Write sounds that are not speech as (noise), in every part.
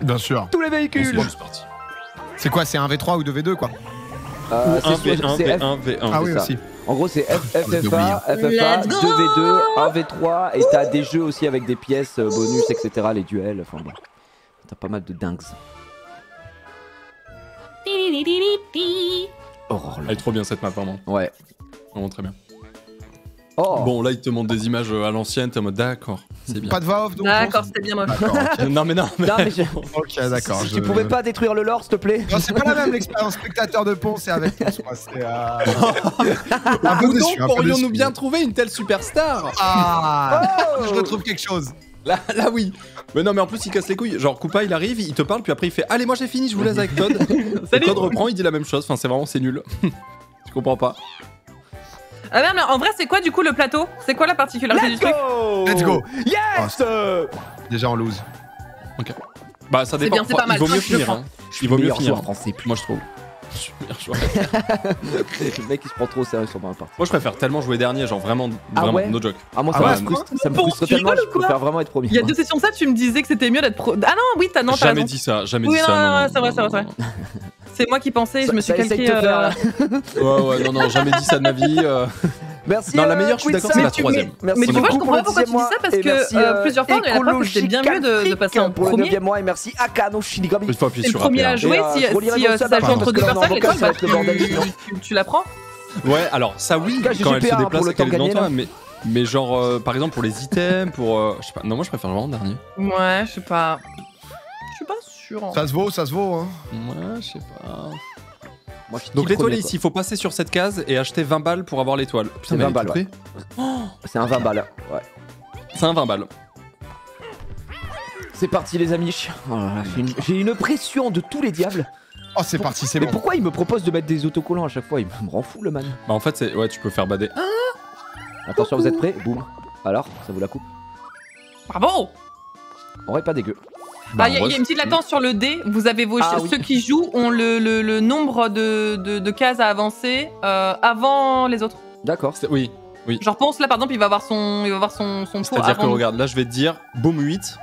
Bien sûr. Tous les véhicules. C'est quoi C'est un V3 ou 2V2 quoi Euh, Ou un c'est- V1, c'est F- V1, V1. Ah oui aussi. En gros, c'est F- FFA. FFA, Let's go 2v2, 1v3, et t'as des jeux aussi avec des pièces, euh, bonus, etc., les duels, enfin bon. T'as pas mal de dingues. Oh, Elle est trop bien cette map, vraiment. Ouais. Vraiment très bien. Oh, Bon, là, il te montre des images euh, à l'ancienne, t'es en mode d'accord, c'est bien. Pas de voix off donc D'accord, c'était bien moche. D'accord, ok. non, mais non, (laughs) mais. Non, mais je- (laughs) Ok, d'accord. si je- tu pouvais pas détruire le lore, s'il te plaît Non, c'est pas la même l'expérience spectateur de pont, c'est avec Ponce, moi. C'est. Euh... (laughs) un peu Où déçu, donc un peu pourrions-nous bien trouver une telle superstar Ah Oh Je retrouve quelque chose. Là, là, oui. Mais non, mais en plus, il casse les couilles. Genre, Koopa, il arrive, il te parle, puis après, il fait Allez, moi j'ai fini, je vous laisse avec Todd. Todd reprend, il dit la même chose. Enfin, c'est vraiment, c'est nul. Je comprends pas. Ah merde, mais en vrai, c'est quoi du coup le plateau? C'est quoi la particularité du Let's truc? Go Let's go Yes Déjà en lose. Bah, ça C'est dépend. bien, c'est pas il mal. vaut mieux finir. hein. Il vaut mieux finir. français, Moi, je trouve. Meilleur joueur. (laughs) Le mec il se prend trop au sérieux sur ma partie. Moi, je préfère tellement jouer dernier, genre vraiment, Ah vraiment, ouais no joke. Ah moi Ah ça ouais, me frustre, ça me Bon, frustre tu tellement, rigoles je ou quoi préfère vraiment être premier. Il y a deux sessions ça, tu me disais que c'était mieux d'être pro. Ah non, oui, t'as non, t'as jamais raison. dit ça, jamais Oui, dit non, ça. non, non, c'est vrai, c'est vrai, c'est vrai. C'est moi qui pensais, je me suis calqué. euh. Ouais, ouais, non, non, jamais dit ça de ma vie. euh. (laughs) Merci. Non, la euh, meilleure, je suis d'accord, c'est la troisième. Merci Mais tu vois, je comprends le pourquoi tu dis ça, parce que, merci, euh, plusieurs fois, on a que c'était bien mieux de- passer en pour le premier. 9 mois et merci Akano Shinigami. Il faut appuyer C'est le premier à jouer, euh, si, le euh, ça joue entre deux en personnes, le tu, la prends Ouais, alors ça oui, quand elle se hein, déplace le et qu'elle est temps devant gagné, toi, là. mais, mais genre, euh, par exemple, pour les items, pour. euh, je sais pas, non, moi je préfère vraiment dernier. Ouais, je sais pas. Je suis pas sûr. hein. Ça se vaut, ça se vaut. Hein. Ouais, je sais pas. Moi, je suis Donc l'étoile ici, il faut passer sur cette case et acheter 20 balles pour avoir l'étoile. Putain, C'est mais 20 elle est balles, ouais. C'est un 20 balles. Ouais. C'est un 20 balles. C'est parti les amis. Oh j'ai une- J'ai une pression de tous les diables. Oh, c'est parti, c'est Mais bon. pourquoi il me propose de mettre des autocollants à chache fois? Il me rend fou le man. Bah en fait, c'est ouais, tu peux faire bader. Attention, vous êtes prêts? Boum. Alors, ça vous la coupe? Bravo On aurait pas dégueu. Bah, il y, a- en il y a une petite latence sur le dé. Vous avez vos Ah, oui. ceux qui jouent ont le, le- le nombre de, de- de cases à avancer euh, avant les autres. D'accord. c'est- Oui, Genre Ponce là par exemple, il va avoir son, il va avoir son, son tour c'est-à-dire que regarde, là je vais te dire, boom 8.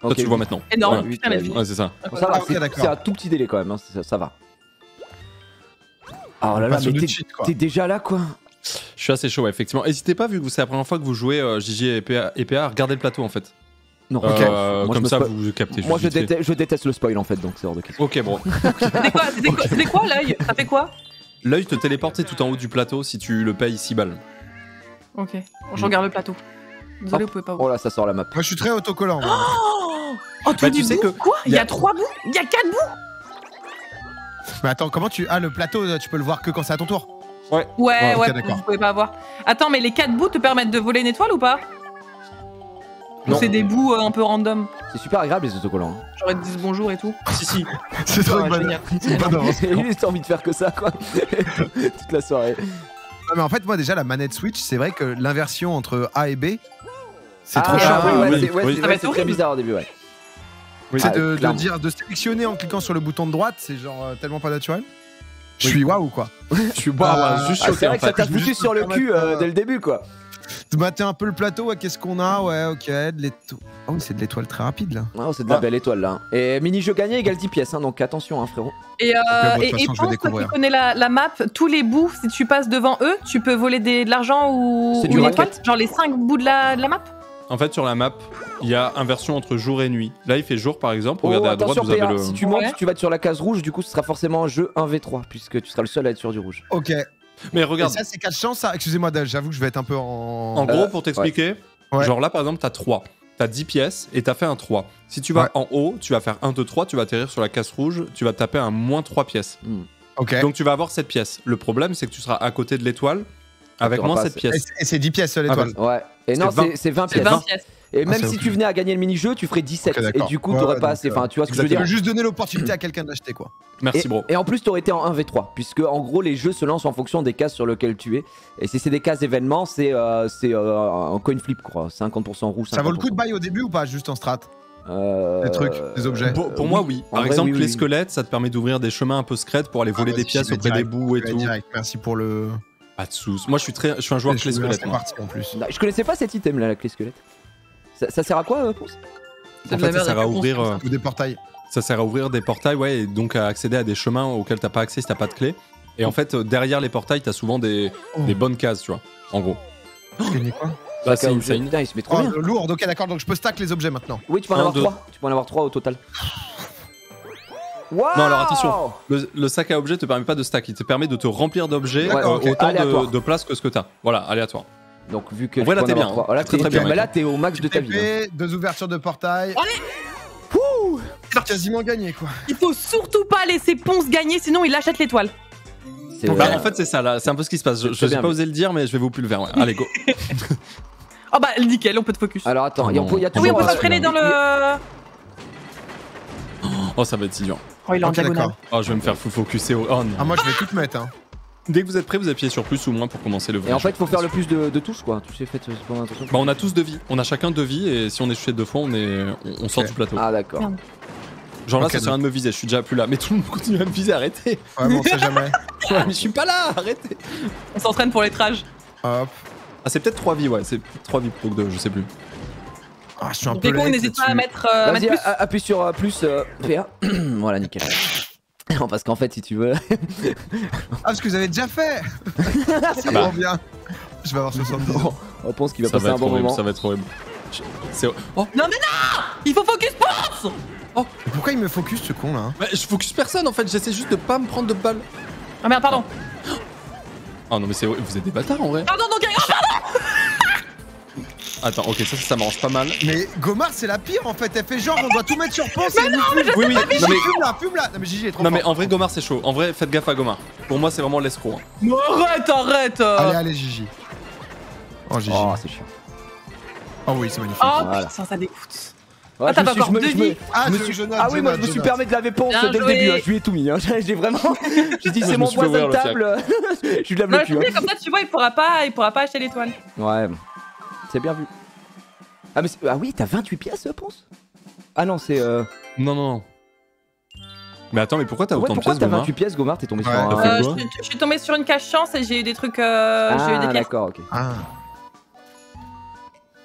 Toi tu le vois maintenant. Énorme. Mais Ouais, Ouais, c'est ça. Bon, ça va, Ah, ok, c'est un tout petit délai quand même, hein, ça, ça va. Oh là là, mais t'es cheat, quoi. t'es déjà là quoi Je suis assez chaud, ouais, effectivement. N'hésitez pas, vu que c'est la première fois que vous jouez euh, JJ et PA, et PA, regardez le plateau en fait. Non, Euh, Moi, comme me ça, spo- vous captez. Moi je déteste, je déteste le spoil en fait, donc c'est hors de question. Ok, bon. (laughs) C'était quoi, l'œil? Ça fait quoi? L'œil te téléporte tout en haut du plateau si tu le payes 6 balles. Ok, Bon, je regarde le plateau. Désolé, vous pouvez pas Oh voir. là, ça sort la map. Moi, je suis très autocollant. moi. Oh, Bah, tu sais que Quoi? Il y y a a- trois bouts? Il y a quatre bouts? Mais attends, comment tu. Ah, le plateau, tu peux le voir que quand c'est à ton tour. Ouais, Ouais, ouais, d'accord. vous pouvez pas avoir. Attends, mais les quatre bouts te permettent de voler une étoile ou pas? C'est des bouts euh, un peu random C'est super agréable les autocollants. hein. Genre ils te disent bonjour et tout. (laughs) Si, si. (laughs) C'est trop bonne. génial. C'est pas d'avance. Il a envie de faire que ça quoi. (laughs) Toute la soirée. Non, mais en fait, moi, déjà, la manette Switch, c'est vrai que l'inversion entre A et B, c'est Ah, trop chiant. ouais, ouais, oui, ouais, oui. c'est- Ça va ouais, être c'est très bizarre au début, ouais. C'est Ah, de, dire, de sélectionner en cliquant sur le bouton de droite, c'est genre euh, tellement pas naturel. Je suis waouh, quoi. Je suis Ah, bah, juste Ah, c'est vrai que ça t'a foutu juste sur le cul euh, dès le début quoi. Tu matais un peu le plateau, ouais, qu'est-ce qu'on a Ouais, ok, de l'étoile. Ah oui, c'est de l'étoile très rapide, là. Oh, c'est de la Ah. belle étoile là. Et mini-jeu gagné égale 10 pièces, hein, donc attention hein, frérot. Et, euh, bon, de et, pense, toi qui découvrir. connais la, la map, tous les bouts, si tu passes devant eux, tu peux voler des, de l'argent ou, ou. Genre les cinq bouts de la, de la map En fait, sur la map, il y a inversion entre jour et nuit. Là, il fait jour par exemple. Regardez oh, à droite, vous avez PA, le. si tu Ouais. montes, tu vas être sur la case rouge, du coup ce sera forcément un jeu 1v3, puisque tu seras le seul à être sur du rouge. Ok. Et Mais regarde, ça, c'est 4 chances, ça. Excusez-moi, j'avoue que je vais être un peu en. en Euh, gros, pour t'expliquer, Ouais. genre là par exemple, t'as 3. T'as 10 pièces et t'as fait un 3. Si tu vas Ouais. en haut, tu vas faire 1, 2, 3, tu vas atterrir sur la casse rouge, tu vas taper un moins 3 pièces. Ok. Donc tu vas avoir cette pièce. Le problème, c'est que tu seras à côté de l'étoile avec moins pas cette assez. Et pièce. c'est- Et c'est 10 pièces, Ah, l'étoile. Ouais. Et non, 20. c'est- c'est 20 C'est pièces. 20 pièces. Et Ah, même si tu venais à gagner le mini-jeu, tu ferais 17. Ok, et du coup, Ouais, t'aurais ouais, pas assez. Enfin, tu vois ce que je veux Tu dire. juste donner l'opportunité à quelqu'un d'acheter, quoi. Merci, Et, bro. et en plus, t'aurais été en 1v3, puisque en gros, les jeux se lancent en fonction des cases sur lesquelles tu es. Et si c'est des cases événements, c'est euh, c'est, euh, un coin flip, quoi. 50% rouge. Ça vaut le coup de 50%. bail au début ou pas, juste en strat? Euh, Des trucs, des objets. Pour, pour oui. moi, oui. En Par vrai, exemple, oui, les oui. squelettes, ça te permet d'ouvrir des chemins un peu secrets pour aller voler Ah, des pièces auprès des direct, bouts et tout. direct. Merci pour le. Pas de soucis. Moi, je suis très, je suis un joueur Je clé squelette. moi. parti en plus. Non, Je connaissais pas cet item là, la clé squelette. Ça, ça sert à quoi, euh, Ponce? En fait, ça sert à ouvrir, euh, des portails. ça sert à ouvrir des portails, ouais, et donc à accéder à des chemins auxquels t'as pas accès si t'as pas de clé. Et en fait, euh, derrière les portails, t'as souvent des, Oh. des bonnes cases, tu vois. En gros. Gagner quoi? Bah, c'est insane. Putain, il se met trop Oh, bien. le lourd, ok, d'accord, donc je peux stack les objets maintenant. Oui, tu peux en Un, avoir deux. 3. Tu peux en avoir 3 au total. Waouh Non, alors attention. Le, le sac à objets te permet pas de stack, il te permet de te remplir d'objets euh, autant de, de place que ce que t'as. Voilà, aléatoire. Donc, vu que. En tu vrai, là, peux en t'es bien, hein. Très, très bien, Mais là, t'es au max de ta vie. hein. Deux ouvertures de portail. Allez T'as quasiment gagné quoi. Il faut surtout pas laisser Ponce gagner, sinon il achète l'étoile. C'est Bah, en fait, c'est ça, là. C'est un peu ce qui se passe. Je, vais pas osé le dire, mais je vais vous pulver. Ouais. Allez, go. (laughs) Oh bah nickel, on peut te focus. Alors, attends, il y a- il y a non. oui, on toujours. peut pas freiner dans le. Oh, ça va être si dur. Oh, il est en diagonale. Oh, je vais me faire full focuser. au- Oh non. Ah, moi je vais tout mettre. Hein. Dès que vous êtes prêts, vous appuyez sur plus ou moins pour commencer le vrai. Et en jeu. fait, il faut faire le plus de, de touches, quoi. Toucher, faites euh. Bah, on a tous deux vies. On a chacun deux vies, et si on est touché deux fois, on, est... on, on sort du plateau. Ah, d'accord. Genre là, ça sert à rien de me viser. Je suis déjà plus là. Mais tout le monde continue à me viser. Arrêtez. Ouais, mais on sait jamais. (laughs) Ouais, mais je suis pas là. Arrêtez. On s'entraîne pour les trages. Hop. Ah, c'est peut-être trois vies, ouais. C'est peut-être trois vies plutôt que deux, je sais plus. Ah, je suis un peu. Late n'hésite pas à mettre, euh, Vas-y, appuie sur euh, plus. euh, PA. (clears throat) voilà, nickel. (laughs) Non, parce qu'en fait, si tu veux. (laughs) Ah, parce que vous avez déjà fait C'est bah. trop bien. Je vais avoir 70 ans. on pense qu'il va Ça passer va un bon horrible. moment. Ça va être horrible. Je- C'est. Oh, Il faut focus Ponce Pourquoi il me focus ce con là bah, je focus personne en fait. J'essaie juste de pas me prendre de balles. Ah merde, pardon. Oh non, mais c'est. Vous êtes des bâtards en vrai. Pardon, donc (laughs) Attends, ok, ça, ça m'arrange pas mal. Mais Gomar c'est la pire en fait, elle fait genre on doit tout mettre sur pause et elle nous fume. Oui, oui. Non, mais, fume là, fume là Non mais Gigi est trop non, mais en vrai, Gomar, c'est chaud. En vrai, faites gaffe à Gomar. Pour moi, c'est vraiment l'escroc. hein. Non, arrête, arrête euh. Allez, allez Gigi. Oh Gigi. Oh, Oh, c'est chiant. oui, c'est magnifique. Oh Voilà. putain, ça dégoûte. Ouais, Ah, je t'as me pas suis- encore je deux je vies. Ah, je je- suis- je ah je oui, moi je me je suis permis de laver ponce Bien dès le début, hein, je lui ai tout mis. Hein. (laughs) J'ai vraiment. (laughs) J'ai dit c'est je mon voisin de table. (laughs) je lui lave Non, le je cul. hein. comme ça, tu vois, il pourra pas, il pourra pas acheter l'étoile. Ouais, c'est bien vu. Ah, mais ah oui, t'as 28 pièces, Ponce Ah non, c'est. Euh... Non, non, non. Mais attends, mais pourquoi t'as Ouais, autant de pourquoi pièces, t'as Gomar 28 pièces, Gomar T'es tombé sur un. t'as Euh, je, suis- je suis tombée sur une cache chance et j'ai eu des trucs. euh, j'ai eu des Ah, pièces. d'accord, ok. Ah.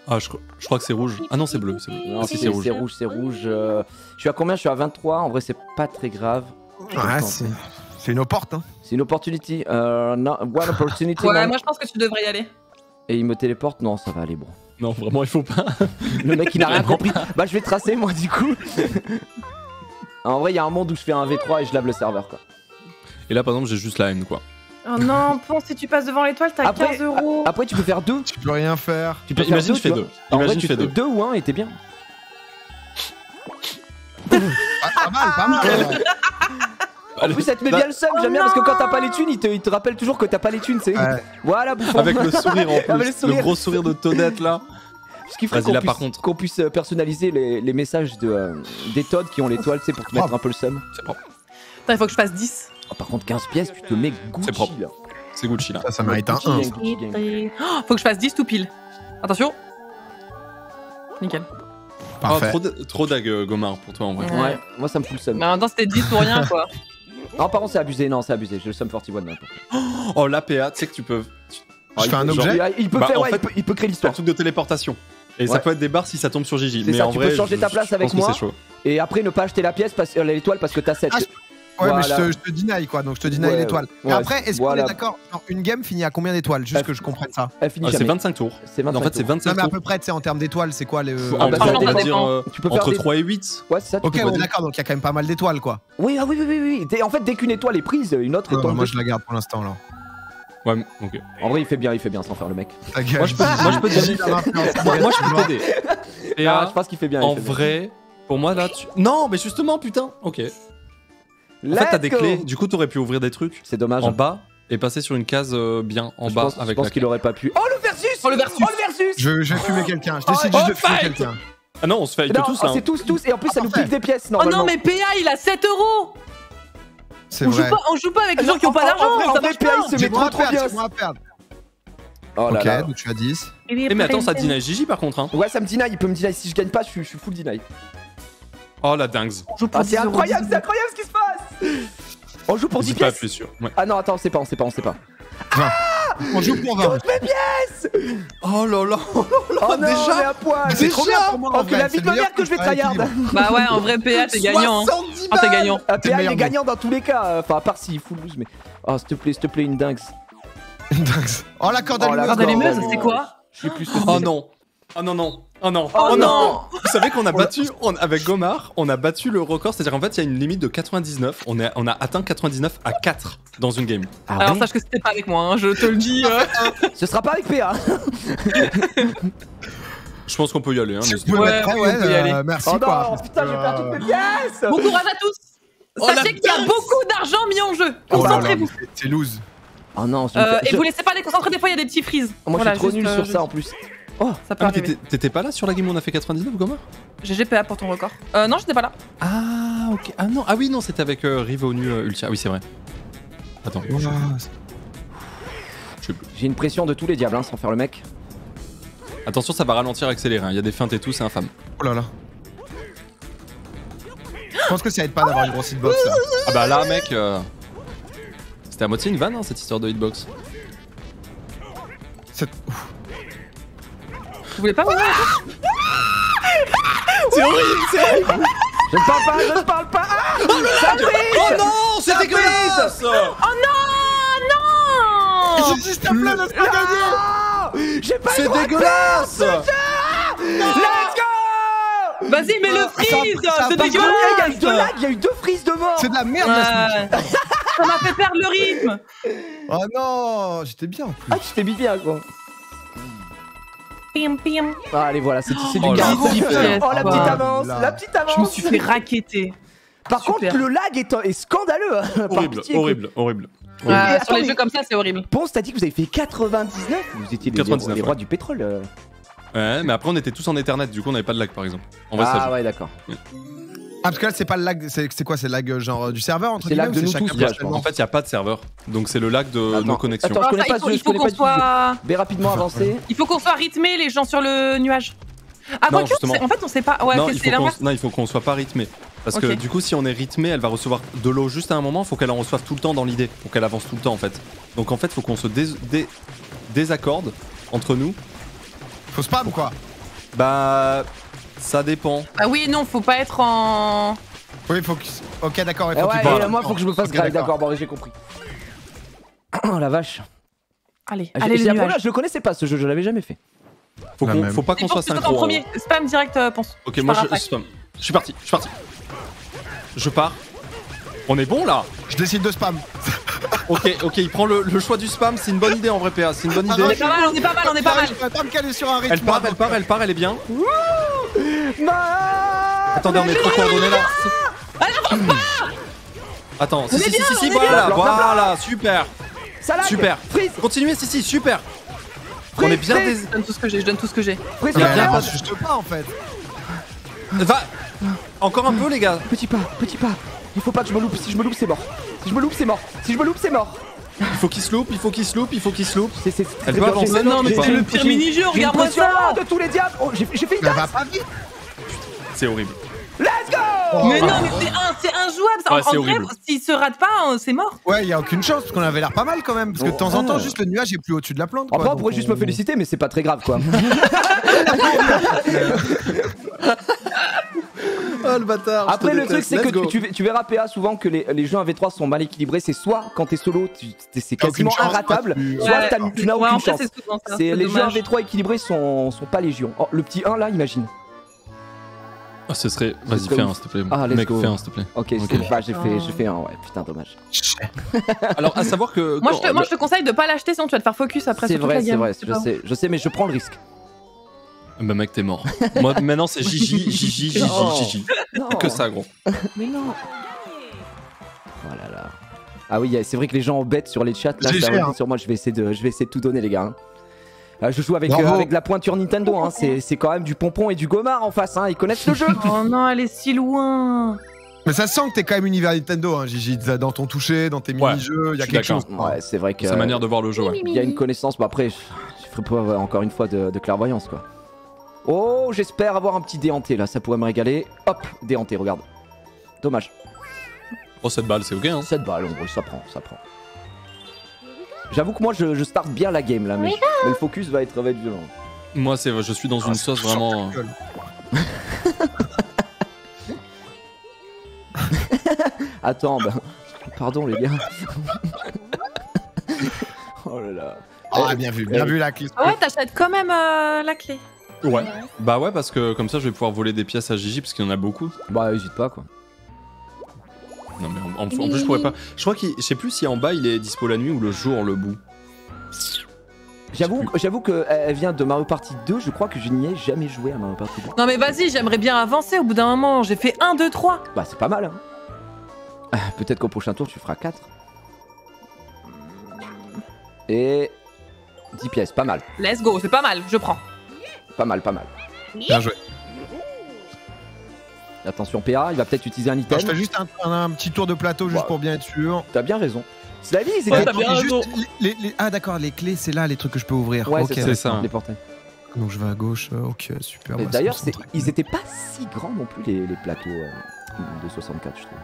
Ah, je, je crois que c'est rouge. Ah non, c'est bleu. C'est bleu. Non, si, c'est rouge. c'est rouge, c'est rouge. euh, Je suis à combien? Je suis à 23. En vrai, c'est pas très grave. Ouais, c'est c'est une opporte hein. C'est une opportunity. Euh, non, one opportunity. Ouais, non. moi je pense que tu devrais y aller. Et il me téléporte. Non, ça va aller, bon. Non, vraiment, il faut pas. (laughs) Le mec, il n'a rien (laughs) compris. Bah, je vais tracer, moi, du coup. (laughs) en vrai, il y a un monde où je fais un V3 et je lave le serveur, quoi. Et là, par exemple, j'ai juste la haine, quoi. Oh non, pense si tu passes devant l'étoile, t'as Après- 15 euros. Après, tu peux faire deux. Tu peux rien faire. Tu peux imagine, deux, je fais tu deux. En vrai, Imagine, tu fais deux. deux ou un et t'es bien. Ah, pas mal, pas mal. En plus, ça te met Bah- bien le seum, Oh j'aime bien parce que quand t'as pas les thunes, il te, il te rappelle toujours que t'as pas les thunes, c'est. Ouais. Voilà, bouffon. Avec le (laughs) sourire en plus. Le gros sourire de Todette, là. Ce qui ferait qu'on là, puisse, contre. euh, personnaliser les, les messages de, euh, des Todd qui ont l'étoile, tu sais, pour te mettre propre. un peu le seum. C'est propre. Putain, il faut que je fasse 10. Oh, par contre, 15 pièces, tu te mets Gucci C'est propre. C'est Gucci, là. Ça, ça mérite un Gucci 1. gang, Gucci gang. Oh, faut que je fasse 10 tout pile. Attention. Nickel. Parfait. Ah, trop, trop dag, euh, Gomar, pour toi, en vrai. Ouais. Ouais, moi ça me fout le seum. Mais en même temps, c'était 10 ou rien quoi. (laughs) Non, par contre, c'est abusé, non, c'est abusé. J'ai le seum 41 maintenant. Oh, l'APA, tu sais que tu peux. tu- Je fais un genre, objet Il, peut Bah, faire, ouais, fait, il, peut, il peut créer C'est un l'histoire. truc de téléportation. Et ça Ouais. peut être des barres si ça tombe sur Gigi. C'est Mais ça, en tu vrai, peux changer je- ta place je avec pense que moi. c'est chaud. Et après, ne pas acheter la pièce, parce, euh, l'étoile parce que t'as 7. Ah, Ouais, mais je Voilà. te, je te deny quoi, donc je te deny Ouais, l'étoile. Ouais, après, est-ce voilà. qu'on est d'accord Une game finit à combien d'étoiles? Juste Ah, que je comprenne ça. Elle finit Ah, c'est jamais. 25 tours. C'est 25 En fait, c'est tours. 25 Non, mais à tours. peu près, tu sais, en termes d'étoiles, c'est quoi le. Ah, bah, on ça dépend. dire euh, Tu peux faire entre des- 3 et 8. Ouais, c'est ça, tu Ok, peux ouais, dire- d'accord, donc il y a quand même pas mal d'étoiles quoi. Oui, ah oui, oui, oui, oui. En fait, dès qu'une étoile est prise, une autre est Non, enlevée. moi je la garde pour l'instant là. Ouais, ok. En vrai, il fait bien, il fait bien sans faire le mec. Moi, je peux- Gigi. moi, je peux (laughs) (laughs) t'aider. Et Ah, ah, je pense qu'il fait bien. en vrai, pour moi, là, tu. Non, mais justement, putain. Ok. En fait, t'as des clés. Du coup, t'aurais pu ouvrir des trucs C'est dommage. en bas et passer sur une case euh, bien en je bas pense, je avec pense la qu'il aurait pas pu. Oh le versus Oh, le versus. Oh le versus Je, je vais fumer quelqu'un. Je Oh, décide oh, juste de fumer quelqu'un. Ah non, on se fait Non, tous oh, là. c'est hein. tous, tous, et en plus ça Ah, nous parfait. pique des pièces Oh non, mais PA il a 7 euros C'est on joue, vrai. pas, on joue pas avec les Non, gens qui ont pas en- d'argent, en vrai, en ça vrai, marche PA, pas il se met trop bien. Oh là Ok, là. donc tu as 10. Eh, mais attends, ça deny Gigi par contre. Hein. Ouais, ça me deny, il peut me deny. Si je gagne pas, je suis, je suis full deny. Oh la dingue. Ah, c'est 10 euros, incroyable, 10 c'est incroyable ce qui se passe On joue pour 10 N'hésite pas à pièces. Ouais. Ah non, attends, on sait pas, on sait pas, on sait pas. Ah On joue pour 20. Oh là là Oh non, déjà on est à poil c'est trop bien pour moi. en Oh, la vie de ma mère que je vais tryhard. Bah ouais, en vrai, PA, t'es gagnant. hein. 70 Ah, t'es gagnant. Ah, C'est PA, il est gagnant dans tous les cas. Enfin, à part s'il full lose, mais. Oh, s'il te plaît, s'il te plaît, une dingue. Oh la corde Oh, la. Corde allumeuse, non. c'est quoi Je sais plus ce que Oh non Oh non non Oh non Oh non Vous savez qu'on a battu, on- avec Gomar, on a battu le record, c'est-à-dire en fait il y a une limite de 99, on, est, on a atteint 99 à 4 dans une game. Ah Alors ouais sache que c'était pas avec moi, hein, je te le dis. (laughs) euh. Ce sera pas avec PA. Je pense qu'on peut y aller. Hein. Ouais, ouais, on peut y aller. euh, merci Oh quoi. non, putain, j'ai perdu toutes mes pièces. Bon courage à tous. Oh, Sachez qu'il y a beaucoup d'argent mis en jeu. Oh Concentrez-vous. C'est loose. Oh non, Euh, et je- vous laissez pas déconcentrer, des fois il y a des petits freezes. moi Voilà, je suis trop juste, nul euh, sur je- ça en plus. Ça Ah, peut arriver. t'étais- pas là sur la game où on a fait 99, Gomar J'ai GPA pour ton record. Euh, non, j'étais pas là. Ah ok. Ah non, ah oui non, c'était avec euh, Rivonu euh, Ultia. Oui c'est vrai. Attends. je- J'ai une pression de tous les diables, hein, sans faire le mec. Attention, ça va ralentir, accélérer. hein. Il y a des feintes et tout, c'est infâme. Oh là là. Je pense que ça aide pas d'avoir une grosse hitbox. là. Ah bah là, mec. euh, C'était à moitié une vanne, hein, cette histoire de hitbox. Cette- Vous voulez pas C'est horrible, c'est horrible. Je ne parle pas, je ne parle pas. Ah Surprise Oh non, c'est dégueulasse. Oh non Non. Gigi, s'il te plaît, laisse-moi gagner Ah J'ai pas C'est dégueulasse. Let's go. Vas-y, mais le freeze C'est part Il y a eu deux dégueulasse lags, il y a eu deux frises de mort. C'est de la merde Ouais. Ça m'a fait perdre le rythme. Oh non, j'étais bien en plus. Ah, tu t'es bien quoi Pim, pim. Ah, allez, voilà, c'est du Oh. Oh, la petite Ah, avance, là. la petite avance Je me suis fait raqueter. Par Super. contre, le lag est, est scandaleux hein, Horrible, pitié, horrible, horrible. Ouais, attends, sur les mais- jeux comme ça, c'est horrible. Ponce, t'as dit que vous avez fait 99 Vous étiez les, 99, les rois ouais. du pétrole. euh. Ouais, mais après on était tous en Ethernet, du coup on avait pas de lag par exemple. En Ah ouais, d'accord. Ah, parce que là, c'est pas le lag, c'est c'est quoi C'est le lag euh, genre euh, du serveur entre C'est lag de ou nous tous, en fait, il n'y a pas de serveur, donc c'est le lag de Attends, nos connexions. attends. Je connais pas il faut, ce- il je faut connais qu'on pas du tout ce soit... Mais rapidement avancé. Il faut qu'on soit rythmé les gens sur le nuage. Ah, Non, justement. en fait, on sait pas. Ouais, non, il c'est faut non, il faut qu'on soit pas rythmé. Parce que du coup, si on est rythmé, elle va recevoir de l'eau juste à un moment. Il faut qu'elle en reçoive tout le temps dans l'idée, pour qu'elle avance tout le temps en fait. Donc en fait, il faut qu'on se dés- dé- désaccorde entre nous. Faut spam quoi Bah, ça dépend. Ah oui, non, faut pas être en. Oui, faut que. Ok, d'accord, Eh ouais, et moi, faut que je me fasse Ok, grave, d'accord, bon, j'ai compris. (coughs) Oh la vache. Allez, Ah, allez, le nuage. je le connaissais pas ce jeu, je l'avais jamais fait. Faut, qu'on- faut pas qu'on soit synchro. en premier. Spam direct, euh, Ponce. Ok, Je moi pars je, après. je spam. Je suis parti, je suis parti. Je pars. On est bon là Je décide de spam. (laughs) Ok, ok, il prend le, le choix du spam, c'est une bonne idée en vrai PA, c'est une bonne idée. On est pas mal, on est pas mal, on est pas mal. Je pas caler sur un rythme. Elle part, elle part, elle part, elle est bien. Attendez, on est trop coordonnés là. (clears throat) Attends, si, si, si, si, si, voilà, voilà, super, super. Freeze Continuez, si, si, super. On est bien freeze, des. Je donne tout ce que j'ai, je donne tout ce que j'ai. Freeze, Il y a Mais bien elle pas avance juste pas en fait. Va Encore un peu, les gars. Petit pas, petit pas. Il faut pas que je me loupe, si je me loupe, c'est mort. Si je me loupe, c'est mort. Si je me loupe, c'est mort. Il faut qu'il se loupe, il faut qu'il se loupe, il faut qu'il se loupe. C'est c'est- c'est non, mais c'est le pire une regarde-moi pression ça. de tous les diables. Oh, j'ai fait une va pas vite. C'est horrible. Let's go Mais non, mais c'est un, c'est injouable. ça. Ouais, en vrai, s'il se rate pas, euh, c'est mort. Ouais, y a aucune chance parce qu'on avait l'air pas mal quand même. Parce que de temps en temps, Oh. juste le nuage est plus au-dessus de la plante. Quoi, Après, on pourrait juste me féliciter, mais c'est pas très grave, quoi. (laughs) (laughs) Bâtard. Après, le truc, c'est que tu, verras PA souvent que les, les jeux 1v3 sont mal équilibrés. C'est soit quand t'es solo, tu- t'es- c'est quasiment inratable, tu- soit Ouais. tu n'as Ouais, aucune en fait, chance. c'est souvent ça. C'est les jeux dommage. 1v3 équilibrés sont, sont pas légion. Oh, le petit 1 là, imagine. Ah, ce serait. Vas-y, fais un, s'il te plaît. Ah, let's Mec, go. fais un, s'il te plaît. Ok, Ok. c'est- bah, j'ai fait, j'ai fait un, ouais, putain, dommage. (laughs) Alors, à savoir que. Moi, je te, moi, je te conseille de pas l'acheter, sinon tu vas te faire focus après C'est vrai, la c'est vrai, sais, je sais, mais je prends le risque. Bah, mec, t'es mort. (laughs) Moi, maintenant, c'est Gigi, Gigi, Gigi, Non. Gigi. Non. Que ça, gros. Mais non. Oh là là. Ah oui, c'est vrai que les gens embêtent sur les chats. Là, ça sur moi. Je vais essayer de, je vais essayer de tout donner, les gars. hein. Euh, je joue avec, Bravo. euh, avec la pointure Nintendo. Hein. C'est c'est quand même du pompon et du gomard en face. Hein. Ils connaissent le jeu. (laughs) Oh non, elle est si loin. Mais ça sent que t'es quand même univers Nintendo, hein, Gigi. Dans ton toucher, dans tes Ouais, mini-jeux, y je a suis quelque chose. Ouais, c'est vrai que. Sa manière de voir le jeu, ouais. Il y a une connaissance. Bon, après, je, je ferai pas euh, encore une fois de, de clairvoyance, quoi. Oh, j'espère avoir un petit déhanté là. Ça pourrait me régaler. Hop, déhanté, regarde. Dommage. Oh, cette balle, c'est ok, hein. 7 balles, en gros, ça prend, ça prend. J'avoue que moi je, je start bien la game là, mais, mais le focus va être, va être violent. Moi, c'est, je suis dans une Ah, sauce vraiment. gueule. (laughs) Attends, bah. Pardon les gars. (laughs) oh là là. Ah, bien vu, bien Eh, vu la clé. Ah ouais, t'achètes quand même euh, la clé. Ouais. Bah ouais, parce que comme ça, je vais pouvoir voler des pièces à Gigi parce qu'il y en a beaucoup. Bah hésite pas quoi. Non mais en, en- en plus, je pourrais pas. Je crois qu'il, je sais plus si en bas il est dispo la nuit ou le jour le bout. J'avoue, j'avoue que elle vient de Mario Party 2, je crois que je n'y ai jamais joué à Mario Party 2. Non mais vas-y, j'aimerais bien avancer au bout d'un moment. J'ai fait 1, 2, 3. Bah c'est pas mal hein. Ah, Peut-être qu'au prochain tour tu feras 4. Et 10 pièces, pas mal, Let's go, c'est pas mal, je prends. Pas mal, pas mal. Bien joué. Attention PA, il va peut-être utiliser un Non, item. je fais juste un, un- un petit tour de plateau juste Ouais. pour bien être sûr. T'as bien raison. C'est la vie, c'est Ouais, les- les- les- Ah d'accord, les clés c'est là les trucs que je peux ouvrir. Ouais, Ok, c'est ça, ça. les portails. Donc je vais à gauche. euh, Ok, super. Se D'ailleurs, ils étaient pas si grands non plus les, les plateaux euh, de 64, je trouve.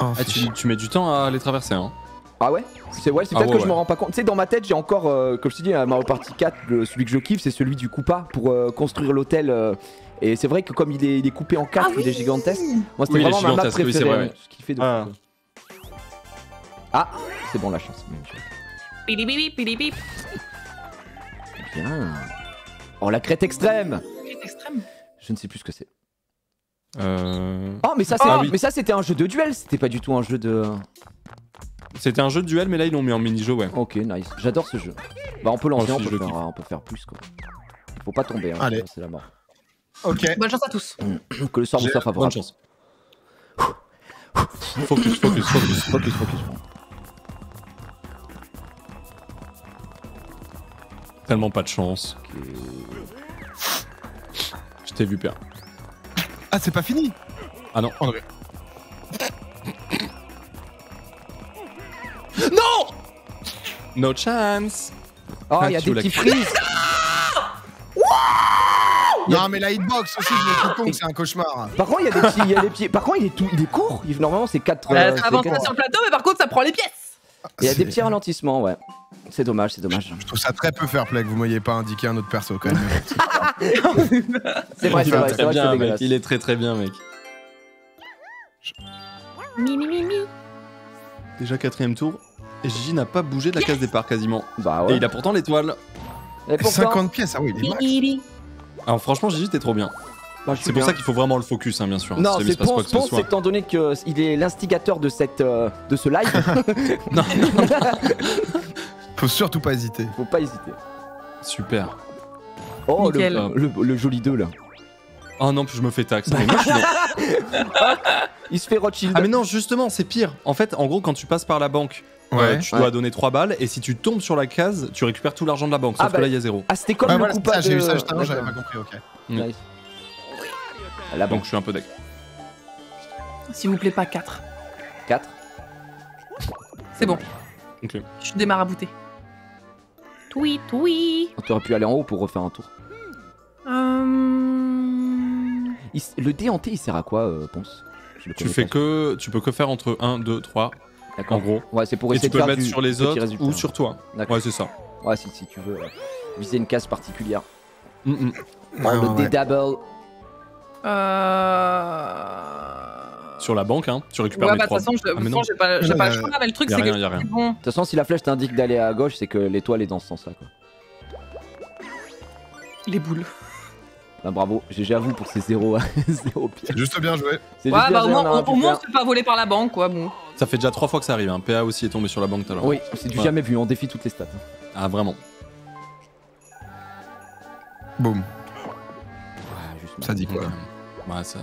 Oh, Ah, tu mets du temps à les traverser, hein. Ah ouais C'est ouais, c'est Ah peut-être ouais, que je ouais. me rends pas compte. Tu sais, dans ma tête, j'ai encore, euh, comme je te dis, à Mario Party 4, le- celui que je kiffe, c'est celui du Koopa pour euh, construire l'hôtel. euh, et c'est vrai que comme il est, il est coupé en 4, il est gigantesque. Moi, c'était Oui, vraiment ma map gigantesque, oui, c'est préférée. vrai, hein, Ce qui fait de Ah. Ah, c'est bon la chance. Bien. Oh, la crête extrême. Je ne sais plus ce que c'est. Euh... Oh, mais ça, c'est Ah oui. mais ça, c'était un jeu de duel, c'était pas du tout un jeu de. C'était un jeu de duel, mais là ils l'ont mis en mini-jeu, ouais. Ok, nice. J'adore ce jeu. Bah, on peut lancer, on peut, faire, on peut faire plus quoi. Il faut pas tomber, hein, Allez. c'est la mort. Ok. Bonne chance à tous. (clears throat) Que le sort vous soit Bonne favorable. chance. Focus, focus, focus. Focus, focus. Tellement pas de chance. Je t'ai vu, père. Ah c'est pas fini. Ah non. Oh, non, No chance Oh, il y a Ah, des petits frises. Non mais la hitbox aussi, je me c'est un cauchemar. Par contre, il y a des petits, il y a des petits. Par contre, il est tout, il est court. Il- Normalement, c'est 4 Euh, ça avance pas sur le plateau, mais par contre, ça prend les pièces. Il y a des petits ralentissements, ouais. C'est dommage, c'est dommage. Je trouve ça très peu fair play que vous m'ayez pas indiqué un autre perso quand même. (laughs) C'est vrai, Il c'est est vrai, très c'est vrai, mec. Il est très très bien, mec. Mi, mi, mi, mi. Déjà quatrième tour. Gigi n'a pas bougé de la case départ quasiment. Bah Et il a pourtant l'étoile. Et pourtant, 50 pièces, ah oui, il est max. Alors franchement, Gigi, t'es trop bien. bah, C'est pour bien. ça qu'il faut vraiment le focus, hein, bien sûr. Non, jamais il c'est Ponce, que Ponce, étant donné qu'il est l'instigateur de, cette, euh, de ce live, (laughs) Non, Faut surtout pas hésiter. faut pas hésiter. Super. Oh, le, Nickel. le, le joli 2 là. Oh non, puis je me fais taxe. Mais moi, je suis dans- (laughs) Il se fait Rothschild. Ah mais non, justement, c'est pire. En fait, en gros, quand tu passes par la banque, euh, Ouais. tu Ouais. dois donner 3 balles. Et si tu tombes sur la case, tu récupères tout l'argent de la banque. Sauf Ah, que bah, là, il y a zéro. Ah, c'était comme Ouais, le voilà, coup j'ai eu ça juste avant, j'avais pas compris, ok. Mm. Nice. La Donc banque je suis un peu deck. S'il vous plaît, pas 4. 4. C'est bon. Ok. Je suis démarabouté. Oui, oui. On aurait pu aller en haut pour refaire un tour. Euh... Il Le dé en T, il sert à quoi, euh, Ponce? Tu fais que. Tu peux que faire entre 1, 2, 3, D'accord. en gros. Ouais, c'est pour Et essayer tu peux de le faire mettre du sur les petit autres résultat. ou sur toi. D'accord. Ouais, c'est ça. Ouais, si, si tu veux euh, viser une case particulière. Mm, mm. Ouais, le ouais, dé ouais. double. Euh... Sur la banque, hein. Tu récupères Ouais, les bah de 3. toute façon, je- de Ah, toute façon, j'ai pas, j'ai pas le choix, mais le truc, c'est que. De toute façon, si la flèche t'indique d'aller à gauche, c'est que l'étoile est dans ce sens-là. Quoi. Les boules. Bah, bravo, GG à vous pour ces 0 (laughs) zéro pièces. C'est juste bien joué. C'est Ouais, bah bien au moins, on un au, moins, c'est pas volé par la banque, quoi. Bon. Ça fait déjà 3 fois que ça arrive. Hein. PA aussi est tombé sur la banque tout à l'heure. Oui, c'est du Ouais. jamais vu, on défie toutes les stats. Ah, vraiment. Boum. Ouais, Ça dit quoi Ouais, ça.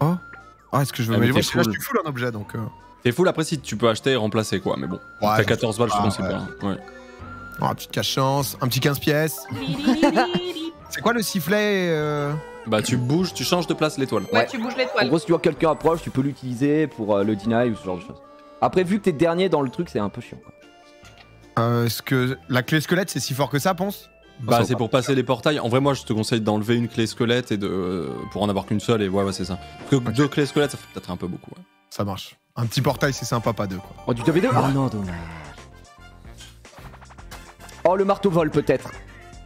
Oh Ah, est-ce que je veux Ah, mais Mais moi, je suis full. en objet donc. euh, T'es full après si tu peux acheter et remplacer quoi, mais bon. Ouais, T'as 14 balles, je ah, conseille ouais. pas. Ouais. Oh, un petit cache-chance, un petit 15 pièces. (laughs) C'est quoi le sifflet euh, Bah tu bouges, tu changes de place l'étoile. Ouais, Ouais. tu bouges En l'étoile. gros, si tu vois que quelqu'un approche, tu peux l'utiliser pour euh, le deny ou ce genre de choses. Après, vu que t'es dernier dans le truc, c'est un peu chiant. quoi. euh, Est-ce que la clé squelette c'est si fort que ça, Ponce? Bah Ça, c'est ou pour passer les portails. En vrai moi je te conseille d'enlever une clé squelette et de euh, pour en avoir qu'une seule et ouais ouais c'est ça. Parce que deux clés squelettes ça fait peut-être un peu beaucoup. ouais. Ça marche. Un petit portail c'est sympa, pas deux quoi. Oh, du 2v2 Oh non, dommage. Oh, le marteau vol peut-être.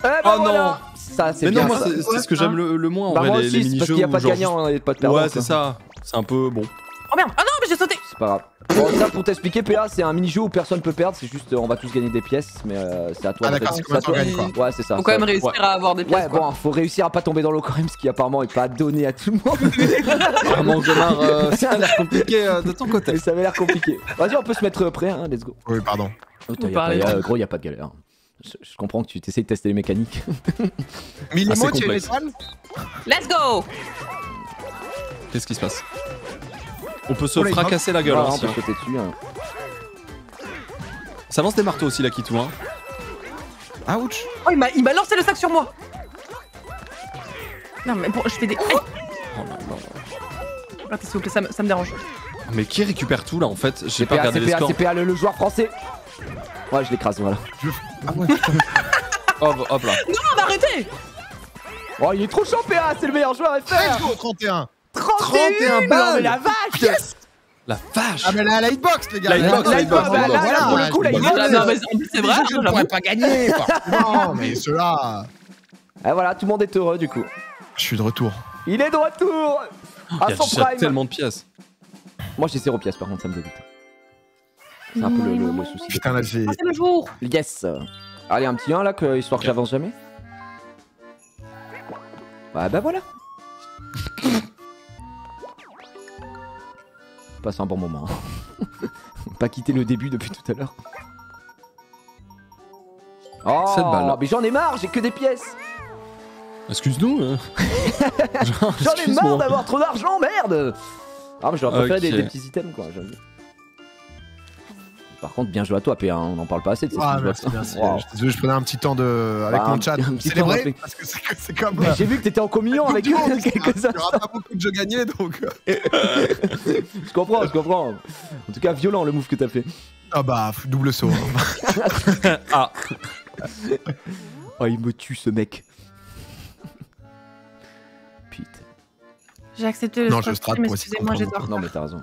Eh ben Oh non. Ça, c'est Mais bien. non, moi ça. c'est c'est ce que j'aime le, le moins en Bah, vrai, moi les, aussi, les mini-jeux. parce qu'il n'y a où pas de genre gagnant hein, et pas de perdant. Ouais, quoi. c'est ça. C'est un peu bon. Oh merde Ah non, mais j'ai sauté C'est pas grave. Bon, ça pour t'expliquer, PA, c'est un mini-jeu où personne peut perdre. C'est juste, euh, on va tous gagner des pièces, mais euh, c'est à toi. Ah, de d'accord, c'est combien à toi- quoi. Ouais, c'est ça. Faut quand même réussir ouais. à avoir des pièces Ouais, quoi. bon, faut réussir à pas tomber dans l'eau quand même, ce qui apparemment est pas donné à tout le monde. (laughs) Vraiment, Gomard, euh, (laughs) ça a l'air compliqué euh, de ton côté. Mais ça avait l'air compliqué. Vas-y, on peut se mettre prêt, hein, let's go. Oui, pardon. Oh, Vous y a parlez pas- y a- pas. gros, y a pas de galère. Je, comprends que tu t'essayes de tester les mécaniques. (laughs) Milimo, Assez tu étoile Let's go Qu'est-ce qui se passe On peut se Oh fracasser la gueule on aussi. peut hein. dessus. hein. Ça lance des marteaux aussi, la Kitou. Hein. Ouch Oh, il m'a il m'a lancé le sac sur moi Non, mais bon, je fais des. Aïe. Oh là là. Attends, s'il vous plaît, ça me, ça me dérange. Mais qui récupère tout là en fait? J'ai pas PA, regardé c'est les PA, scores. c'est PA, le, le joueur français. Ouais, je l'écrase, voilà. Ah ouais (laughs) Hop, hop là. Non, on va arrêter Oh, il est trop chaud, PA, c'est le meilleur joueur Let's FR. go 31 31 balles. Non, mais la vache La vache Ah mais la hitbox les gars La hitbox, la hitbox, bah, la là, là, pour le coup, la je hitbox, me Ah, Non, mais en plus, c'est vrai, je ne j'avoue. pourrais pas gagner forcément, (laughs) mais ceux-là... Et voilà, tout le monde est heureux du coup. Je suis de retour. Il est de retour À Il y a son prime tellement de pièces. Moi j'ai 0 pièces par contre, ça me dégoûte. C'est un peu le, le- le souci. Putain là j'ai... Ah, c'est le jour Yes Allez, un petit 1 là, que, histoire que j'avance jamais. Bah, bah voilà Passe un bon moment. (laughs) Pas quitter le début depuis tout à l'heure. Oh, balles. mais j'en ai marre, j'ai que des pièces Excuse-nous. hein. (laughs) J'en ai marre d'avoir trop d'argent, merde Ah, mais j'aurais préféré des, Ok. des petits items, quoi, j'avoue. Par contre, bien joué à toi, P1, on n'en parle pas assez de ces Ah merci, merci. Wow. Je suis désolé, je prenais un petit temps de... avec Bah, mon chat. petit- un petit temps Célébrer, parce que c'est comme... Mais J'ai vu que t'étais en communion avec (laughs) Il y uns. aura pas beaucoup de jeux gagnés donc... (laughs) Je comprends, je comprends. En tout cas, violent le move que t'as fait. Ah bah, double saut. hein. (laughs) Ah, Oh, il me tue ce mec. Putain. J'ai accepté le Non, strat je strat excusez-moi, j'ai tort. Non, mais t'as raison.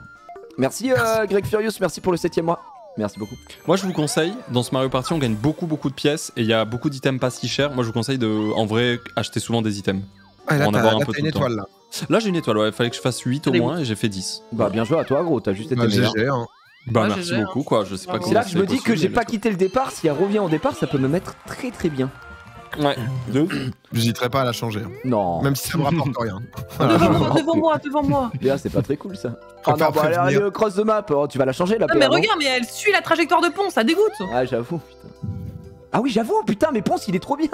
Merci, euh, Greg Furious, merci pour le 7 mois. Merci beaucoup. moi je vous conseille, dans ce Mario Party on gagne beaucoup beaucoup de pièces et il y a beaucoup d'items pas si chers. Moi je vous conseille de, en vrai, acheter souvent des items. Ah, là, Pour en avoir un là, peu une étoile là. Là j'ai une étoile, ouais, fallait que je fasse 8 au Allez, moins et j'ai fait 10. Bah, bien joué à toi, gros, t'as juste été Bah, meilleur. GG, hein. Bah Ouais, merci GG, hein. beaucoup quoi, je sais pas C'est comment C'est là que je me dis que j'ai pas quitté le départ. Si elle revient au départ, ça peut me mettre très très bien. Ouais, de ouf. J'hésiterai pas à la changer. hein. Non. Même si ça me rapporte rien. (laughs) Devant moi, devant moi, devant moi. Là, c'est pas très cool ça. Ah non, préfère bah, allez, allez, cross the map. Oh, tu vas la changer la Non, mais non regarde, mais elle suit la trajectoire de pont, ça dégoûte. Ah, j'avoue, putain. Ah oui, j'avoue, putain, mais Ponce, il est trop bien.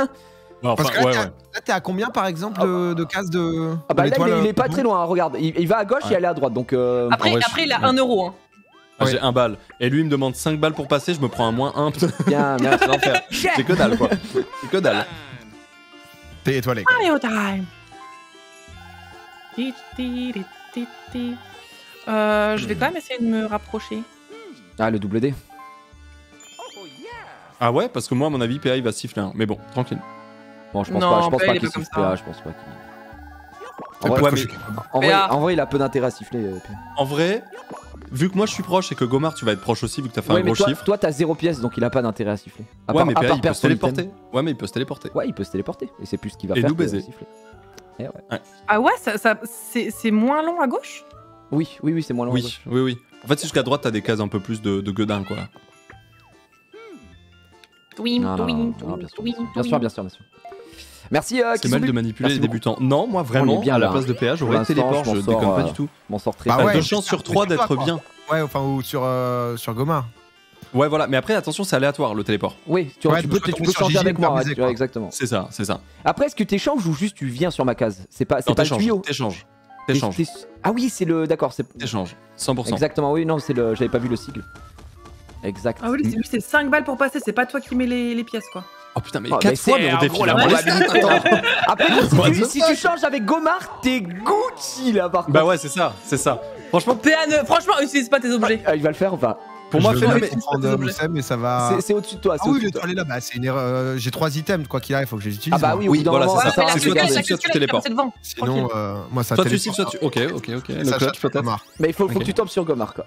Enfin, Parce que là, ouais, t'es à- ouais. là, t'es à combien par exemple de, de cases de. Ah bah de là, il est, il est pas euh, très loin, hein, regarde. Il, il va à gauche Ouais. et elle est à droite, donc... Euh... Après, après je- il a ouais. 1 euro. Hein. Ah. J'ai un balle. Et lui il me demande 5 balles pour passer, je me prends un moins 1. Bien, (laughs) bien. c'est l'enfer. C'est que dalle quoi. C'est que dalle. T'es étoilé. Mario time. Ti, ti, ti, ti, ti. Euh, je vais quand même essayer de me rapprocher. Ah, le double D. Ah ouais, parce que moi à mon avis PA il va siffler un. Mais bon, tranquille. Bon, je pense Non, pas, je pense PA, pas est qu'il pas comme siffle ça. PA, je pense pas qu'il... En vrai, de mais- cocher. En vrai, PA. en vrai, il a peu d'intérêt à siffler. euh, PA. En vrai, vu que moi je suis proche et que Gomard tu vas être proche aussi vu que t'as fait Ouais, un mais gros toi, chiffre. toi, t'as zéro pièce, donc il a pas d'intérêt à siffler. À Ouais, part- mais à PA part il peut se téléporter. Ouais, mais il peut se téléporter. Ouais, il peut se téléporter. Et c'est plus ce qu'il va Et faire nous que baiser. siffler. Eh ouais. Ah ouais, ça, ça, c'est c'est moins long à gauche? Oui, oui, oui, c'est moins long. Oui, oui, oui. En fait, c'est jusqu'à droite, t'as des cases un peu plus de, de gueudin, quoi. Bien sûr, bien sûr, bien sûr. Merci, euh, C'est mal de manipuler Merci les débutants. Non, moi, vraiment, bien à la place de PA, j'aurais téléport, je m'en je sors, déconne pas euh, du tout. M'en sort très Bah. T'as ouais, deux chances sur trois tu d'être bien. Ouais, enfin, ou sur, euh, sur Goma. Ouais, voilà. Mais après, attention, c'est aléatoire, le téléport. Oui, tu, Ouais, tu peux, tu peux changer avec moi, ouais, tu vois, exactement. C'est ça, c'est ça. Après, est-ce que t'échanges ou juste tu viens sur ma case? C'est pas, c'est pas le t'échanges. tuyau. T'échanges. T'échanges. Ah oui, c'est le. D'accord, c'est. T'échanges. 100%. Exactement, oui, non, c'est le. J'avais pas vu le sigle. Exact. Ah oui, c'est lui, c'est 5 balles pour passer, c'est pas toi qui mets les, les pièces quoi. Oh putain, mais Oh, 4 mais fois, mais on gros, la. (laughs) Après, si, tu, si tu changes avec Gomard, t'es Gucci là par contre. Bah ouais, c'est ça, c'est ça. Franchement, PA, ne... franchement, utilise pas tes objets. Ah, il va le faire ou pas? Pour moi, le Moussem, mais ça va. C'est au-dessus de toi. Ah c'est oui, au-dessus de toi. l'étoile est là. Bah, c'est une erreur. euh, J'ai trois items, quoi qu'il arrive, faut que je les utilise. Ah bah oui, Oui, voilà, c'est ça. C'est soit tu soit tu téléportes. devant. Sinon, euh, moi, ça Soit tu siffles, soit tu. Ok, ok, ok. Le clutch peut-être. Mais il faut, que tu tombes sur Gomard quoi.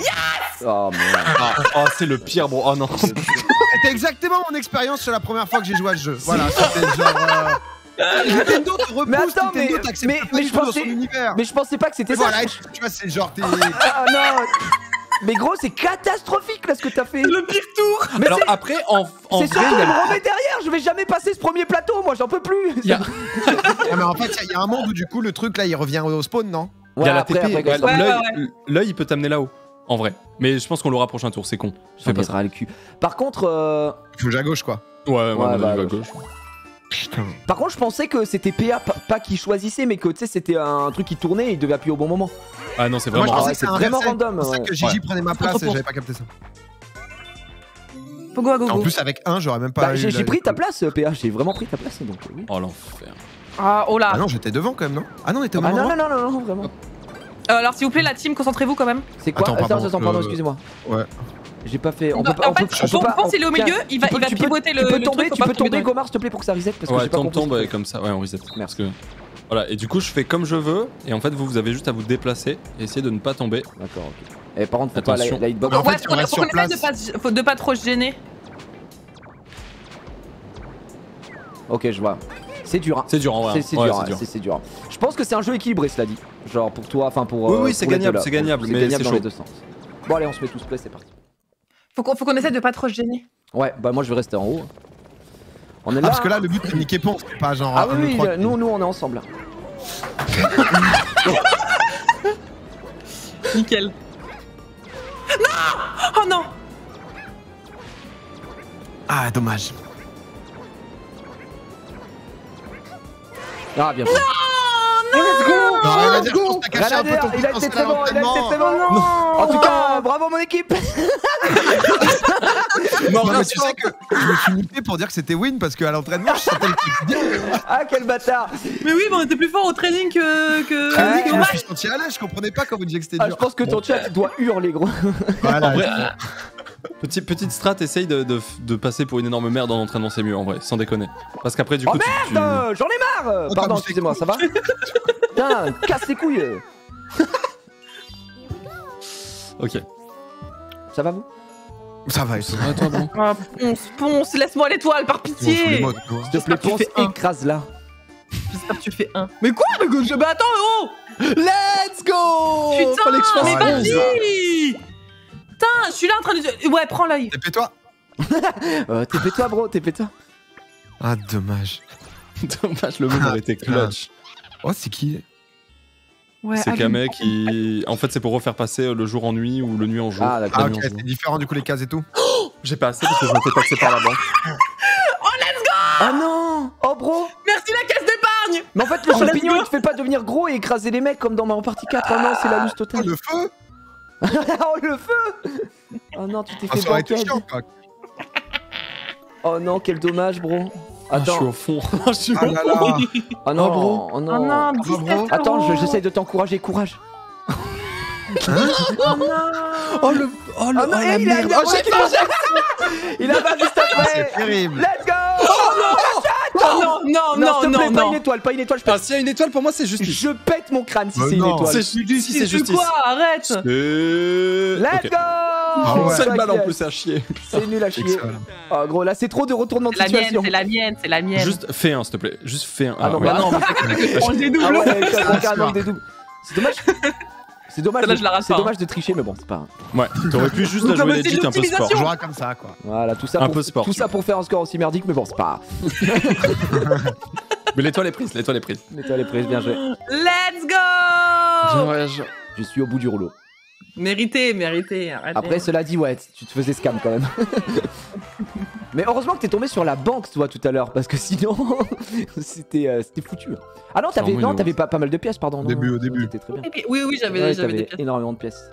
Yes Oh merde. Ah, Oh, c'est le pire, bro. Oh non. C'était exactement mon expérience sur la première fois que j'ai joué à ce jeu. Voilà, c'était genre. euh, Nintendo te repousse, Mais attends, Nintendo mais- t'accepte mais- je dans pensais- son univers. Mais je pensais pas que c'était Et ça. voilà, tu vois, c'est genre t'es. Ah non Mais gros, c'est catastrophique là ce que t'as fait. Le pire tour Mais Alors c'est- après, en, en c'est vrai, surtout il me remet derrière, je vais jamais passer ce premier plateau, moi j'en peux plus. A- Ah, mais en fait, il y a un monde où du coup le truc là il revient au spawn, non? Il y a la après, TP. ouais, Ouais, ouais, L'œil, il peut t'amener là-haut. En vrai. Mais je pense qu'on l'aura prochain tour, c'est con. je Fais pas le cul. Par contre, euh, Faut que j'aille à gauche quoi. Ouais, ouais, Ouais, ouais, bah, à ouais. gauche. Putain. par contre, je pensais que c'était PA pas, qui choisissait, mais que tu sais c'était un truc qui tournait, et il devait appuyer au bon moment. Ah non, c'est Moi, vraiment. je Ah pensais ouais, que c'est c'est vraiment random. C'est pour ça que Gigi Ouais. prenait ma place et j'avais pas capté ça. Pogo à gogo. En plus, avec un, j'aurais même pas. Bah, j'ai pris ta place, euh, PA, j'ai vraiment pris ta place donc euh, oui. Oh l'enfer. Ah, oh là Ah non, j'étais devant quand même, non? Ah non, on était au Ah même non, endroit? non, non, non, non, vraiment. Euh, Alors, s'il vous plaît, la team, concentrez-vous quand même. C'est quoi Attends, pardon, Attends, attends, pardon, euh, excusez-moi. ouais. J'ai pas fait. On peut pas. en on fait, on peut bon, pas- pense il est au milieu, il va, tu il peux- va tu peux- pivoter le, Tu peux le tomber, tu pas peux tomber, lui donnes. Gomar, s'il te plaît, pour que ça reset parce que Ouais, j'ai pas tombe, compris. tombe, et comme ça. Ouais, on reset. Parce que. Voilà, et du coup, je fais comme je veux. Et en fait, vous, vous avez juste à vous déplacer et essayer de ne pas tomber. D'accord, ok. Et par contre, faut pas la, hitbox. En fait, Ouais, faut, qu'on de pas trop se gêner. Ok, je vois. C'est dur, hein. C'est dur en vrai. C'est Ouais, dur, c'est hein, dur. c'est- dur. Je pense que c'est un jeu équilibré, cela dit. Genre pour toi, enfin pour. Oui, euh, oui, c'est pour gagnable, c'est gagnable, C'est mais gagnable c'est dans les chaud. deux sens. Bon, allez, on se met tous play, c'est parti. Faut qu'on faut qu'on essaie de pas trop se gêner. Ouais, bah moi je vais rester en haut. On est Ah, là. parce que là, le but c'est de niquer Ponce, c'est pas genre. Ah oui, oui, nous, nous on est ensemble. (laughs) Nickel. Non Oh non Ah, dommage. Ah, bien. Non, caché un peu Grenadier, ton il a été très bon, il a été d'entraînement. très bon. En tout cas, bravo mon équipe. (laughs) Non, mais tu sais que je me suis muté pour dire que c'était win parce qu'à l'entraînement, je sentais le truc bien. Ah, quel bâtard. Mais oui, mais on était plus fort au training que. que... Ouais. je me suis senti à l'aise, je comprenais pas quand vous disiez que c'était Ah, dur. je pense que ton chat doit hurler, gros. Voilà. Petit, petite strat, essaye de, de, de passer pour une énorme merde en entraînement, c'est mieux en vrai, sans déconner. Parce qu'après, du Oh coup, tu- tu, Euh, J'en ai marre. Oh, Pardon, excusez-moi, ça va (laughs) Putain, casse les couilles. (laughs) Ok. Ça va vous Ça va, ça Ah, toi, bon. Ah, ponce, ponce, laisse-moi l'étoile, par pitié. S'il te plaît, ponce, écrase-la. J'espère que tu fais un. Mais quoi Mais mais attends, oh Let's go Putain, Fallait que je fasse mais vas-y Putain, je suis là en train de... Ouais, prends l'œil. Épée-toi. (laughs) Euh, TP-toi, bro, TP-toi. Ah, dommage. (laughs) Dommage, le move aurait été clutch. Oh, c'est qui? Ouais, C'est mec qui. En fait, c'est pour refaire passer le jour en nuit ou le nuit en jour. Ah, d'accord. Ah, ok, c'est différent du coup, les cases et tout. (gasps) J'ai pas assez parce que je me fais taxer par la banque. (laughs) Oh non Oh, bro Merci la caisse d'épargne Mais en fait, le Oh, champignon, let's go. il te fait pas devenir gros et écraser les mecs comme dans Mario Party 4. Oh non, c'est la loose Oh, totale. le feu (laughs) oh, le feu Oh non, tu t'es Ah, fait Ça quoi. Oh non, quel dommage, bro. Ah, je suis au fond. (laughs) je suis Ah au là fond. là. Oh non, Oh, bro. Oh Oh non. non, bro. 17 Attends, je- j'essaye de t'encourager, courage. Oh non (laughs) Oh le. Oh le. Oh non, oh, la il a, il a, Oh, j'ai il a pas juste C'est après. terrible. Let's go Oh non, non, Non, non, s'il te plaît, non, pas non une étoile, pas une étoile. Je Ah, pète, s'il y a une étoile, pour moi, c'est justice. je pète mon crâne si Mais c'est une non. étoile. C'est justice, si c'est justice. quoi Arrête C'est. Let's go ouais. 5 Cinq balles en plus, c'est à chier. C'est nul à chier. Oh gros, là c'est trop de retournements de C'est la mienne, situation. c'est la mienne, c'est la mienne. Juste fais un, s'il te plaît. Juste fais un. Ah non, ouais. bah Bah non, on le dédouble. Ah. C'est dommage. C'est dommage, Celle-là, de- c'est dommage tricher, mais bon, c'est pas. Ouais, t'aurais pu juste la jouer legit un peu sport. jouera comme ça, quoi. Voilà, tout ça, Un pour, peu sport, tout ça pour faire un score aussi merdique, mais bon, c'est pas (laughs) Mais l'étoile est prise, l'étoile est prise. L'étoile est prise, bien joué. Let's go je- Je suis au bout du rouleau. Mérité, mérité. arrêtez. Après, cela dit, ouais, tu te faisais scam quand même. (laughs) mais heureusement que t'es tombé sur la banque, toi, tout à l'heure, parce que sinon, (laughs) c'était euh, c'était foutu. Ah non, t'avais Non, t'avais pas, pas mal de pièces, pardon. Au non, début, non, au début. T'étais très bien. Oui, oui, j'avais Ouais, j'avais des pièces. énormément de pièces.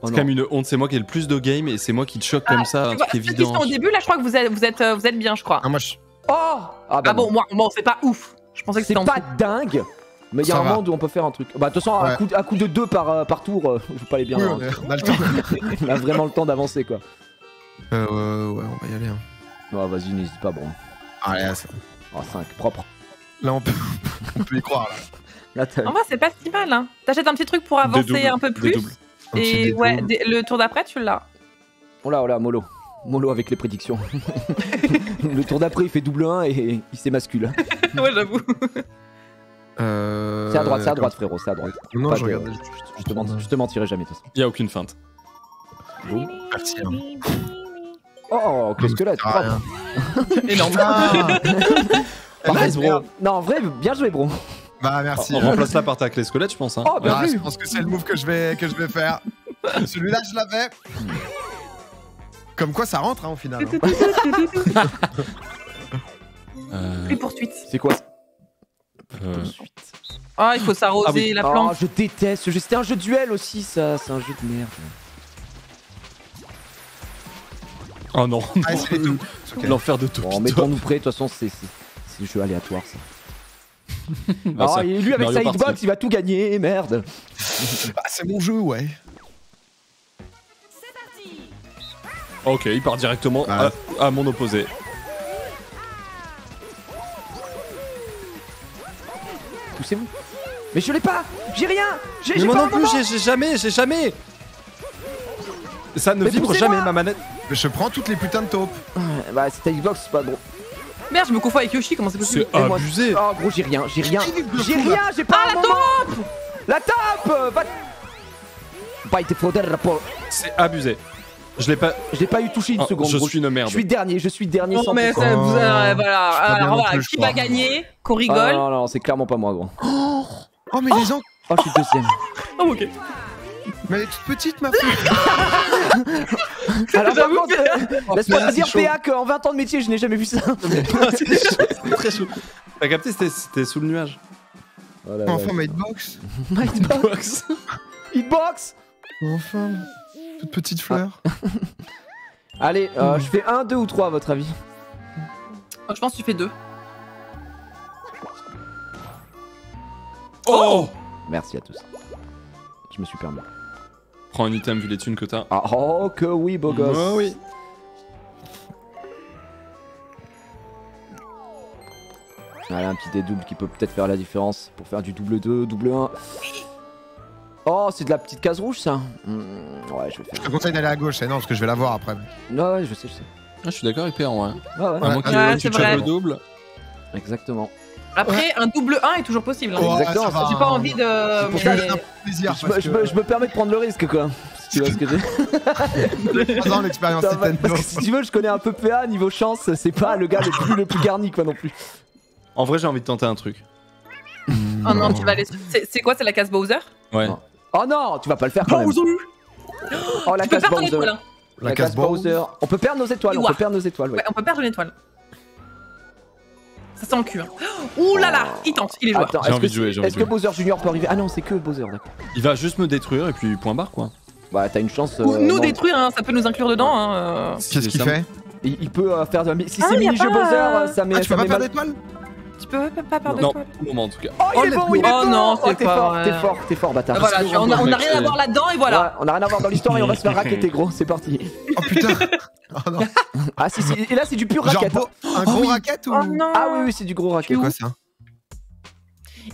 Oh C'est non. quand même une honte, c'est moi qui ai le plus de game et c'est moi qui te choque comme ça, truc ceux qui évident. sont au début, là, je crois que vous êtes, vous êtes, euh, vous êtes bien, je crois. Ah, moi, je... Oh Ah bah Ah bon, moi, bon, c'est pas ouf. Je pensais que C'est c'était pas dingue, mais il y a Ça un va. monde où on peut faire un truc. Bah de toute façon, à, Ouais. coup, à coup de deux par, euh, par tour, euh, je veux pas aller bien Oui, on, est- on a le temps. (laughs) On a vraiment le temps d'avancer quoi. Euh, ouais, ouais, on va y aller. hein. Ouais, vas-y, n'hésite pas, bon. Allez, là, ça- Oh, 5, propre. là, on peut... (laughs) on peut y croire. Là. Là, t'as- En vrai, c'est pas si mal. Hein. T'achètes un petit truc pour avancer doubles, un peu des plus. doubles. Un petit Et détour. ouais, le tour d'après, tu l'as. Oh là, oh là, mollo. Mollo avec les prédictions. (laughs) le tour d'après, il fait double 1 et il s'émascule. (laughs) ouais, j'avoue. Euh, C'est à droite, c'est à droite, frérot, c'est à droite. Non, Pas je de- regarde. Je te, mens- je te mentirai jamais, de toute façon. Il y a aucune feinte. Merci. hein. Oh, qu'est-ce que là, Ça. Énorme. Pareil, bro. Non, en vrai, bien joué, bro. Bah merci. On remplace la par ta clé squelette, je pense. Hein. Oh, bien Ah, je pense que c'est le move que je vais, que je vais faire. Celui-là, je l'avais. Comme quoi, ça rentre hein, au final. hein. Euh, Les poursuites. C'est quoi euh, Ah, il faut s'arroser Ah oui. la Oh, plante. je déteste ce jeu. C'était un jeu de duel aussi, ça. C'est un jeu de merde. Oh non, Ah, ok. l'enfer de Bon, Topito. mettons-nous prêts. De toute façon, c'est c'est- c'est le jeu aléatoire, ça. Ah, Ah, ça- et lui, avec sa Party. hitbox, il va tout gagner. Merde. Bah, (laughs) c'est mon jeu, ouais. Ok, il part directement Ah. à, à mon opposé. Poussez-vous. Mais je l'ai pas. J'ai rien. J'ai Mais j'ai moi pas non plus, j'ai j'ai jamais, j'ai jamais. Ça ne Mais vibre jamais ma manette. Mais je prends toutes les putains de taupes. Bah, c'est ta hitbox, c'est pas bon. Merde, je me confonds avec Yoshi, comment c'est possible C'est abusé. Oh, gros, j'ai rien. J'ai rien. J'ai rien. J'ai pas un moment. La tape. Va. Pas été faudrait rapport. C'est abusé. Je l'ai pas. Je l'ai pas eu touché une Ah, seconde. je gros. suis une merde. Je suis dernier. Je suis dernier. Non, 100%. mais ça, vous, euh, voilà. Alors, voilà, qui va gagner Qu'on Ah, rigole non, non, c'est clairement pas moi, gros. Oh, mais les gens. Oh, je suis deuxième. Oh, ok. Mais elle est toute petite, ma fille. (laughs) Alors, par contre, euh, laisse-moi te dire. PA, qu'en 20 ans de métier, je n'ai jamais vu ça. (laughs) c'est très chaud. T'as capté, c'était- sous le nuage. Enfin, ma hitbox. Hitbox. Hitbox. Enfin. Toute petite fleur. (laughs) Allez, euh, je fais 1, 2 ou 3 à votre avis Oh, Je pense que tu fais deux. Oh Merci à tous. Je me suis permis. Prends un item vu les thunes que t'as. Ah, oh, que oui, beau gosse. Oh oui. Allez, un petit dé double qui peut peut-être faire la différence pour faire du double 2, double 1. Oh, c'est de la petite case rouge ça Hmm, Ouais, je vais Je faire. te conseille d'aller à gauche, non, parce que je vais la voir après. Non, ouais, je sais, je sais. Ah, je suis d'accord, il perd en vrai. Ouais, ouais, À moins que Ouais, tu c'est chopes vrai. le double. exactement. Après, un double 1 est toujours possible. hein. Ouais, Exactement, J'ai pas hein. envie de. Mais- plaisir. Je, me, je me- je me permets de prendre le risque, quoi. Si tu vois ce que j'ai. Nintendo. Parce que si tu veux, je connais un peu PA niveau chance, c'est pas le gars le plus, le plus garni, quoi, non plus. En vrai, j'ai envie de tenter un truc. Oh non, tu vas aller. C'est c'est quoi C'est la case Bowser? Ouais. Oh non, tu vas pas le faire quand même. Oh, la Tu peux case perdre ton Bowser. étoile. hein. La, La case case Bowser. Bowser. On peut perdre nos étoiles, on peut perdre nos étoiles, ouais. Ouais, on peut perdre une étoile. Ça sent le cul. Hein. (gasps) Ouh là là Il tente, il est joueur. Attends, J'ai est-ce envie que, de jouer, est-ce de que. Bowser Junior peut arriver? Ah non, c'est que Bowser, d'accord. Il va juste me détruire et puis point barre quoi. Bah, t'as une chance. Ou euh, nous non. détruire, hein, ça peut nous inclure dedans. Hein. euh. Qu'est-ce qu'il fait? Il, il peut euh, faire. Si Ah, c'est mini-jeu pas, Bowser, euh, ça met. Ah, tu ça peux pas faire mal- d'étoile Tu peux pas perdre Non, pour le moment en tout cas. Oh, il est let's bon, il est Oh bon non, Oh, c'est fort, t'es fort, t'es fort, bâtard. Ah, voilà, on a, on a rien à voir là-dedans et voilà. Ouais, on a rien à voir dans l'histoire et on va se faire (laughs) racketter, gros. C'est parti. Oh putain Oh non Ah, si, si. Et là, c'est du pur racket. beau- un gros racket ou Oh non Ah, oui, oui, c'est du gros C'est racket. quoi ça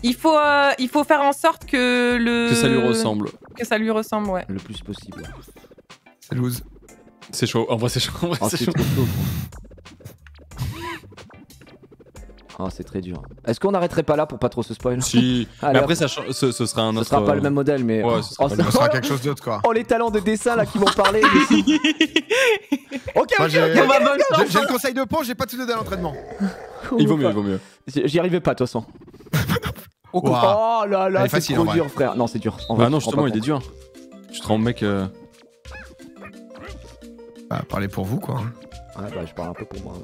il, faut, euh, il faut faire en sorte que le. Que ça lui ressemble. Que ça lui ressemble, ouais. Le plus possible. C'est loose. C'est chaud, en vrai c'est chaud. En vrai, Oh, c'est c'est chaud. Oh, c'est très dur. Est-ce qu'on n'arrêterait pas là pour pas trop se spoil Si. (laughs) Allez, Mais après ça ce, ce sera un Ce autre. sera pas euh, le même modèle, mais. Ouais, ce sera oh, le Ce sera quelque chose d'autre quoi. (laughs) oh, les talents de dessin là qui vont parler. (laughs) ok, Moi ok, j'ai ok. On va bonne j'ai- le conseil de pont, j'ai pas tout donné à l'entraînement. Il vaut mieux, il vaut mieux. J'y arrivais pas, de toute façon. Oh, oh là là, c'est facile, trop dur, frère. Non, c'est dur. En Bah non, je te rends justement, il est dur. Tu te rends mec. euh, Bah, parlez pour vous quoi. Ouais, bah, je parle un peu pour moi.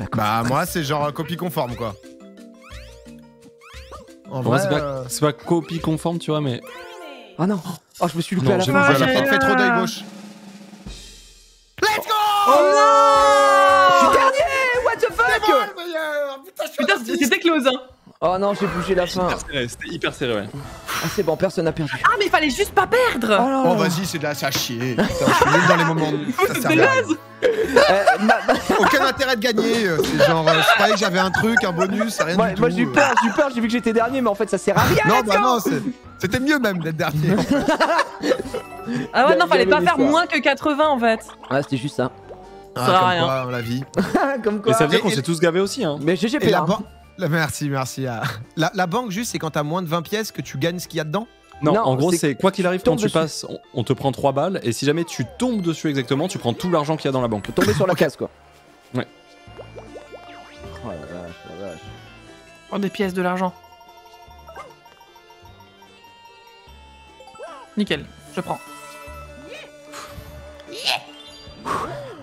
Oh, Bah, moi c'est genre copie conforme quoi. En vrai, vrai, c'est pas, euh, c'est pas copie conforme, tu vois, mais. Ah non Oh, je me suis loupé Non, à la j'ai fin. à la j'ai- fin, fais trop d'œil gauche. Let's go Je suis dernier What the C'est fuck moi le meilleur Putain, je suis Putain, c'était close, hein. Oh non, j'ai bougé la fin. C'était hyper serré, ouais. Ah, c'est bon, personne n'a perdu. Ah, mais il fallait juste pas perdre Oh là Oh, là. vas-y, c'est de la ça chier. Putain, je suis nul dans les moments. Ça C'est Euh, (laughs) Aucun intérêt de gagner. euh, C'est genre, euh, je croyais que j'avais un truc, un bonus, rien moi, du moi, tout. j'ai eu peur, j'ai eu peur, j'ai vu que j'étais dernier, mais en fait, ça sert à rien. Non, bah non, c'est- c'était mieux même d'être dernier. (laughs) Ah ouais, non, fallait pas faire moins que 80 en fait. Ah, c'était juste ça. Ah, sert à comme rien. quoi, la vie. (laughs) Comme Et quoi. ça veut dire Et- qu'on et- s'est tous gavés aussi, hein. Mais GG Et banque. (laughs) Merci, merci. ah. La, la banque, juste, c'est quand t'as moins de 20 pièces que tu gagnes ce qu'il y a dedans Non, Non, en gros, c'est- quoi qu'il arrive, quand tu dessus. passes, on, on te prend 3 balles, et si jamais tu tombes dessus exactement, tu prends tout l'argent qu'il y a dans la banque. Tomber sur la case, quoi. Ouais. Oh la vache, la vache. Oh, des pièces, de l'argent. Nickel, je prends.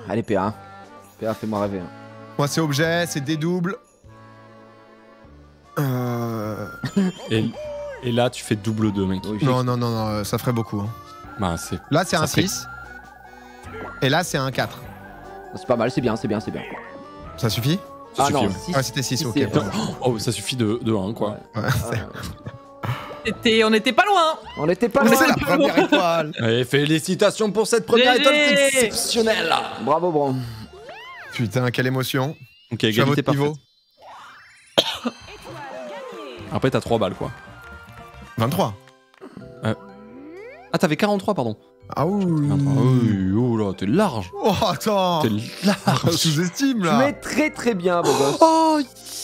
Allez, PA. PA, fais-moi rêver. hein. Moi, c'est objet, c'est des doubles. Euh... Et, et là, tu fais double 2, mec. Non, non, non, non, euh, ça ferait beaucoup. hein. Bah. Là, c'est un ferait- 6. Et là, c'est un 4. C'est pas mal, c'est bien, c'est bien, c'est bien. Ça suffit? Ça ah suffit. non, ouais. six- Ouais, c'était 6, six, ok. pardon. Oh, ça suffit de, de 1, quoi. Ouais. Ah, (laughs) On était pas loin on était pas Oh, loin. c'est la première (laughs) étoile Et félicitations pour cette première GG. étoile exceptionnelle. Bravo, Bron. Putain, quelle émotion. Ok, égalité parfaite. Après, t'as 3 balles, quoi. 23. Ah, t'avais 43, pardon. Ah oui. 23. Oui, oh là, t'es large. Oh, attends T'es (laughs) Je large. sous-estime, Tu là mets très très bien, beau gosse. Oh,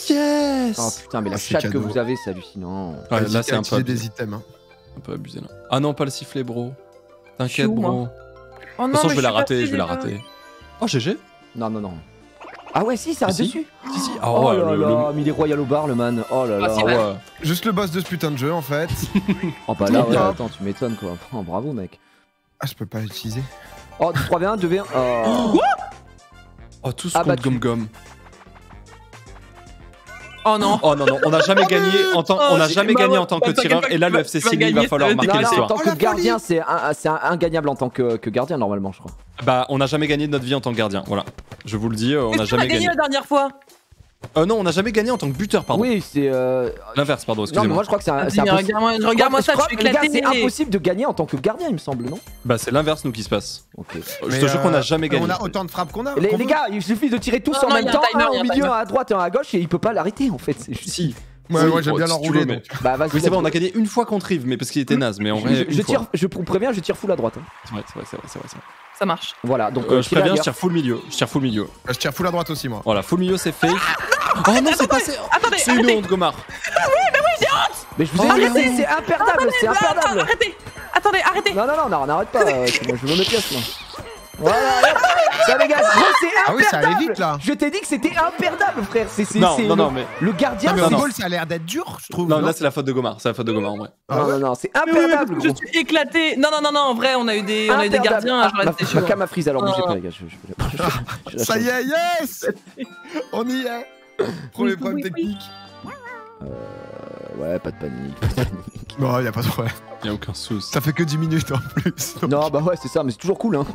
yes Oh putain, mais la Oh, chatte que vous avez, c'est hallucinant. Ouais, là, c'est un peu, des items. hein. un peu abusé, là. Ah non, pas le sifflet, bro. T'inquiète, bro. moi De Oh toute façon, je vais mais la rater, je vais la rater. Oh, GG Non, non, non. Ah ouais, si, ça reste Si. dessus. Si, si. Oh, Oh, ouais, là le- là, le- mais il est royal au bar, le man. Oh là Ah, là. c'est Ah vrai. ouais. Juste le boss de ce putain de jeu, en fait. (laughs) Oh bah là, ouais, attends, tu m'étonnes quoi. Oh, bravo, mec. Ah, je peux pas l'utiliser. Oh, 3v1, 2v1. Oh. Oh, tous Ah, contre bah, tu- Gum Gum. Oh non Oh non, non, on n'a jamais gagné en tant, on n'a Oh, jamais gagné en tant que tireur. Et là, le FC il va falloir marquer non, en l'histoire. tant que gardien, c'est un- c'est un- ingagable en tant que, que gardien, normalement, je crois. Bah, on n'a jamais gagné de notre vie en tant que gardien. Voilà. Je vous le dis, euh, on n'a jamais gagné gagné. la dernière fois Euh, non, on n'a jamais gagné en tant que buteur, pardon. Oui, c'est. euh, L'inverse, pardon, Non, mais excusez-moi. moi, je crois que c'est un-. Regarde-moi ça, Je suis. C'est impossible de gagner en tant que gardien, il me semble, non? Bah, c'est l'inverse, nous, qui se passe. Ok. Je te jure qu'on euh, n'a jamais gagné. On a autant de frappes qu'on a. Les, gars, il suffit de tirer tous Non, en non, même temps, timer, un au milieu, un à droite et un à gauche, et il peut pas l'arrêter en fait. c'est juste- Si. Ouais, Oui, moi j'aime bien l'enrouler. mais- donc. Bah vas-y. Oui, c'est vrai, on a gagné une fois contre Yves, mais parce qu'il était naze. Mais en vrai, je- je tire, je vous préviens, je tire full à droite. hein. C'est vrai, c'est vrai, c'est vrai, c'est vrai. Ça marche. Voilà, donc Euh, euh, je préviens, je tire full milieu. Je tire full milieu. Je tire full à droite aussi, moi. Voilà, full milieu, c'est fake. Oh non, c'est passé. Attendez, C'est une honte, Gomard. Mais je vous ai Oh, dit, arrêtez. c'est- imperdable, c'est imperdable. Arrêtez Attendez, arrêtez Non, non, non, non, on n'arrête pas. euh, c'est bon, je veux mes pièces, moi. Voilà, ça les gars, gros, c'est Ah oui, ça allait vite là. Je t'ai dit que c'était imperdable, frère. C'est c'est- Non, c'est non, le, non, mais. le gardien. Non, mais goal, ça a l'air d'être dur, je trouve. Non, non là, c'est la faute de Gomard. C'est la faute de Gomard, en vrai. Ah Non, ouais non, non, c'est oui, mais imperdable. Je suis éclaté Non, non, non, non, en vrai, on a eu des, on a eu des gardiens, Ah, j'aurais ma, cam a freeze alors bougez pas les gars. Je, je, je- je- je la Ça y est, yes (laughs) On y est Premier Oui, problème oui, oui. technique. Euh, ouais, pas de panique, pas de panique. Non, y a pas de problème. Y a aucun souci. Ça fait que 10 minutes en plus. donc- Non, bah ouais, c'est ça, mais c'est toujours cool, hein.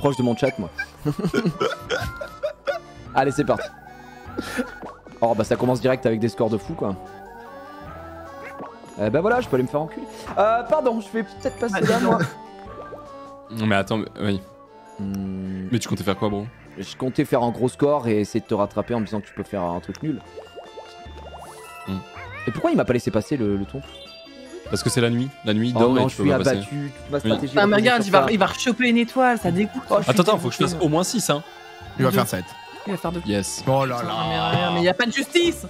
Proche de mon chat, moi. (laughs) Allez, c'est parti. Oh, bah ça commence direct avec des scores de fou, quoi. Eh ben voilà, je peux aller me faire enculer. Euh, pardon, je vais peut-être passer Ah, là, moi. Non, mais attends, mais- oui. Hmm, Mais tu comptais faire quoi, bro? Je comptais faire un gros score et essayer de te rattraper en me disant que tu peux faire un truc nul. Hmm. Et pourquoi il m'a pas laissé passer le, le ton? Parce que c'est la nuit. La nuit, il Oh dort non, et je tu peux suis pas passer. abattu, toute ma stratégie. Ah, mais regarde, il va, ça. il va rechoper une étoile, ça dégoûte. Oh, je suis Attends, attends, faut que je fasse au moins 6, hein. Il va faire 7. Il va faire deux. Yes. Oh là là mais il y a pas de justice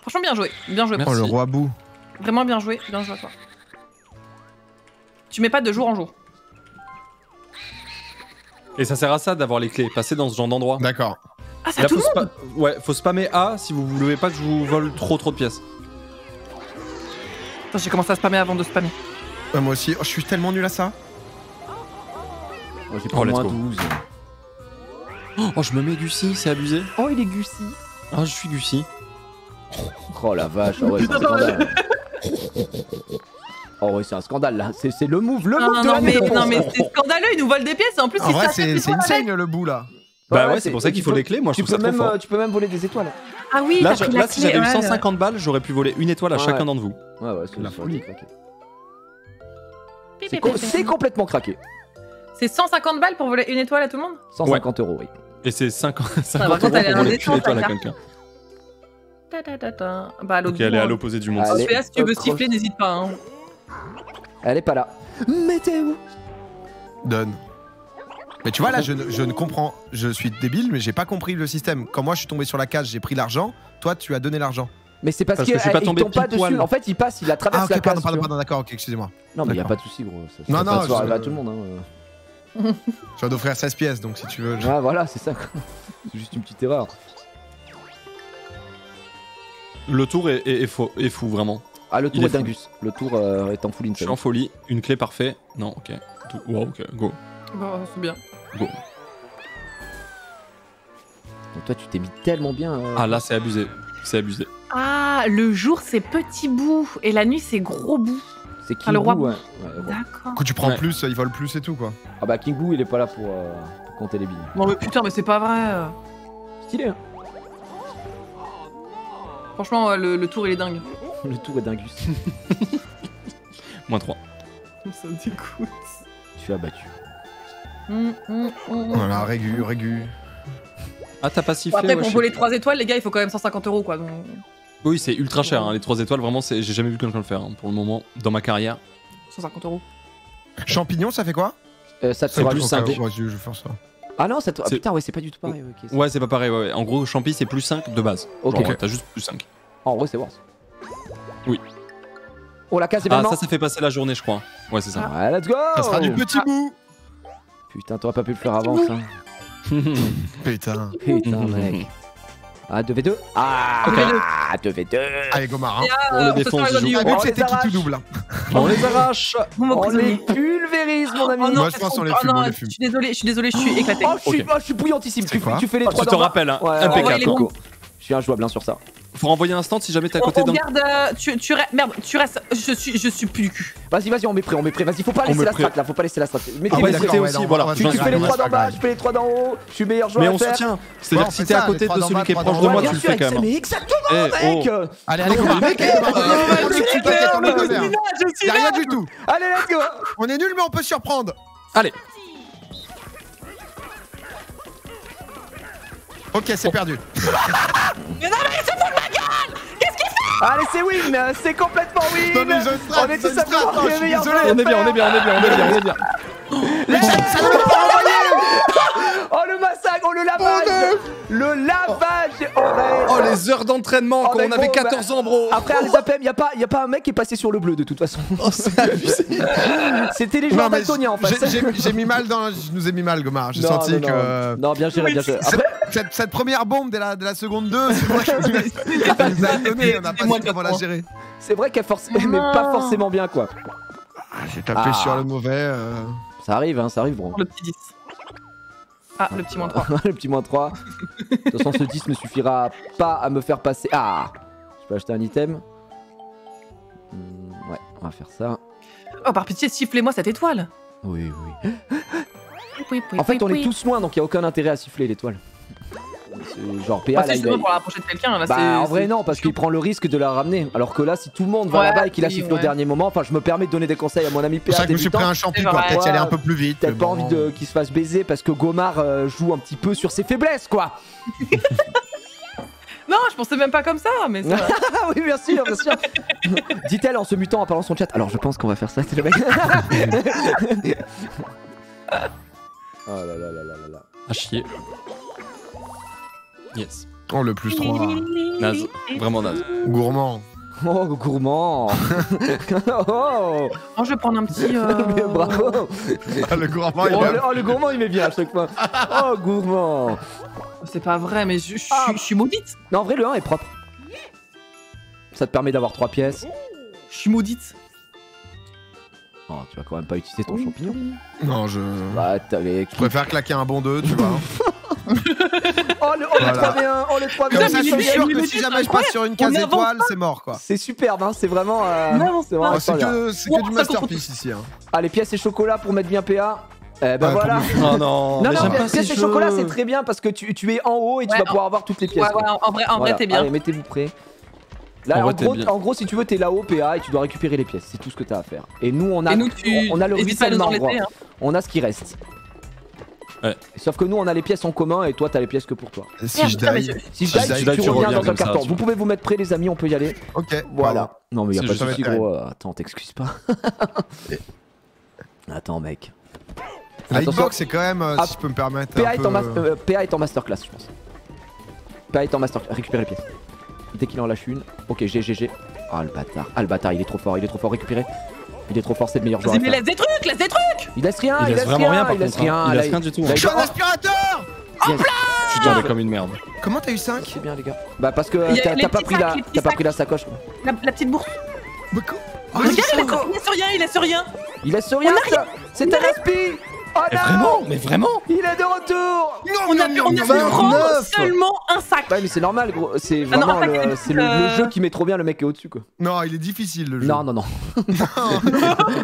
Franchement, bien joué, bien joué. Merci. Oh, le roi bout. Vraiment bien joué, bien joué à toi. Tu mets pas de jour en jour. Et ça sert à ça d'avoir les clés, passer dans ce genre d'endroit. D'accord. Ah, Et c'est à Là, tout le monde ouais, faut spammer A si vous voulez pas que je vous vole trop trop de pièces. Attends, j'ai commencé à spammer avant de spammer. Ouais, moi aussi. Oh, je suis tellement nul à ça. Oh, j'ai Oh, pris let's moins go. 12. Oh, je me mets Gucci, c'est abusé. Oh, il est Gucci. Ah, je suis Gucci. Oh la vache, ah ouais, c'est un scandale. Oh ouais, c'est un scandale là. C'est c'est le move, le Non, move non, de non, l'année mais, non, mais c'est scandaleux, il nous vole des pièces en plus En il vrai, s'achète c'est c'est insane le bout là. Bah Ouais, ouais, c'est pour ça qu'il faut peux- les clés, moi je Tu trouve peux, ça trop même, fort. euh, tu peux même voler des étoiles. Ah oui, Là, là, si j'avais eu ouais. 150 balles, j'aurais pu voler une étoile à Ouais. chacun d'entre vous. Ouais, ouais, c'est La folie. craqué. C'est co- C'est complètement craqué. C'est 150 balles pour voler une étoile à tout le monde 150 euros, oui. Et c'est 50, par 50 contre, euros elle est pour voler une étoile à quelqu'un. Ta, ta, ta, ta. Bah, Ok, elle est à hein. l'opposé du monde. Celui-là, si tu veux siffler, n'hésite pas. Hein. Elle est pas là. Météo. Donne. Mais tu vois là, je ne, je ne comprends. Je suis débile, mais j'ai pas compris le système. Quand moi je suis tombé sur la case, j'ai pris l'argent. Toi, tu as donné l'argent. Mais c'est parce, Parce que que je suis pas euh, il tombé tombe pas dessus. poil. En fait, il passe, il traverse Ah, ok, la case. pardon, tu pardon, vois. pardon, d'accord, ok, excusez-moi. Non, mais y a D'accord. pas de souci, gros. Ça, ça Non, va non, pas se voir je- arriver à tout le monde. Hein. Je viens d'offrir 16 pièces, donc si tu veux. je- Ouais, voilà, c'est ça. quoi. C'est juste une petite erreur. Le tour est, est- est faux, est fou, vraiment. Ah, le tour Il est est dingus. Le tour euh, est en full Je suis insane. en folie. Une clé parfait. Non, ok. Tout- Wow, ok, go. Bon, c'est bien. Go. Donc toi, tu t'es mis tellement bien. euh, Ah là, c'est abusé. C'est abusé. Ah, le jour, c'est petit bout. Et la nuit, c'est gros bout. c'est King ah, le roi Boo, ouais. Ouais. D'accord. Du coup, tu prends Ouais. plus, il vole plus et tout quoi. Ah bah King Boo, il est pas là pour, euh, pour compter les billes. Non, mais putain, mais c'est pas vrai. Stylé, hein Franchement, ouais, le, le tour, il est dingue. (laughs) Le tour est dingus. (laughs) Moins 3. Ça me dégoûte. tu as battu. Voilà, régu, régu. Ah, t'as pas Bon, sifflé après, ouais, pour voler sais 3 étoiles, les gars, il faut quand même 150 euros, quoi. Donc... Oui, c'est ultra cher. hein. Les 3 étoiles, vraiment, c'est- j'ai jamais vu quelqu'un le faire hein, pour le moment dans ma carrière. 150 euros. Champignon, ça fait quoi? Euh, ça te plus donc- cinq. Ouais, je je vais faire ça. Ah non, ça te... ah, C'est- putain, ouais, c'est pas du tout pareil. Ouais, c'est pas pareil. Ouais, ouais. En gros, Champi, c'est plus 5 de base. Ok. Ouais, t'as juste plus 5. En vrai, c'est worse. Oui. Oh, la case Ah, événement ça, ça fait passer la journée, je crois. Ouais, c'est ça. Ouais, let's go Ça sera du petit bout Putain, t'aurais pas pu le faire avant, ça. (laughs) Putain. Putain, mec. Ah, 2v2 Ah, 2v2 Allez, Gomar. Hein. On le défonce, Ah, on les c'était qui arrache. tout double. hein. (laughs) On les arrache On les pulvérise, mon ami Oh non, Moi, je pense qu'on les oh fume, non, on les Je fume. suis désolé, je suis désolé, je suis éclaté. Oh, je suis, oh, je bouillantissime. Tu, fais les Oh, trois Tu te hein ouais, Impeccable. Les. Je suis injouable, bien sur ça. Faut renvoyer un stand si jamais t'es à On, côté on d'un. garde. euh, tu, tu restes. Merde, tu restes. Je suis, je suis plus du cul. Vas-y, vas-y, on met prêt, on met prêt. Vas-y, faut pas On laisser la strat là, faut pas laisser la strat. Mettez Ah les aussi, voilà. Tu, se tu fais les Ouais, trois c'est d'en pas bas, je fais les trois d'en haut. Je suis meilleur joueur Mais on soutient. C'est-à-dire Ouais, que si t'es à côté de celui d'en qui est proche de moi, tu le fais quand même. Mais exactement, mec oh. Allez, allez, Oh, oh, On est oh, t'inquiète, on oh, est oh, derrière. je Y'a rien du tout. Allez, let's go On est nul, mais on peut surprendre. Allez, Ok, c'est perdu. Allez, c'est win C'est complètement win Non, mais je strat, On est c'est simplement non, je les meilleurs on est bien, on est bien, on est bien, on est bien, on est bien. Ça (laughs) Oh, le massacre Oh, le lavage Le lavage aurait... Oh, les heures d'entraînement Oh, quand on avait gros, 14 ans, bro. Après, à les APM, y a pas, y a pas un mec qui est passé sur le bleu de toute façon. (laughs) Oh, c'est abusé. C'était les joueurs daltoniens en j'ai- fait. j'ai- mis mal dans. Je nous ai mis mal, Gomar. J'ai Non, senti non, que. non. Non, bien géré, bien géré. Après, Cette, cette première bombe de la, de la seconde 2, c'est moi qui elle nous a (laughs) étonné, on n'a pas moi su qui comment la gérer. c'est vrai qu'elle force, mais pas forcément bien quoi. J'ai tapé Ah. sur le mauvais. euh. Ça arrive, hein, ça arrive, bro. Le petit 10. Ah, le petit moins 3. (laughs) le petit moins 3. De toute façon, ce 10 ne suffira pas à me faire passer. Ah Je peux acheter un item. Hmm, ouais, on va faire ça. Oh, par pitié, sifflez-moi cette étoile. Oui, oui. En fait, on est tous loin, donc il n'y a aucun intérêt à siffler l'étoile. C'est Genre PA, Bah, là, c'est il justement a- pour la prochaine de quelqu'un. Bah, c'est- en vrai, c'est- non, parce qu'il prend le risque de la ramener. Alors que là, si tout le monde va Ouais, là-bas et qu'il a oui, sifflé au dernier moment, enfin, je me permets de donner des conseils à mon ami C'est PA ça que je me suis pris un champi, C'est quoi. vrai. Peut-être y aller un peu plus vite. Mais pas envie de qu'il se fasse baiser parce que Gomar euh, joue un petit peu sur ses faiblesses, quoi. (laughs) Non, je pensais même pas comme ça, mais c'est. Ah (laughs) oui, bien sûr, bien sûr. (laughs) Dit-elle en se mutant en parlant son chat. Alors, je pense qu'on va faire ça, c'est le mec. oh là là là là là là. À chier. Yes. Oh, le plus 3. Naze. Vraiment naze. Gourmand. Oh, gourmand. oh, (laughs) Oh, je vais prendre un petit. (laughs) euh, mais bravo. Ah, le gourmand, il Oh est le, oh, le gourmand, il met bien à chaque fois. Oh, gourmand. C'est pas vrai, mais je, je- Ah. je suis maudite. Non, en vrai, le 1 est propre. Ça te permet d'avoir 3 pièces. Je suis maudite. Oh, tu vas quand même pas utiliser ton champignon. Non, je. Bah, t'avais. Je préfère claquer un bon 2, tu vois. (laughs) Oh, le, oh, le Voilà. 3v1, oh, le 3v1. Comme ça, mais je suis sûr que si jamais je passe sur une case étoile, c'est mort, quoi. C'est superbe, hein, c'est vraiment. euh, Non, c'est vraiment Oh, c'est que, du masterpiece ici. Hein. Ah, les pièces et chocolat pour mettre bien PA. Eh ben voilà. Oh non, Non, non, pas ces pièces et chocolat, c'est très bien parce que tu, tu es en haut et tu Ouais, vas en- pouvoir avoir toutes les pièces. Ouais, quoi. ouais, en vrai, en vrai Voilà. t'es bien. Allez, mettez-vous prêts. Là, En en, vrai, t'es gros, bien. en gros, si tu veux, t'es là-haut, PA, et tu dois récupérer les pièces. C'est tout ce que t'as à faire. Et nous, on a, Et nous, tu. on a le. Hein. On a ce qui reste. Ouais. Sauf que nous, on a les pièces en commun et toi, t'as les pièces que pour toi. Si je die. Si je die, si tu, tu tu reviens dans un carton. Vous pouvez vous mettre prêts, les amis, on peut y aller. Ok. Voilà. Non, mais y a pas de soucis, gros. Attends, t'excuses pas. (laughs) Attends, mec. La hitbox, c'est quand même, euh, Ah, si je peux me permettre. PA un est, peu, en ma- euh, PA est en masterclass, je pense. PA est en masterclass. Récupère les pièces. Dès qu'il en lâche une. Ok, GGG. Ah, le bâtard. Ah, le bâtard, il est trop fort, il est trop fort. Récupéré. Il est trop fort, c'est le meilleur joueur. Mais laisse des trucs, laisse des trucs Il laisse rien, Il laisse vraiment rien il laisse hein. rien. Il laisse rien du tout. Je suis un aspirateur yes. Putain, mais comme une merde. Comment t'as eu 5 C'est bien, les gars. Bah, parce que a t'as pas, pris la- les petits t'as pas sacs. pris la sacoche. quoi. la, petite bourse. Oh, Regarde, j'ai il laisse, rien, il laisse rien. Il laisse rien, C'est un aspi Mais non vraiment Mais vraiment Il est de retour On a pu, on a pu 29. prendre seulement un sac. Ouais, mais c'est normal, gros. C'est Ah non, vraiment c'est le, c'est euh, jeu qui met trop bien le mec qui est au-dessus, quoi. Non, il est difficile le jeu. Non, non, non. (laughs)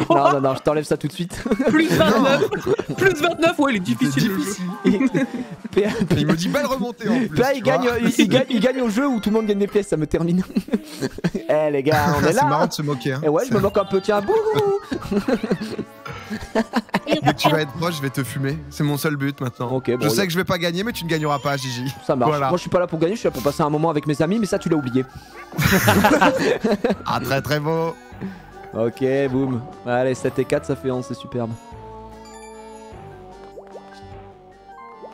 non, non, non, je t'enlève ça tout de suite. Plus 29. Plus 29, ouais, il est C'est difficile. le jeu. difficile. (laughs) PA, Il me dit belle remontée en plus. Tu il, vois. gagne, il, il gagne, il gagne au jeu où tout le monde gagne des pièces, ça me termine. (laughs) Eh les gars, on est C'est là. marrant hein. de se moquer. Hein. Eh ouais, je me moque un peu, tiens, bouhou (laughs) Dès que tu vas être proche, je vais te fumer. C'est mon seul but maintenant. Ok, bon, je sais a- que je vais pas gagner, mais tu ne gagneras pas, Gigi. Ça marche. Voilà. Moi, je suis pas là pour gagner, je suis là pour passer un moment avec mes amis, mais ça, tu l'as oublié. (laughs) Ah, très très beau. Ok, boum. Allez, 7 et 4, ça fait 11, c'est superbe.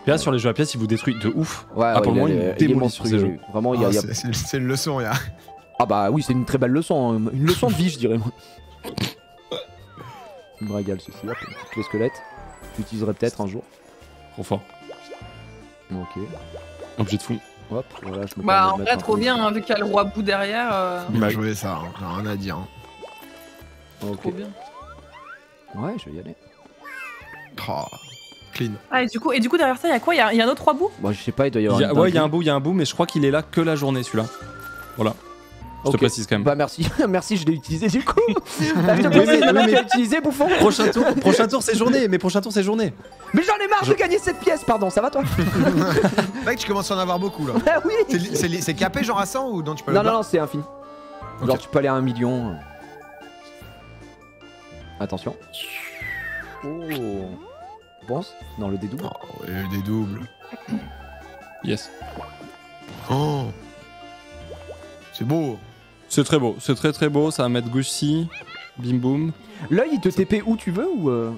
Là, sur les jeux à pièces, il vous détruit de ouf. Ouais, Ah, ouais, pour le moment, il démolit sur ces jeux. Vraiment, il y a, Ah, il y a- c'est- une leçon, il y a. Ah bah oui, c'est une très belle leçon. hein. Une leçon de vie, je dirais. Il me régale ceci. Hop, le squelette. J'utiliserai peut-être un jour. Trop fort. Ok. Objet de fou. Hop, voilà, je me Bah, en vrai, trop bien, hein, vu qu'il y a le roi bout derrière. euh, Bien Bah, joué ça, hein. j'ai rien à dire. hein. Ok. Trop bien. Ouais, je vais y aller. Oh, clean. Ah, et du coup, et du coup derrière ça, il y a quoi? Il y, a- il y a un autre roi bout? Bon, je sais pas, il doit y Il avoir. y a- une ouais, il y a un bout, il y a un bout, mais je crois qu'il est là que la journée celui-là. Voilà. Je Ok. te précise quand même. Bah merci, (laughs) merci, je l'ai utilisé du coup. (laughs) Je te Oui, mais- précise, le oui, mec mais- l'a utilisé, bouffon. Prochain tour, (laughs) prochain tour c'est journée, mais prochain tour c'est journée. Mais j'en ai marre Je- de gagner cette pièce, pardon, ça va toi C'est vrai que tu commences à en avoir beaucoup là. Ah oui C'est capé genre à 100 ou non tu peux Non, le non, non, c'est infini. Genre, tu peux aller à un million. Attention. Oh. Pense dans le dédouble. Oh, des doubles. Yes. Oh. C'est beau. C'est très beau, c'est très très beau, ça va mettre Gucci, bim boum. L'œil, il te TP où tu veux ou. euh,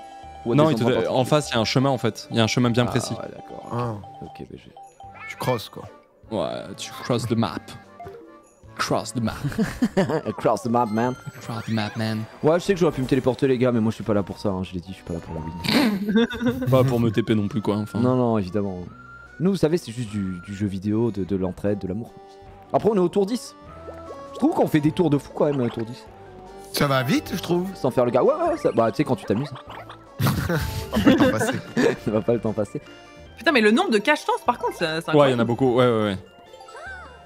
ou Non, il te- en face il y a un chemin en fait, il y a un chemin bien précis. Ah, ouais, d'accord. Ah, Ok, bah, j'ai- tu crosses quoi. Ouais, tu cross the map. Cross the map. (laughs) Across the map, man. Cross the map, man. Ouais, je sais que j'aurais pu me téléporter, les gars, mais moi je suis pas là pour ça, hein, je l'ai dit, je suis pas là pour la win. (laughs) Pas pour me TP non plus quoi. Enfin. Non, non, évidemment. Nous, vous savez, c'est juste du, du jeu vidéo, de, de l'entraide, de l'amour. Après, on est au tour 10. Je trouve qu'on fait des tours de fou quand même, tour 10. Ça va vite, je trouve. Sans faire le gars. Ouais, ouais, ça... bah, tu sais, quand tu t'amuses, (laughs) (laughs) ça va pas le temps passer. Putain, mais le nombre de cache-chances, par contre, c'est c'est Ouais, il y en a beaucoup, ouais, ouais, ouais.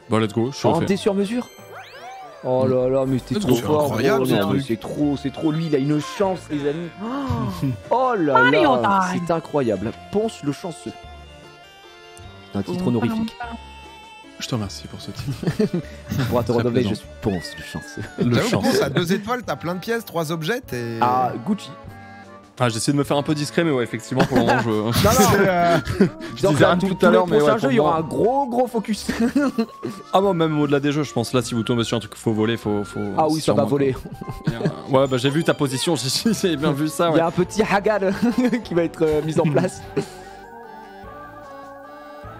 Bon, let's go, je suis En refait. dé sur mesure Oh là là, mais c'était C'est trop fort. c'est trop, c'est trop. Lui, il a une chance, les amis. (gasps) Oh là là, c'est incroyable. Ponce le chanceux. C'est un titre honorifique. Je te remercie pour ce titre. On pourra te plaisant. je Ponce (laughs) le chanceux. Le chance. À deux étoiles, t'as plein de pièces, trois objets, t'es. Ah, Gucci. Ah, j'essaie de me faire un peu discret, mais ouais, effectivement, pour le moment, je. Non, (laughs) non, euh, Je disais rien tout, tout à le l'heure, mais prochain ouais, jeu, pour il y aura un gros gros focus. (laughs) Ah, bon, même au-delà des jeux, je pense là, si vous tombez sur un truc qu'il faut voler, faut. faut ah oui, ça va voler. quoi. Ouais, bah j'ai vu ta position, j'ai bien vu ça, Il y a un petit Hagan qui va être euh, mis en place.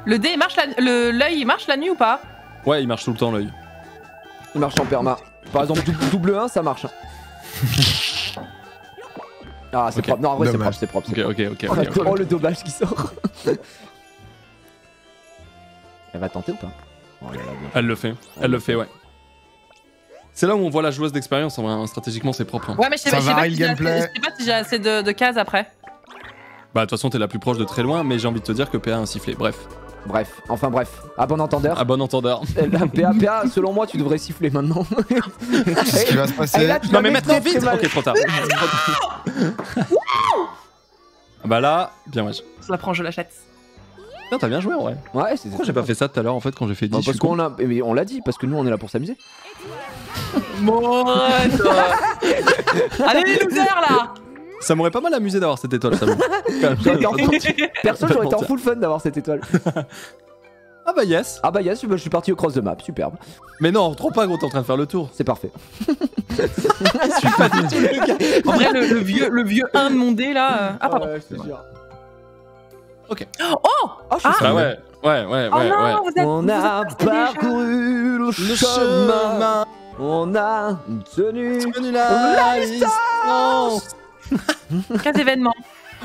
Le dé, il marche la... le- l'œil, il marche la nuit ou pas Ouais, il marche tout le temps l'œil. Il marche en perma. Par exemple, double, double 1, ça marche. (laughs) Ah, c'est propre. Non, en vrai, c'est propre, c'est propre. Ok, ok, ok. Oh, le dommage qui sort. (laughs) Elle va tenter ou pas? Oh là là, bien. Elle le fait, elle le fait, ouais. C'est là où on voit la joueuse d'expérience, en vrai, hein. stratégiquement c'est propre. hein. Ouais, mais je sais pas, pas si j'ai assez de, de cases après. Bah de toute façon t'es la plus proche de très loin, mais j'ai envie de te dire que PA a un sifflet, bref. Bref, enfin bref. À bon entendeur. À bon entendeur. Euh, la PA, PA, selon moi, tu devrais siffler maintenant. c'est ce qui va se passer. Et là, Non la mais maintenant vite mal. Ok, trop tard. (laughs) Ah Bah là, bien ouais. Je la prends, je l'achète. Putain, t'as bien joué en vrai. Ouais, c'est Pourquoi j'ai pas fait ça tout à l'heure en fait quand j'ai fait 10 Bah, parce qu'on a, mais on l'a dit, parce que nous on est là pour s'amuser. Monte Allez les losers là Ça m'aurait pas mal amusé d'avoir cette étoile, ça (laughs) Perso, j'aurais été en full fun d'avoir cette étoile. (laughs) Ah bah yes Ah bah yes, je suis parti au cross de map, superbe. Mais non, trop pas gros, t'es en train de faire le tour. C'est parfait. (laughs) Je suis pas du tout le gars. En vrai, le, le vieux, le vieux 1 de mon dé là. euh, Ah, pardon. Ouais, je te jure. Oh Oh, je suis Ah. Bah ouais, ouais, ouais, Oh ouais, non, ouais. vous êtes. On vous a parcouru le, chemin. On a tenu. Tenu la distance. (laughs) 15 événements.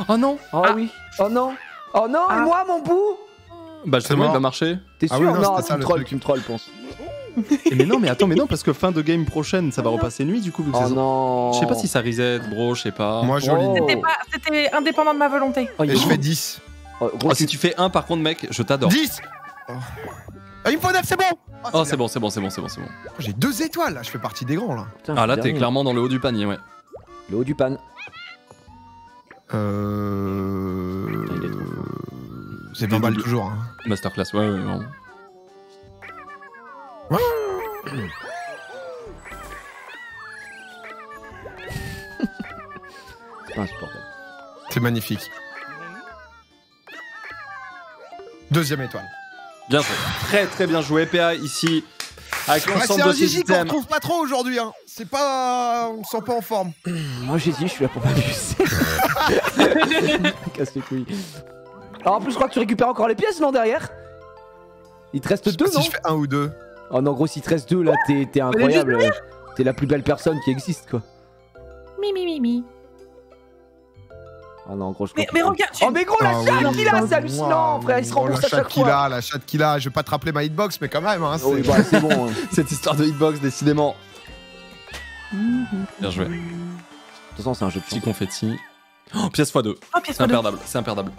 Oh non Oh Ah. oui. Oh non. Oh non, et Ah. moi, mon bout Bah justement, il mort. va marcher. T'es Ah sûr oui, non, tu me le trolles, truc. tu me trolles, pense. Et mais non, mais attends, mais non, parce que fin de game prochaine, ça va repasser nuit du coup, vu que Oh c'est- non. Je sais pas si ça reset, bro, je sais pas. Moi, joli. Oh. C'était pas- C'était indépendant de ma volonté. Oh, il Et je fais 10. Oh, gros, Oh, si tu fais un par contre, mec, je t'adore. 10 oh. Ah, il me faut 9, c'est bon Oh, c'est bon, c'est bon, c'est bon, c'est bon, c'est bon. J'ai deux étoiles là, je fais partie des grands là. Putain, Ah là, t'es dernier. clairement dans le haut du panier, ouais. Le haut du pan. Euh. Putain, il est trop fort. C'est 20 balles toujours. Hein. Masterclass, ouais, ouais, vraiment. (coughs) C'est pas insupportable. C'est magnifique. Deuxième étoile. Bien joué. Très très bien joué, PA ici. Avec Ouais, c'est l'ensemble un Gigi qu'on retrouve pas trop aujourd'hui. Hein. C'est pas. On me sent pas en forme. (clears throat) Moi j'ai dit, je suis là pour m'amuser. (laughs) Casse les couilles. Alors en plus, je crois que tu récupères encore les pièces, non, derrière? Il te reste Je deux, non? si je fais un ou deux. Oh non, gros, s'il te reste deux, là, t'es t'es incroyable. T'es la plus belle personne qui existe, quoi. Mi, mi, mi, mi. Oh non, gros, je Mais, mais regarde, tu... Oh mais gros, la Ah chatte oui. qu'il a, c'est hallucinant, Waouh. frère, il se Oh, à chaque chatte qu'il fois. a, la chatte qu'il a. Je vais pas te rappeler ma hitbox, mais quand même. Hein, Oh, oui, bah, c'est bon. hein. De (laughs) Cette histoire de hitbox, décidément. Bien joué. toute façon, c'est un jeu de Petit confetti. Oh, pièce x2. Oh, pièce C'est de... imperdable, c'est imperdable.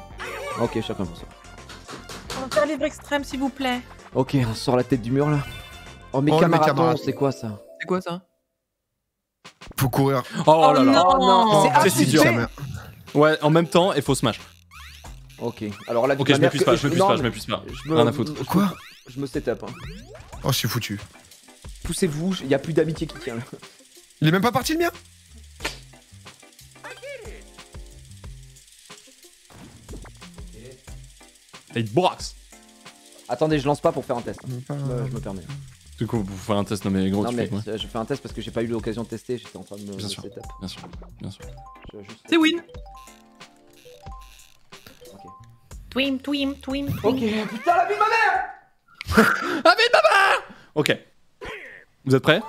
Ok, chacun pour ça. On va faire livre extrême, s'il vous plaît. Ok, on sort la tête du mur, là. Oh, mes Oh, camarades, c'est quoi ça? C'est quoi ça? Faut courir. Oh, Oh là là. non. Oh non, Oh, c'est c'est si dur. Ouais, en même temps, il faut smash. Ok, alors là, Ok, je m'épuise que- pas, je m'épuise pas, je m'épuise pas. je me- Rien à foutre. je- Quoi Je me setup. Hein. Oh, je suis foutu. Poussez-vous, il y a plus d'amitié qui tient là. Il est même pas parti le mien Hitbox Attendez, je lance pas pour faire un test. Je me permets. Du coup, vous faire un test, non mais gros, non tu mais fais quoi je fais un test parce que j'ai pas eu l'occasion de tester, j'étais en train de me Bien sûr. setup. Bien sûr, bien sûr. Juste- C'est win. Ok. Twim, twim, twim, twim. Ok, putain la vie de ma mère Ah, vite, papa Ok. Vous êtes prêts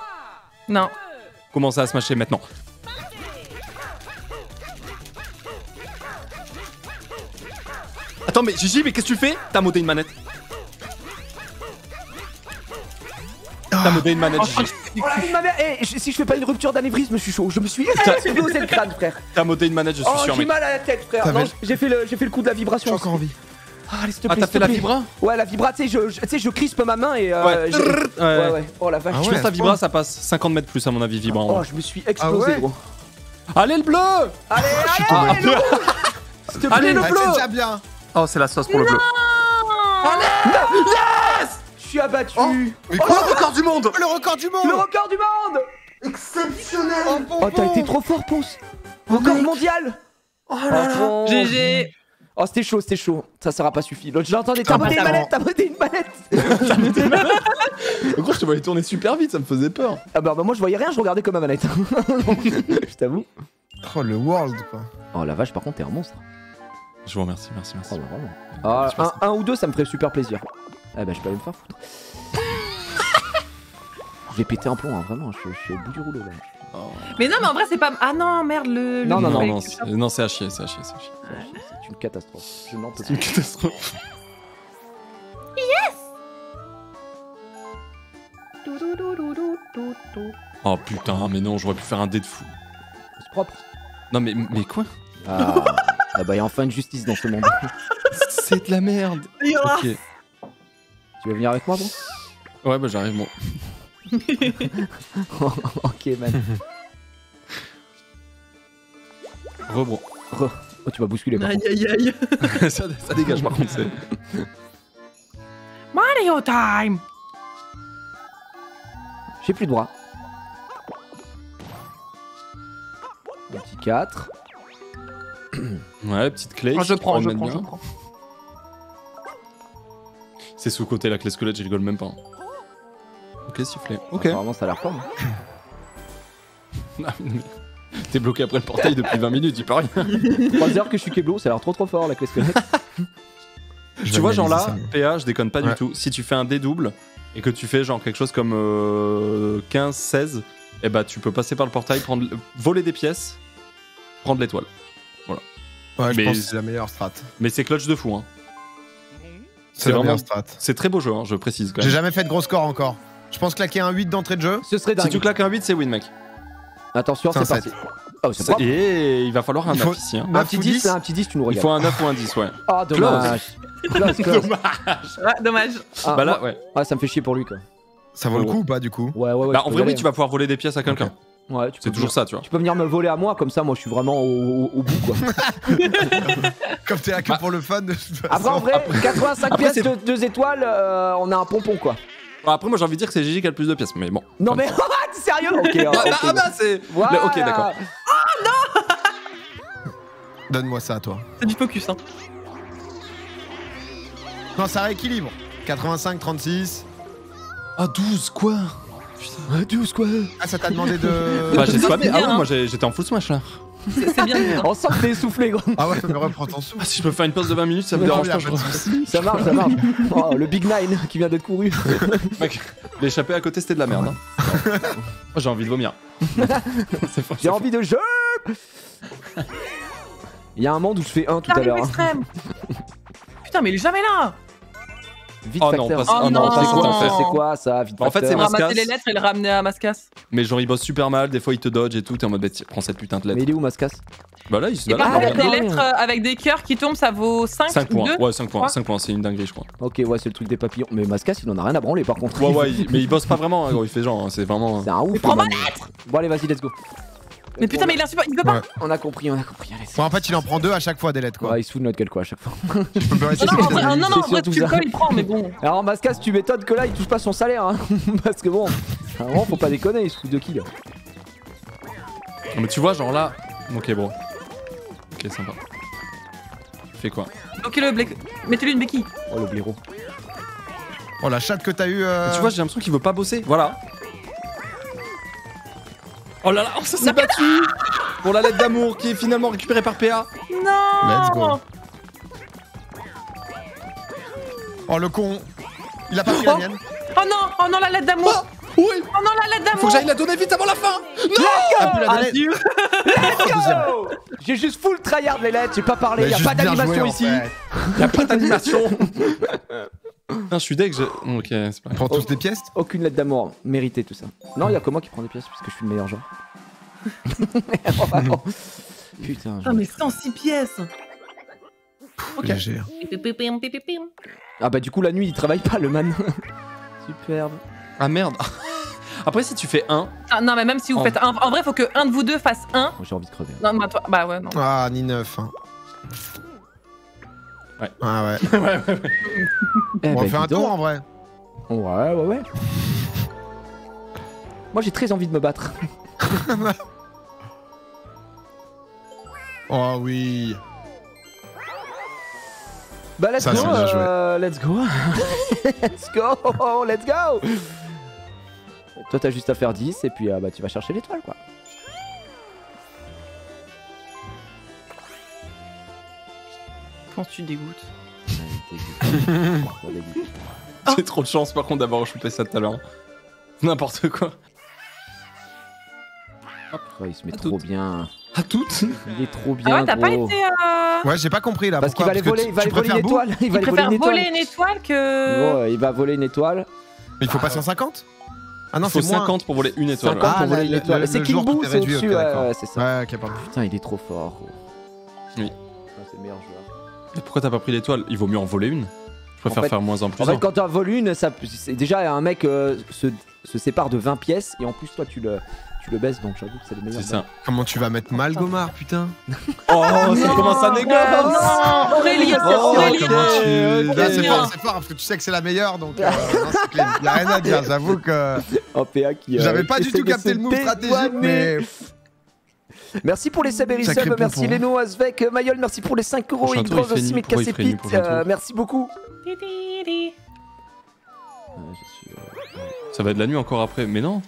Non. Commencez à smasher maintenant. Attends, mais Gigi, mais qu'est-ce que tu fais? T'as modé une manette. T'as modé une manette, Oh. Oh la vie de ma mère Eh, je- si je fais pas une rupture d'anévrisme, je suis chaud. Je me suis explosé le crâne, frère. T'as modé une manette, je suis Oh, sûr, j'ai mal à la tête, frère. Non, j'ai fait le, j'ai fait le coup de la J'ai vibration. encore envie. Ah, allez, s'il te Ah, plaît. t'as s'il fait la vibra Ouais, la vibra, tu sais, je, je- tu sais, je crispe ma main et. Euh, Ouais. j'ai- Ouais. ouais, ouais. Oh la vache. Ah Je ouais, pense que la vibra, ça passe 50 mètres plus, à mon avis, vibra. Oh, je me suis explosé, Ah ouais gros. Allez, le bleu Allez, allez, allez, le (laughs) S'il te plaît, Allez, le Ah, bleu c'est déjà bien. Oh, c'est la sauce pour le bleu. Je suis abattu. Oh. Mais Oh, le record du monde Le record du monde Le record du monde Oh, bon, Oh, t'as bon. été trop fort, Ponce. Record mondial. Oh là là. GG. Oh, c'était chaud, c'était chaud. Ça, ça aura pas suffi. L'autre, je l'entendais. T'as monté une vraiment. manette, t'as monté une manette. (laughs) Gros, je te voyais tourner super vite, ça me faisait peur. Ah bah, bah, moi, je voyais rien, je regardais comme ma manette. (laughs) je t'avoue. Oh, le world quoi. Oh la vache, par contre, t'es un monstre. Je vous remercie, merci, merci. Oh bah, vraiment. Ah, un, un ou deux, ça me ferait super plaisir. Ah bah, je peux aller me faire foutre. je vais péter un plomb, hein, vraiment. Je, je suis au bout du rouleau là. Mais non, mais en vrai, c'est pas. Ah non, merde, le. Non, le- non, non, non, non, c'est- non, c'est à chier, c'est à chier, c'est à chier. C'est une catastrophe. Je n'en peux C'est une catastrophe. Oh putain, mais non, j'aurais pu faire un dé de fou. C'est propre. Non, mais, mais quoi? Ah, ah bah, il y a enfin une justice dans ce monde. (laughs) C'est de la merde. Tu veux venir avec moi, bon Ouais, bah j'arrive, bon. (laughs) Ok, man. Rebron. Re. Oh, tu vas bousculer par Aïe contre. aïe aïe. (laughs) ça, ça dégage par contre. c'est- (laughs) Mario time J'ai plus de bras. Un petit 4. Ouais, petite clé. Oh, Je prends, je prends, bien. je prends. C'est sous côté la clé squelette, je rigole même pas. Ok, sifflet. Ok. Apparemment, ça a l'air pas. hein. (laughs) Ah, T'es bloqué après le portail depuis 20 minutes, il peut rien. 3 heures que je suis Keblo, ça a l'air trop trop fort la clé squelette. (laughs) Tu vois, genre là, PA, je déconne pas du tout. Si tu fais un dédouble et que tu fais genre quelque chose comme euh, 15, 16, et bah tu peux passer par le portail, prendre, voler des pièces, prendre l'étoile. ça. Ouais, je Mais- pense que c'est la meilleure strat. Mais c'est clutch de fou, hein. C'est vraiment- strat. C'est très beau jeu, hein, je précise J'ai jamais fait de gros score encore. Je pense claquer un 8 d'entrée de jeu. Ce serait Si dingue. tu claques un 8, c'est win, mec. Attention, C'est parti. Oh. Et il va falloir un Il faut- 9 ici. hein. Un 9 petit ou 10, 10, là, un petit 10, tu nous Il regardes. faut un 9 ou un 10, ouais. Ah, dommage. Close, close. (laughs) Ouais, dommage. Ah, bah là, moi- ouais. ah, ça me fait chier pour lui, quoi. Ça vaut le coup ou pas du coup Ouais, ouais, ouais. Bah, en vrai, y oui, aller. tu vas pouvoir voler des pièces à quelqu'un. Ouais, tu peux C'est toujours venir- ça, tu vois. Tu peux venir me le voler à moi, comme ça, moi, je suis vraiment au, au- au bout, quoi. (laughs) Comme t'es là que Bah. pour le de toute Après, en vrai, 85 Après, pièces, c'est- de 2 étoiles, euh, on a un pompon, quoi. Bon, après, moi, j'ai envie de dire que c'est Gigi qui a le plus de pièces, mais bon. Non, mais, (laughs) t'es sérieux Ok, (laughs) Ah, ok, bah, ah bon. bah, c'est. Voilà. Ok, d'accord. Donne-moi ça, toi. C'est du focus. Hein. Non, ça rééquilibre. 85, 36. Ah, 12, quoi? Ah, 12, quoi. Ah, ça t'a demandé de. (laughs) Bah, j'ai Ah ouais, hein. moi, j'étais en full smash là. C'est bien. (laughs) On sent que t'es essoufflé, gros. Ah ouais, mais reprends ton sou. Ah, si je peux faire une pause de 20 minutes, ça me dérange pas, je crois. Ça marche, ça marche. (laughs) Oh, le Big Nine qui vient d'être couru. Mec, l'échappée à côté, c'était de la merde. hein. J'ai envie de vomir. J'ai envie de jeu. Il y a un monde où je fais 1 tout à l'heure. hein. extrême. Putain, mais il est jamais là. Vite Oh non, facteur. pas- Oh oh non, non. C'est quoi, un fait. c'est quoi ça, vite En fait, c'est Mascas. Ramasser les lettres et le ramener à Mascas. Mais genre, il bosse super mal, des fois il te dodge et tout, t'es en mode, bah, tiens, prends cette putain de Mais lettre. il est où Mascas Bah là, il se contre, d'accord. les lettres euh, avec des cœurs qui tombent, ça vaut 5, 5 ou points. 2 Ouais, 5 points, crois. 5 points, c'est une dinguerie, je crois. Ok, ouais, c'est le truc des papillons. Mais Mascas, il en a rien à branler par contre. Ouais, ouais, (laughs) il- mais il bosse pas vraiment, hein, gros, il fait genre, hein, c'est vraiment. C'est un ouf. prends le man. Bon, allez, vas-y, let's go. Mais putain, mais il est insupportable. Il peut pas. Ouais. On a compris, on a compris. Allez, c'est- Bon, en fait, il en prend deux à chaque fois des lettres, quoi. Ouais, il se fout de notre gueule, quoi, à chaque fois. (laughs) Je peux pas rester Non, non, en vrai, non, non, en vrai, surtout tu le ça. colles, il prend, mais bon. Alors, Mascas, tu m'étonnes que là, il touche pas son salaire, hein. (laughs) Parce que bon, vraiment, faut pas déconner, il se fout de qui là Non, mais tu vois, genre là. Ok, bro. Ok, sympa. Fais quoi? Bloquez-le, Blake. Mettez-lui une béquille. Oh, le blaireau. Oh, la chatte que t'as eu. euh, Tu vois, j'ai l'impression qu'il veut pas bosser. Voilà. Oh là là, oh, ça s'est battu Pour la lettre d'amour qui est finalement récupérée par PA. Non Let's go. Oh, le con. Il a pas pris la mienne. Oh non, oh non, la lettre d'amour. Oui Oh non, la lettre Faut d'amour. que j'aille la donner vite avant la fin Ah, donnée. Dieu. Yo J'ai juste full tryhard les lettres, j'ai pas parlé, Mais y a juste pas d'animation ici. Y'a pas d'animation (laughs) Putain, je suis deg, j'ai. Ok, c'est pas grave. Prends tous tes pièces. Aucune lettre d'amour, mérité tout ça. Non, y a que moi qui prends des pièces parce que je suis le meilleur joueur. Vraiment. (laughs) Putain, je- Ah, mais 106 pièces. Ok. Ah bah du coup la nuit il travaille pas le man. (laughs) Superbe. Ah merde (laughs) Après, si tu fais 1, Ah, non, mais même si vous faites un. En vrai, faut que un de vous deux fasse un. J'ai envie de crever. Non, bah, toi. Bah, ouais, non. Ah, ni neuf. hein. Ouais. Ah ouais. (laughs) ouais, ouais, ouais. Eh On bah, fait un dis donc. tour en vrai. Ouais, ouais, ouais. Moi j'ai très envie de me battre. (laughs) Oh oui. Bah let's Ça, go, c'est bien joué. euh, let's go. (laughs) let's go, let's go. Toi t'as juste à faire 10 et puis euh, bah tu vas chercher l'étoile quoi. Je pense que tu dégoûtes. (laughs) J'ai trop de chance par contre d'avoir chopé ça tout à l'heure. N'importe quoi. Oh, il se met À trop toutes. bien. À toutes Il est trop bien. Ah ouais, t'as pas été. euh, Ouais, j'ai pas compris là. Parce qu'il Pourquoi va aller voler, il va aller voler une étoile. Il va voler préfère une étoile. voler une étoile que. Bon, il va voler une étoile. Mais il faut pas 150 Ah non, Il faut c'est moins. 50 pour voler une étoile. 50 Ah, pour voler une le- étoile. le- C'est est c'est au-dessus. ouais, c'est ça. Ouais. Putain, il est trop fort. gros. Oui. Ah, C'est le meilleur joueur. Pourquoi t'as pas pris l'étoile Il vaut mieux en voler une. Je préfère En fait- faire moins en plus. En fait, quand tu voles une, ça, c'est déjà un mec euh, se, se sépare de 20 pièces et en plus, toi, tu le, tu le baisses, donc j'avoue que c'est les meilleurs. C'est ça. Comment tu vas mettre mal Gomar, putain Oh, ça commence à Aurélien, Oh, Aurélien. comment tu... ok. Là, c'est fort, c'est fort, parce que tu sais que c'est la meilleure, donc euh, non, c'est clean. Y a rien à dire, j'avoue que (laughs) Oh, PA qui. euh, j'avais pas du tout de capté le move stratégique, mais Merci pour les resubs, merci. Leno, Azvek, Mayol, merci pour les 5 euros, il il prochain tour euh, merci beaucoup. Ça va être la nuit encore après, mais non.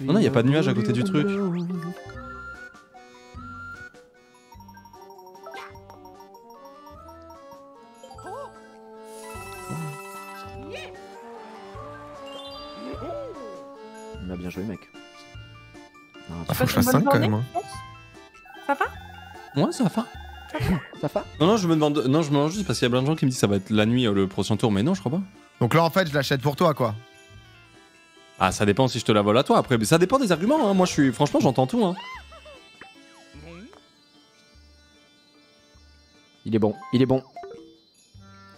Non, non, y a pas de nuage à côté du truc. On a bien joué, mec. Ah, faut que je fasse une 5 bonne quand même. hein. Ça va? Ouais, ça va. ça va? Non, non, je me demande, non, je me demande juste parce qu'il y a plein de gens qui me disent ça va être la nuit euh, le prochain tour, mais non, je crois pas. Donc là, en fait, je l'achète pour toi, quoi. Ah, ça dépend si je te la vole à toi après, mais ça dépend des arguments. Hein. Moi, je suis, franchement, j'entends tout. Hein. Il est bon, il est bon.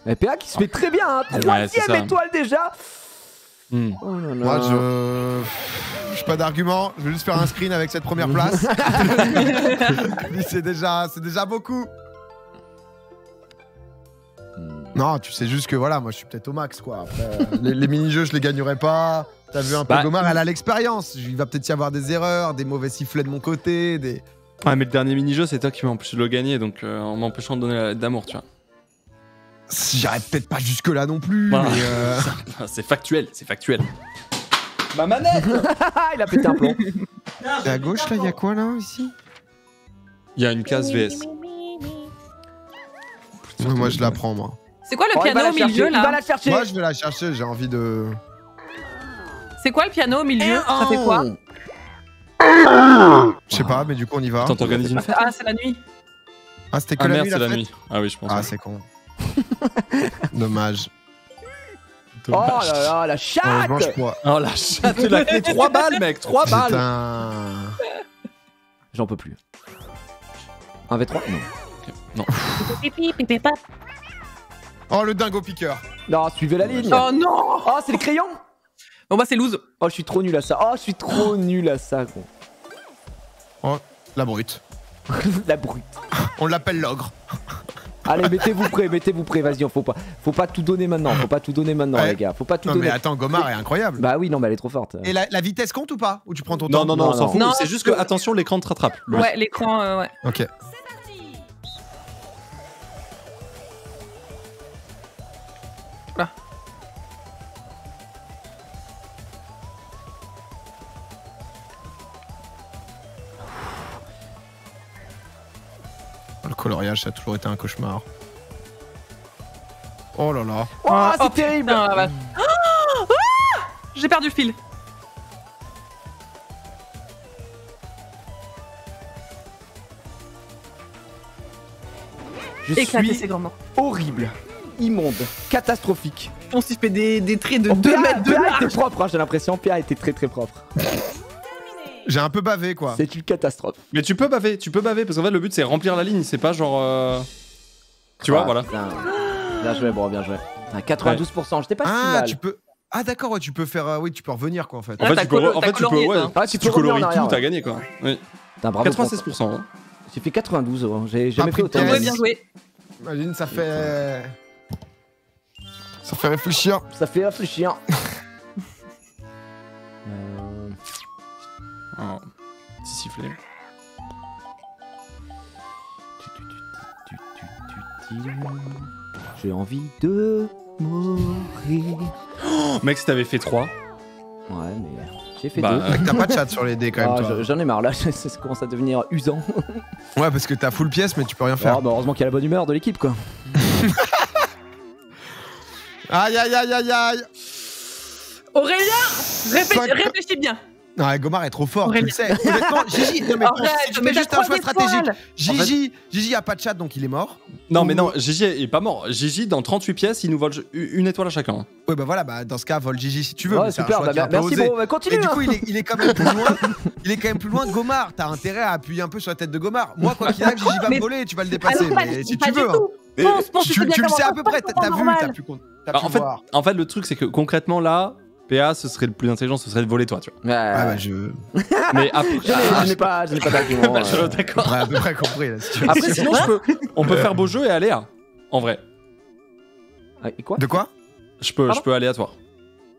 Et PA qui se met très bien, hein, c'est troisième ça. étoile déjà. Hmm. Oh là là. Moi, je. J'ai pas d'argument, je vais juste faire un screen avec cette première place. (laughs) C'est déjà, c'est déjà beaucoup. Hmm. Non, tu sais juste que voilà, moi je suis peut-être au max quoi. Après, euh, les, les mini-jeux, je les gagnerai pas. T'as vu un peu Bah, Gomar, elle a l'expérience. Il va peut-être y avoir des erreurs, des mauvais sifflets de mon côté, des. Ouais, mais le dernier mini-jeu, c'est toi qui m'as empêché de le gagner, donc euh, en m'empêchant de donner la lettre d'amour, tu vois. J'arrête peut-être pas jusque là non plus. Voilà. (laughs) euh, c'est factuel, c'est factuel. Ma manette (laughs) (laughs) il a pété un plomb. Et à gauche là, il y a quoi là ici? Il y a une case VS. Moi je la prends moi. C'est quoi le Oh, piano au milieu il va là la chercher. Moi je vais la chercher, j'ai envie de. C'est quoi le piano au milieu Ça fait quoi Je sais pas, mais du coup on y va. Attends, t'organises une fête Ah, c'est la nuit. Ah, c'était que Ah la merde, nuit c'est la la nuit. Ah oui, je pense. Ah, c'est con. (laughs) Dommage. Oh là là, la chatte. Oh la chatte, il a fait 3 balles, mec, 3 balles Putain. J'en peux plus. Un V3 Non. Oh, le dingo piqueur. Non, suivez la ligne. Oh non Oh, c'est le crayon? Bon bah c'est loose. Oh, je suis trop nul à ça. Oh, je suis trop nul à ça, gros. La brute. (laughs) la brute. On l'appelle l'ogre. Allez, mettez-vous prêts, mettez-vous prêts, vas-y, faut pas, faut pas tout donner maintenant, faut pas tout donner maintenant, Ouais. les gars, faut pas tout Non, mais donner. attends, Gomar est incroyable. Bah oui, non, mais elle est trop forte. Et la, la vitesse compte ou pas? Ou tu prends ton Non, temps? non, non, on Non, s'en non. fout. Non, C'est juste que, attention, l'écran te rattrape. Ouais, l'écran, euh, ouais. Ok. Là. Le coloriage, ça a toujours été un cauchemar. Oh là là. Oh, Ah, c'est oh, terrible vache. Ah J'ai perdu le fil. Je Éclater suis horrible, immonde, catastrophique. Pense qu'il fait des, des traits de Oh, 2 Pia- mètres de large. était propre, hein, j'ai l'impression. Pia était très très propre. (laughs) J'ai un peu bavé quoi. C'est une catastrophe. Mais tu peux baver, tu peux baver, parce qu'en fait, le but c'est remplir la ligne, c'est pas genre. euh, Tu vois, Ah, voilà. Bien, bien joué, bro, bien joué. À 92%, j'étais pas si Ah, mal. tu peux. Ah d'accord, ouais, tu peux faire. euh, oui, tu peux revenir quoi en fait. En Ah, fait, t'as tu peux, colo- en t'as fait, tu peux, ouais, ça. Ah, tu tu arrière, tout, t'as gagné quoi. Oui. Bravo. 96%. hein. J'ai fait 92, oh, j'ai jamais pris autant. bien joué. Imagine, ça fait. Ça fait réfléchir. Ça fait réfléchir. (laughs) Oh, Petit sifflet. J'ai envie de mourir. Oh, mec, si t'avais fait 3. Ouais, mais j'ai fait Bah, deux. T'as pas de chat sur les dés quand même, Ah, J'en ai marre là, (laughs) ça commence à devenir usant. Ouais, parce que t'as full pièce, mais tu peux rien faire. Ah, bah, heureusement qu'il y a la bonne humeur de l'équipe quoi. (laughs) Aïe aïe aïe aïe aïe. Aurélien réfléchis bien. Non, Gomar est trop fort, tu le sais. Honnêtement, Gigi, non mais bon, si tu juste un choix stratégique. Gigi, Gigi a pas de chat donc il est mort. Non, mais non, Gigi est pas mort. Gigi, dans 38 pièces, il nous vole une étoile à chacun. Ouais, bah voilà, bah dans ce cas, vole Gigi si tu veux. ouais, mais c'est un super, choix bah, merci osé. bro, bah, Et continue. du hein. coup, il est, il est quand même plus loin. Il est quand même plus loin que Gomar. T'as intérêt à appuyer un peu sur la tête de Gomar. Moi, quoi qu'il arrive, Gigi va (laughs) me voler et tu vas le dépasser. Alors, pas, mais si pas tu veux. hein. Tu, le sais à peu près, t'as vu, t'as pu, Bah, en fait, le truc, c'est que concrètement, là, PA, ce serait le plus intelligent, ce serait de voler toi, tu vois. Ouais, Ah bah ouais. je. (laughs) Mais après, Je n'ai- je pas, je n'ai pas d'argument. Bah, je- euh. d'accord. J'aurais à peu près compris là. si tu veux. Après, sinon, je peux, on peut faire beau jeu et aléa. En vrai, Ah, Et quoi? De quoi? Je peux, je peux aléatoire.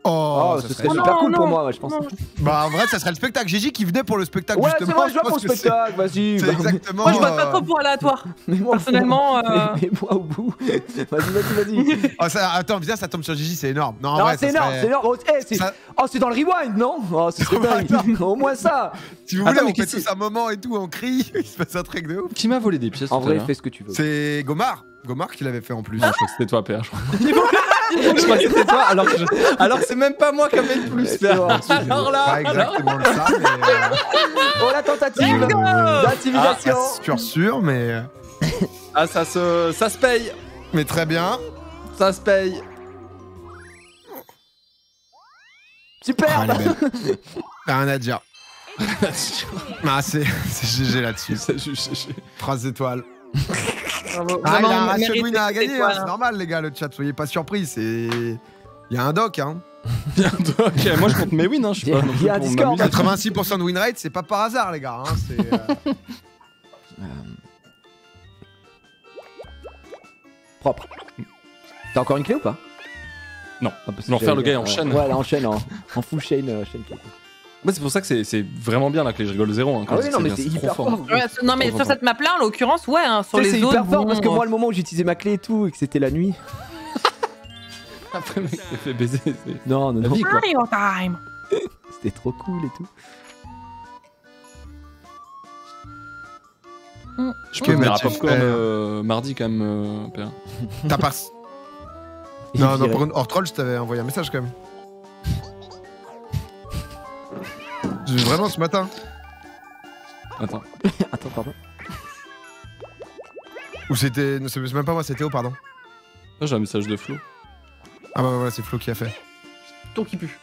Oh, Oh, ce serait- serait super non, cool pour moi, ouais, je pense. non. Bah en vrai, ça serait le spectacle. Gigi qui venait pour le spectacle Ouais, c'est justement. vrai, je vois pense pour le c'est- spectacle, vas-y. (laughs) C'est bah, exactement. Moi, je vote pas euh, trop pour aléatoire. (laughs) Mais moi, Personnellement, (laughs) euh, Mais moi au bout. Vas-y, vas-y, vas-y. oh, ça- attends, viens, ça tombe sur Gigi, c'est énorme. Non, en Non, vrai, c'est énorme, serait- c'est énorme. Oh, eh, c'est Ça- oh, c'est dans le rewind, non? Oh, ce serait Attends. dingue. Au moins ça. Si vous voulez, on fait tous un moment et tout, on crie. Il se passe un truc de ouf. Qui m'a volé des pièces En vrai, fais ce que tu veux. C'est Gomar. Gomar qui l'avait fait en plus. Ah, je crois que c'était toi, PA, je crois. je crois que c'était toi, alors que, je- alors que c'est même pas moi qui avais le plus, C'est bon, Alors là, Pas alors- exactement le ça, mais. euh, Oh, la tentative euh, d'intimidation. pas sûr, sûr, mais. ah, ça se, ça se paye, Mais très bien. ça se paye. Super. Ah, belle. (laughs) Rien à dire. Ah, c'est c'est GG là-dessus. Je- je- 3 étoiles. Bravo. Ah, il Vraiment, a un ratio de mérité win à cette gagner, hein, c'est normal, les gars, le chat, soyez pas surpris. C'est. Il y a un doc, hein. (laughs) Bientôt. Ok, moi je compte mes wins, hein, je sais pas. non Il y a un pour Discord. m'amuser. 86% de win rate, c'est pas par hasard, les gars. Hein. C'est. euh, Propre. T'as encore une clé ou pas? Non. Ah, faire le gars en dire, chaîne. Ouais, là, en chaîne, en, en full chain. euh, chaîne c'est pour ça que c'est- c'est vraiment bien là que je rigole zéro. Hein, quand Ah oui, non, mais c'est hyper fort. fort. Ouais, c'est- non, mais Trop sur fort. cette map-là, en l'occurrence, ouais, hein, sur les C'est autres. hyper fort parce que moi, le moment où j'utilisais ma clé et tout, et que c'était la nuit. (laughs) Après, mec, s'est fait baiser. Non, non, non. (laughs) C'était trop cool et tout. Je peux venir à Popcorn euh, mardi quand même, euh. T'as pas. (laughs) Non, non, par contre, hors troll, je t'avais envoyé un message quand même. Vraiment ce matin. Attends. (laughs) Attends, pardon. Ou c'était. non, C'est même pas moi, c'est Théo, pardon. Là, j'ai un message de Flo. Ah bah voilà, c'est Flo qui a fait. Ton qui pue.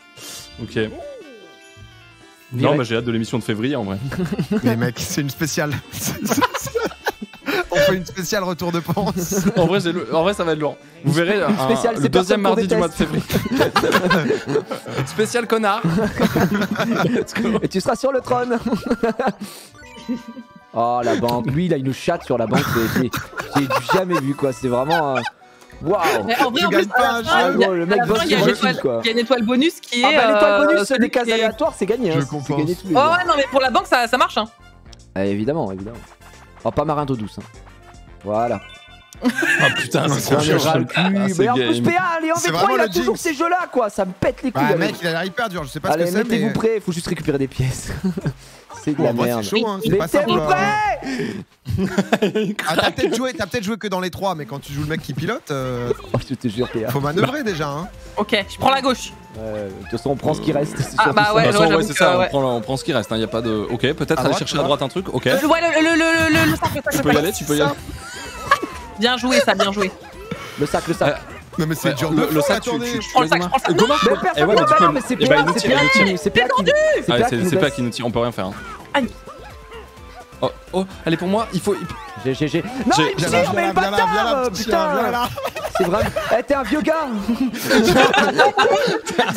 Ok. Non, bah j'ai hâte de l'émission de février en vrai. (laughs) Mais mec, c'est une spéciale. (laughs) On fait une spéciale retour de pense. en, vrai, j'ai le- en vrai, ça va être lourd. Vous verrez un- spéciale, le deuxième mardi du mois de février. (laughs) Spécial connard. (laughs) Et tu seras sur le trône (laughs) Oh la banque, lui il a une chatte sur la banque, j'ai jamais vu quoi, c'est vraiment... euh, Waouh en vrai, Tu en plus, pas Ah, le mec bosse il il y a une étoile bonus qui est. Ah bah l'étoile euh, bonus celui des cases aléatoires c'est gagné, Je hein, gagné tous les Oh ouais, non, mais pour la banque, ça, ça marche. Hein. Ah, évidemment, évidemment. Oh pas marin d'eau douce. hein. Voilà. Ah putain, c'est un le. Ah, c'est mais en plus. PA, allez en C'est V3 vraiment il a le toujours ces jeux là quoi, ça me pète les couilles. Bah avec. mec, il a l'air hyper dur, je sais pas Allez ce que c'est, mettez-vous mais... prêts, faut juste récupérer des pièces. c'est de Bon, la merde. c'est chaud, hein, c'est pas simple. Mettez-vous hein. prêts Ah, t'as peut-être joué, que dans les trois, mais quand tu joues le mec qui pilote, euh, Oh je te jure PA. faut manœuvrer déjà. Hein. Ok, je prends la gauche. Ouais, De toute façon on prend ce qui reste. c'est Ah, bah ouais, façon, j'avoue ouais, c'est ça, ouais. on, prend, on prend ce qui reste, il y a pas de. Ok, peut-être aller chercher à droite un truc, ok. Euh, ouais, le, le, le, le, le le le peux y sac. aller, Bien joué, ça, bien joué. Le sac, le sac. Euh, Non mais c'est Ouais, dur le, de le sac, tu, attendez. tu, tu prends le sac, je prends le sac. moi. Mais Eh ouais, tu peux non le- mais c'est eh ben, c'est tire, il PA nous tire. qui c'est PA qui c'est Ah, c'est qui nous c'est pas baisse. qui nous tire, on peut rien faire. hein. Aïe. Oh, oh, allez pour moi, il faut. J'ai j'ai j'ai. Non il me tire mais le là, viens là, viens là, bâtard Putain là. C'est vraiment. Eh t'es un vieux gars (laughs)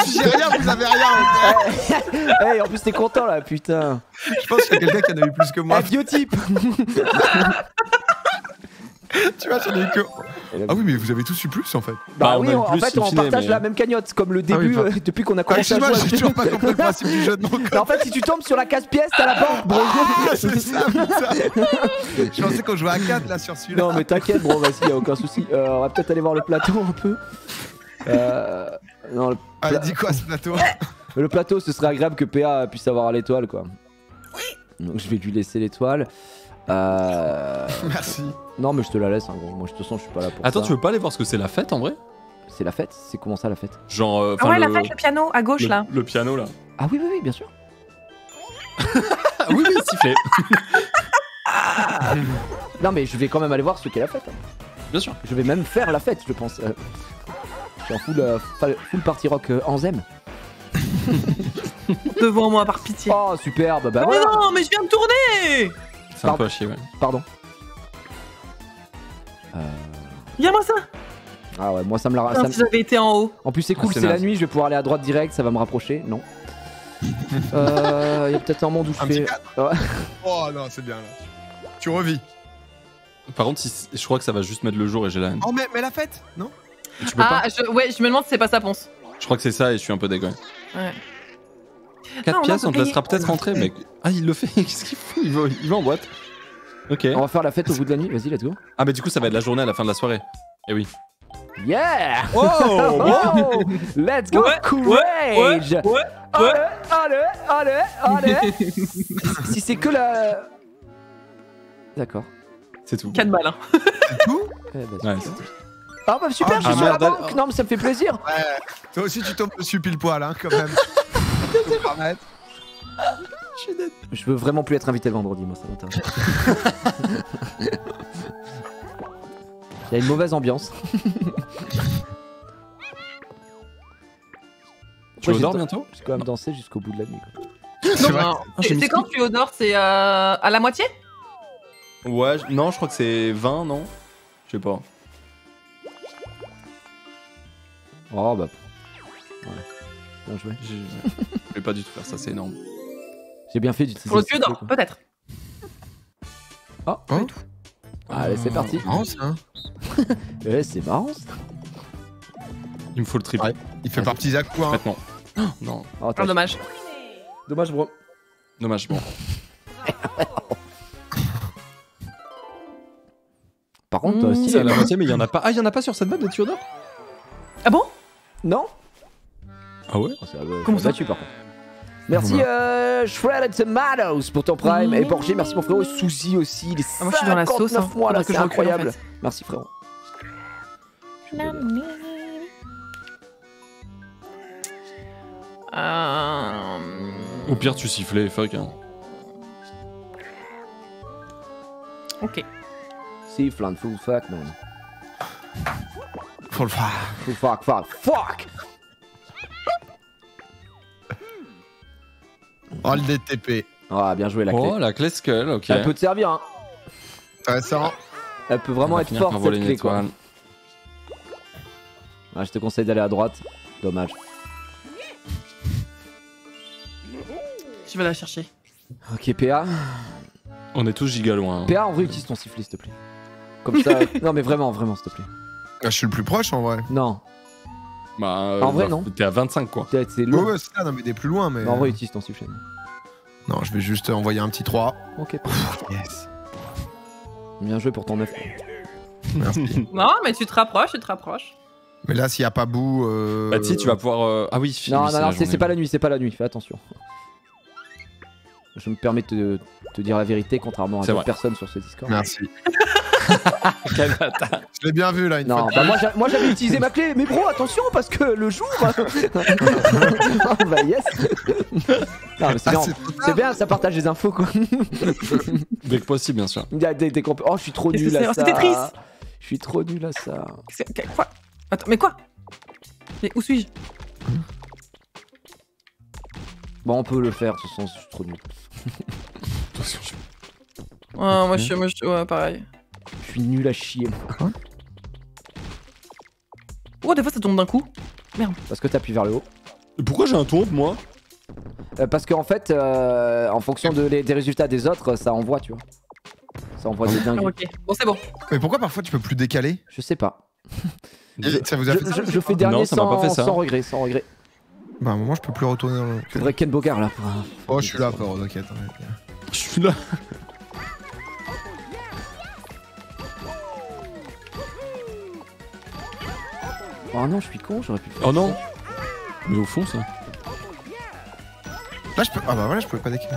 J'ai rien, vous avez rien. Eh en plus t'es content là putain Je pense qu'il y a quelqu'un qui en a eu plus que moi. Un vieux type (laughs) (laughs) tu vois, j'en ai eu que. Ah oui, mais vous avez tous eu plus en fait. Bah, Bah on oui en fait on partage mais- la même cagnotte comme le Ah oui, début pardon. euh, depuis qu'on a Ah, commencé à jouer. j'ai toujours pas compris le principe du jeu de (laughs) mots. En fait si tu tombes sur la casse pièce t'as la banque (laughs) bro Ah, c'est ça, putain. Je pensais qu'on jouait à 4 là sur celui-là. Non mais t'inquiète bro vas-y y'a aucun souci Euh, On va peut-être aller voir le plateau un peu Euh, non, le, Ah, dis quoi ce plateau le plateau, ce serait agréable que PA puisse avoir l'étoile, quoi. Donc je vais lui laisser l'étoile. Euh... (laughs) Merci. Non, mais je te la laisse, hein, gros. Moi, de toute façon, je suis pas là pour Attends, ça. tu veux pas aller voir ce que c'est la fête en vrai? C'est la fête? C'est comment ça, la fête? Genre. euh, Ah ouais, la le- fête, le piano, à gauche, le- là. Le piano là. Ah oui, oui, oui, bien sûr. Ah oui, oui, sifflé. (laughs) Non, mais je vais quand même aller voir ce qu'est la fête. hein. Bien sûr. Je vais même faire la fête, je pense. Euh, Je suis en full, euh, full party rock euh, Anzem. (laughs) Devant moi, par pitié. Oh, superbe Bah Oh voilà non, mais je viens de tourner C'est un peu à chier, ouais. Pardon. Euh... Viens-moi ça Ah ouais, moi ça me la. ça me- si j'avais été en haut. En plus, c'est Ah, cool, c'est c'est la naze. nuit, je vais pouvoir aller à droite direct, ça va me rapprocher. Non. (laughs) Euh, Il y a peut-être un monde où je Un petit fais. Oh non, c'est bien là. Tu revis. Par contre, si- je crois que ça va juste mettre le jour et j'ai la haine. Oh, mais, mais la fête Non Tu peux Ah, pas je, ouais, je me demande si c'est pas sa ponce. Je crois que c'est ça et je suis un peu dégoûté. Ouais. 4 Non, on pièces, on te laissera peut-être rentrer, mec. Ah, il le fait. (laughs) Qu'est-ce qu'il fait il va, il va en boîte. Ok. On va faire la fête au bout de la nuit, vas-y, let's go. Ah, mais du coup, ça va être la journée à la fin de la soirée. Eh oui. Yeah! Oh (laughs) Oh! Let's go! Ouais, Courage! ouais, ouais. Allez, allez, allez, allez! (laughs) si c'est que la. D'accord. C'est tout. 4 balles. Hein. C'est tout? Eh ben, Ouais, super. c'est- Ah bah super, Ah, je suis ah, sur la banque! Non mais ça me fait plaisir! Ouais. Toi aussi, tu tombes dessus pile poil, hein, quand même. Pas mettre. Je veux vraiment plus être invité le vendredi, moi ça m'intéresse. (laughs) Il y a une mauvaise ambiance. Tu Moi, odores j'ai- bientôt J'ai quand même dansé jusqu'au bout de la nuit. quoi. Non, C'est quand tu odores C'est euh, à la moitié? Ouais, je- non, je crois que c'est 20, non? Je sais pas. Oh bah. Ouais. Bien joué. Je vais pas du tout faire ça, c'est énorme. J'ai bien fait d'utiliser. Pour le Théodore, quoi. peut-être. Oh, Oh. Allez, c'est parti. marrant, ça. (laughs) Eh, c'est marrant ça. Il me faut le triple. Ouais. Il fait partie Zaku, hein. Maintenant. Oh, (gasps) non, Oh, Ah, dommage. Dommage, bro. dommage. Bon. (laughs) Par contre, euh, Mmh. si C'est à la moitié, mais il y en a pas. Ah, il y en a pas sur cette map des Théodore Ah bon? Non Ah ouais? Oh, Comment ça ça battu par contre. Merci euh, Shredded Tomatoes pour ton prime. Et Porcher, merci mon frérot. Suzy aussi. Les Ah, moi, je suis dans la sauce. 59 Hein. mois là, Faudrait que c'est je recule, en incroyable. fait. Merci frérot. Euh... Au pire, tu sifflais, fuck. Hein. Ok. Siffle and full fuck man. Le faire. Full fuck fuck fuck. Oh, le DTP. Ah bien joué la clé. Oh, la clé skull, ok. Elle peut te servir hein. Intéressant. Elle peut vraiment être forte cette clé quoi. Ah, je te conseille d'aller à droite. Dommage. Je vais la chercher. Ok PA. On est tous giga loin. hein. PA en vrai utilise ton sifflet s'il te plaît. Comme ça. (laughs) non mais vraiment vraiment s'il te plaît. Ah, Je suis le plus proche en vrai. Non. Bah, euh, En vrai, bah, non. T'es à 25 quoi. C'est Ouais, long. ouais, c'est ça, non, mais des plus loin, mais. En vrai utilise ton sifflet. Non, je vais juste envoyer un petit 3. Ok. (laughs) Yes. Bien joué pour ton 9. Merci. (laughs) Non, mais tu te rapproches, tu te rapproches. mais là, s'il n'y a pas bout. Euh... Bah, si, tu vas pouvoir. euh, Ah oui, Non, non, non, c'est pas la nuit, c'est pas la nuit, fais attention. Je me permets de te, te dire la vérité, contrairement à d'autres personnes sur ce Discord. Merci. (laughs) (laughs) Quel bâtard. Je l'ai bien vu là, une Non, fois. bah moi, j'a- moi j'avais utilisé ma clé, mais bro, attention parce que le jour. oh, (laughs) bah yes. Non, mais c'est Ah, bien, c'est trop tard. c'est bien, ça partage les infos quoi. Dès que possible, bien sûr. Il y a des, des comp- Oh, je suis trop Qu'est-ce nul que à c'est ça. Oh, c'est Tetris. Je suis trop nul à ça. C'est- Quoi? Attends, mais quoi? Mais où suis-je? Bon, on peut le faire, de toute façon, je suis trop nul. Ouais, moi je suis, moi, je suis- ouais, pareil. Je suis nul à chier. Oh, des fois ça tombe d'un coup. Parce que t'appuies vers le haut. Pourquoi j'ai un tombe, moi Euh, parce qu'en fait, euh, en fonction de les- des résultats des autres, ça envoie, tu vois. Ça envoie des (laughs) dingues. ok, bon, c'est bon. Mais pourquoi parfois tu peux plus décaler Je sais pas. (laughs) Ça vous a Je, fait ça je- fais dernier Non, ça m'a sans, pas fait ça. sans regret, sans regret. Bah, à un moment, je peux plus retourner dans le. Faudrait Ken Bogard là. pour Oh, je suis là, frérot, t'inquiète. Je suis là. Oh non, je suis con, j'aurais pu le faire. Oh non Mais au fond, ça. Là, je peux. Ah, bah voilà, je pouvais pas décaler.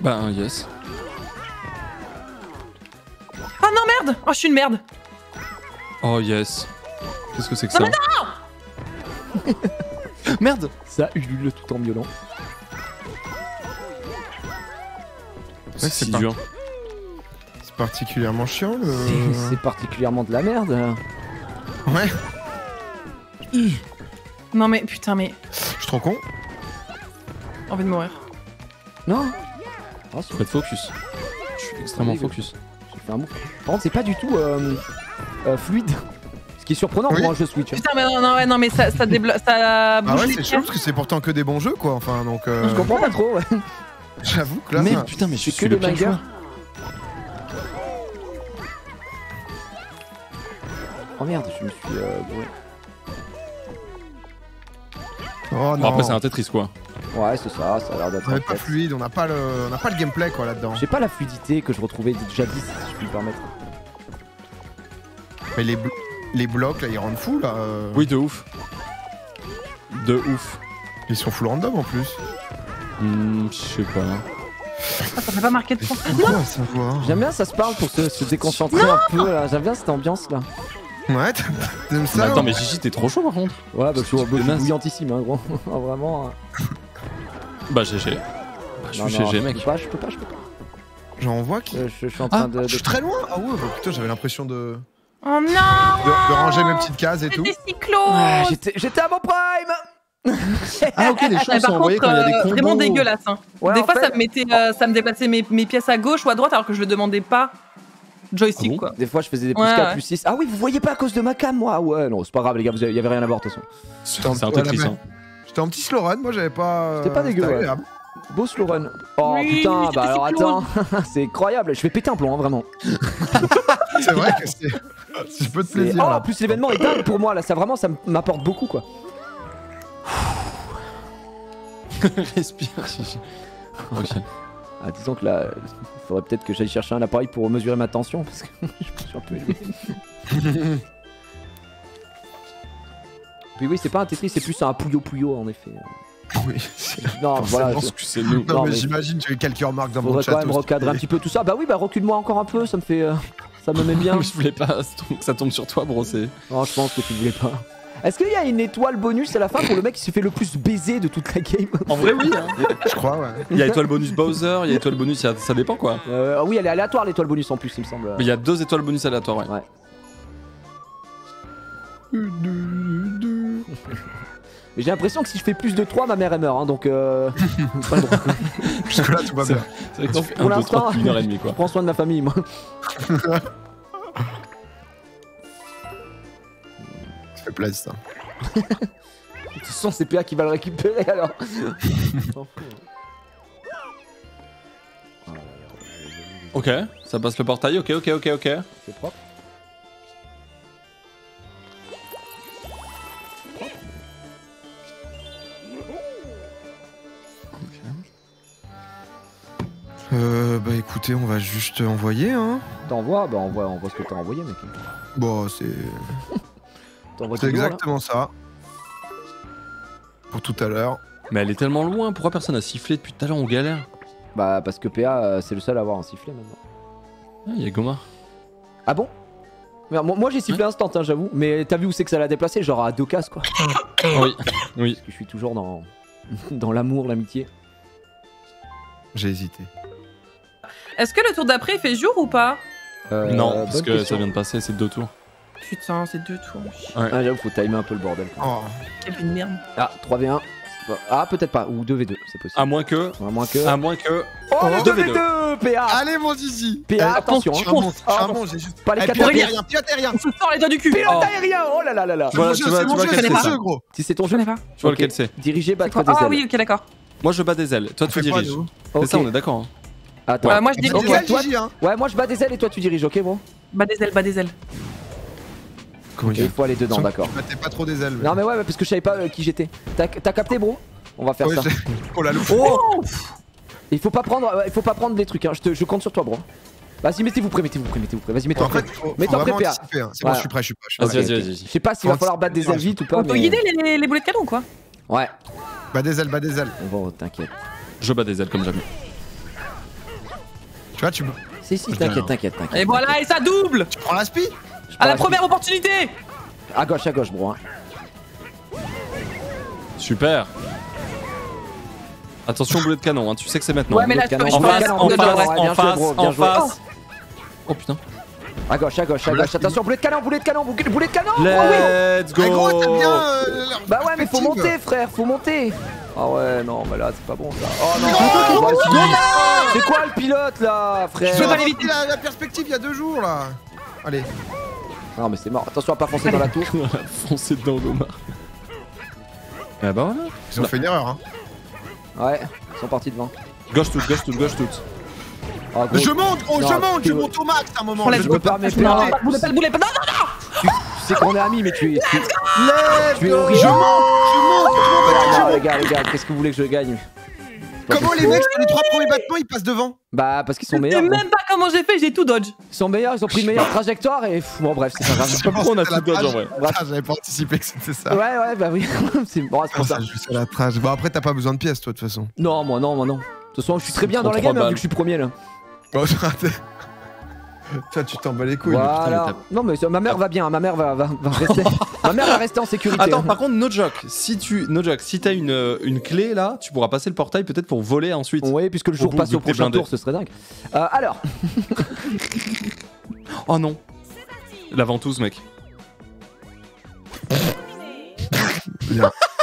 Bah, yes. Ah non, merde Oh, je suis une merde Oh, yes. Qu'est-ce que c'est que ça (laughs) Merde Ça ulule tout en miaulant. C'est c'est pas- dur. Particulièrement chiant le. C'est- C'est particulièrement de la merde. Ouais, Non, mais putain, mais. je suis trop con. Envie de mourir. Non Oh, c'est Faut être focus. Je suis extrêmement focus. fait un. Par contre, c'est pas du tout euh, euh, fluide. Ce qui est surprenant Oui. pour un jeu Switch. Putain, mais non, non, ouais, non, mais ça, ça, déblo- ça Ah bouge ouais, les c'est chiant parce que c'est pourtant que des bons jeux quoi. Enfin donc. euh, Je comprends pas trop. ouais. J'avoue que là. Merde, putain, mais je C'est suis que le des mangas. Bourré. Oh Bon, non. après, c'est un Tetris quoi. Ouais, c'est ça, ça a l'air d'être. on un est pas fluide, on n'a pas le, on n'a pas le gameplay quoi là-dedans. J'ai pas la fluidité que je retrouvais jadis, si je puis me permettre. Mais les, blo- les blocs là, ils rendent fou là. euh, Oui, de ouf. De ouf. Ils sont full random en plus. Hmm, je sais pas. Ah, ça fait pas marquer de point. Pourquoi ça voit J'aime bien, ça se parle pour se, se déconcentrer un peu là. J'aime bien cette ambiance là. Ouais, t'aimes ça attends, mais Gigi, t'es trop chaud par contre. Ouais, bah je suis bouillantissime, hein, gros. (laughs) Vraiment. hein. Bah, GG. Bah, je suis GG, je mec. peux pas, je peux pas, je peux pas. J'en vois qui. Euh, je, je suis en Ah, train de. Je suis très loin Ah ouais, bah, putain, j'avais l'impression de, Oh non de, de ranger mes petites cases et tout. Ah, J'étais j'étais à mon prime (laughs) Ah, ok, les (laughs) choses par sont envoyées contre, quand il y a des euh, combos. vraiment dégueulasse. Hein. Ouais, des fois, fait- ça, me mettait, euh, ça me déplaçait mes, mes pièces à gauche ou à droite alors que je le demandais pas. Joystick, Ah bon quoi. Des fois, je faisais des plus Ouais, 4, ouais. plus 6. Ah oui, vous voyez pas à cause de ma cam, moi Ouais, non, c'est pas grave, les gars, vous avez- y avait rien à voir de toute façon. C'est un Tetris, la hein. J'étais en petit slow run, moi j'avais pas. C'était pas dégueu, ouais. Beau slow run. Oh Oui, putain, bah alors attends, (laughs) c'est incroyable, je vais péter un plomb, hein, vraiment. (laughs) C'est vrai que c'est. Peu de C'est- plaisir. Oh, là. en plus, l'événement est dingue pour moi, là, ça vraiment, ça m'apporte beaucoup, quoi. (laughs) Respire. Ok. Ah, disons que là, il faudrait peut-être que j'aille chercher un appareil pour mesurer ma tension, parce que (laughs) je suis un peu élevé. Puis oui, c'est pas un Tetris, c'est plus un Puyo Puyo, en effet. Oui, c'est- Non, voilà, je- que c'est nous. Non, Non, mais, mais- j'imagine, j'ai eu quelques remarques dans mon chat. quand même recadrer un petit peu tout ça. Bah oui, bah recule-moi encore un peu, ça me fait... euh, ça me met bien. (laughs) Je voulais pas que ça tombe sur toi, bro. C'est. Non, je pense que tu voulais pas. Est-ce qu'il y a une étoile bonus à la fin pour le mec qui s'est fait le plus baiser de toute la game En vrai, oui. hein. Je crois, ouais. Il y a étoile bonus Bowser, il y a étoile bonus, a- ça dépend quoi. euh, Oui, elle est aléatoire l'étoile bonus en plus, il me semble. Mais il y a deux étoiles bonus aléatoires, ouais. Ouais. Mais j'ai l'impression que si je fais plus de 3, ma mère elle meurt, hein, donc euh... pas le droit. (laughs) Jusque là, tout va bien. C'est vrai que Donc, pour 1, 2, 3 l'instant- depuis une heure et demie je quoi. prends soin de ma famille, moi. (laughs) fait plaisir, ça. De toute façon, c'est PA qui va le récupérer alors. (laughs) Hein. Ok, ça passe le portail, ok, ok, ok, ok. C'est propre. Euh, bah écoutez, on va juste envoyer, hein. T'envoies Bah envoie, envoie ce que t'as envoyé, mec. Bon, c'est (laughs) T'envoies c'est exactement ça. Pour tout à l'heure. Mais elle est tellement loin, pourquoi personne a sifflé depuis tout à l'heure, on galère Bah parce que PA euh, c'est le seul à avoir un sifflet maintenant. Ah, il y a Goma. Ah bon? Merde, Moi, moi, j'ai sifflé instant, hein, j'avoue. Mais t'as vu où c'est que ça l'a déplacé? Genre à deux cases quoi. (coughs) oui, oui. Parce que je suis toujours dans, (laughs) dans l'amour, l'amitié. J'ai hésité. Est-ce que le tour d'après il fait jour ou pas? Euh, non, bonne parce que question. ça vient de passer, c'est deux tours. Putain, c'est deux tours. Ah, j'avoue, faut timer un peu le bordel. Oh, Quelle merde. Ah, 3v1. c'est pas- Ah, peut-être pas. Ou 2v2, c'est possible. À moins que. À moins que. À moins que. oh, le 2v2. 2v2 PA Allez, mon zizi PA, Eh, attention, Je hein. je suis Ah, un bon, j'ai juste. Pas les Eh, 4 pilote aériens. aérien, pilote aérien On se sort les doigts du cul Pilote Oh. aérien Oh là là là là C'est mon jeu, c'est mon jeu, c'est mon jeu, gros Si c'est ton Je jeu, connais pas. Tu vois lequel c'est diriger, battre quoi des Ah ailes. oui, ok, d'accord. Moi je bats des ailes, toi tu quoi, diriges. C'est ça, on est d'accord. hein. Attends. Ouais, moi je C'est dirige. des ailes, toi- Gigi, hein Ouais, moi je bats des ailes et toi tu diriges, ok, bon Bas des ailes, bas des ailes. Comment il faut aller dedans, d'accord. Tu battais pas trop des ailes. Non, mais ouais, parce que je savais pas euh, qui j'étais. T'as capté, bro? On va faire Ouais, ça. (laughs) Oh la loupe. Oh Il faut pas prendre, ouais, il faut pas prendre des trucs, hein. je, te- je compte sur toi, bro. Vas-y, mettez-vous prêt, mettez-vous prêt, mettez-vous prêt. Vas-y, mets-toi En prêt. anticiper, hein. C'est Voilà. bon, je suis prêt, je suis prêt. Vas-y, prêt. vas-y, vas-y. Je sais pas s'il va falloir battre des ailes vite ou pas, On peut mais. guider les, les boulets de canon, quoi. Ouais, Bah des ailes, bah des ailes. on va, t'inquiète. Je bats des ailes comme jamais. Tu vois, tu, Si, si, t'inquiète, t'inquiète, t'inquiète. Et voilà, et ça double tu prends l'aspi Je À la première opportunité À gauche, à gauche, bro. hein. Super. Attention boulet de canon, hein, tu sais que c'est maintenant. Ouais, mais là, je peux je En face, en face, en face, en face. Oh putain. À gauche, à gauche, à gauche. Attention, boulet de canon, boulet de canon, boulet boulet de canon. Let's gros, t'aimes go Bah ouais, mais faut monter, frère, faut monter. Ah ouais, non, mais là, c'est pas bon ça. Oh non, vas-y. C'est quoi le pilote là, Je frère vais pas pas l'éviter. la, la perspective il y a deux jours là. Allez. Non mais c'est mort, attention à pas foncer dans la tour. (laughs) Foncé dedans, Gomar. Ah bah voilà. Ils ont fait une erreur. Hein. Ouais, ils sont partis devant. Gauche toute, gauche toute, gauche toute. Ah, gros, Je monte, Non, je monte, je tu- monte au max à un moment. Je peux pas me Non, faire. pas- boulez pas, boulez pas. Non, non, non Tu sais qu'on est amis, mais tu es. Tu... Let's Tu es horrible. Je monte, je monte, je monte, Ah, je non, monte. les gars, les gars, qu'est-ce que vous voulez que je gagne? Comment les mecs sur les trois premiers battements ils passent devant Bah, parce qu'ils sont Je sais meilleurs. même pas comment j'ai fait, j'ai tout dodge. Ils sont meilleurs, ils ont pris une meilleure trajectoire et. Bon, bref, c'est pas grave. sais pas pourquoi on a tout dodge, en vrai. Ah, J'avais pas anticipé que c'était ça. Ouais, ouais, bah oui. (laughs) c'est bon, c'est Ah, pour ça. ça la trage. Bon après t'as pas besoin de pièces toi de toute façon. Non, moi, non, moi, non. De toute façon, je suis très bien dans la game hein, vu que je suis premier là. (laughs) (laughs) Toi tu t'en bats les couilles. putain, Voilà. mais Non, mais ma mère va bien, ma mère va, va, va rester. (laughs) ma mère va rester en sécurité. Attends, hein. par contre, no joke. Si tu, no joke, si t'as une, euh, une clé là, tu pourras passer le portail peut-être pour voler ensuite. Oui, puisque le jour Au passe au prochain blindé. tour, ce serait dingue. Euh, alors, (laughs) Oh non. La ventouse, mec.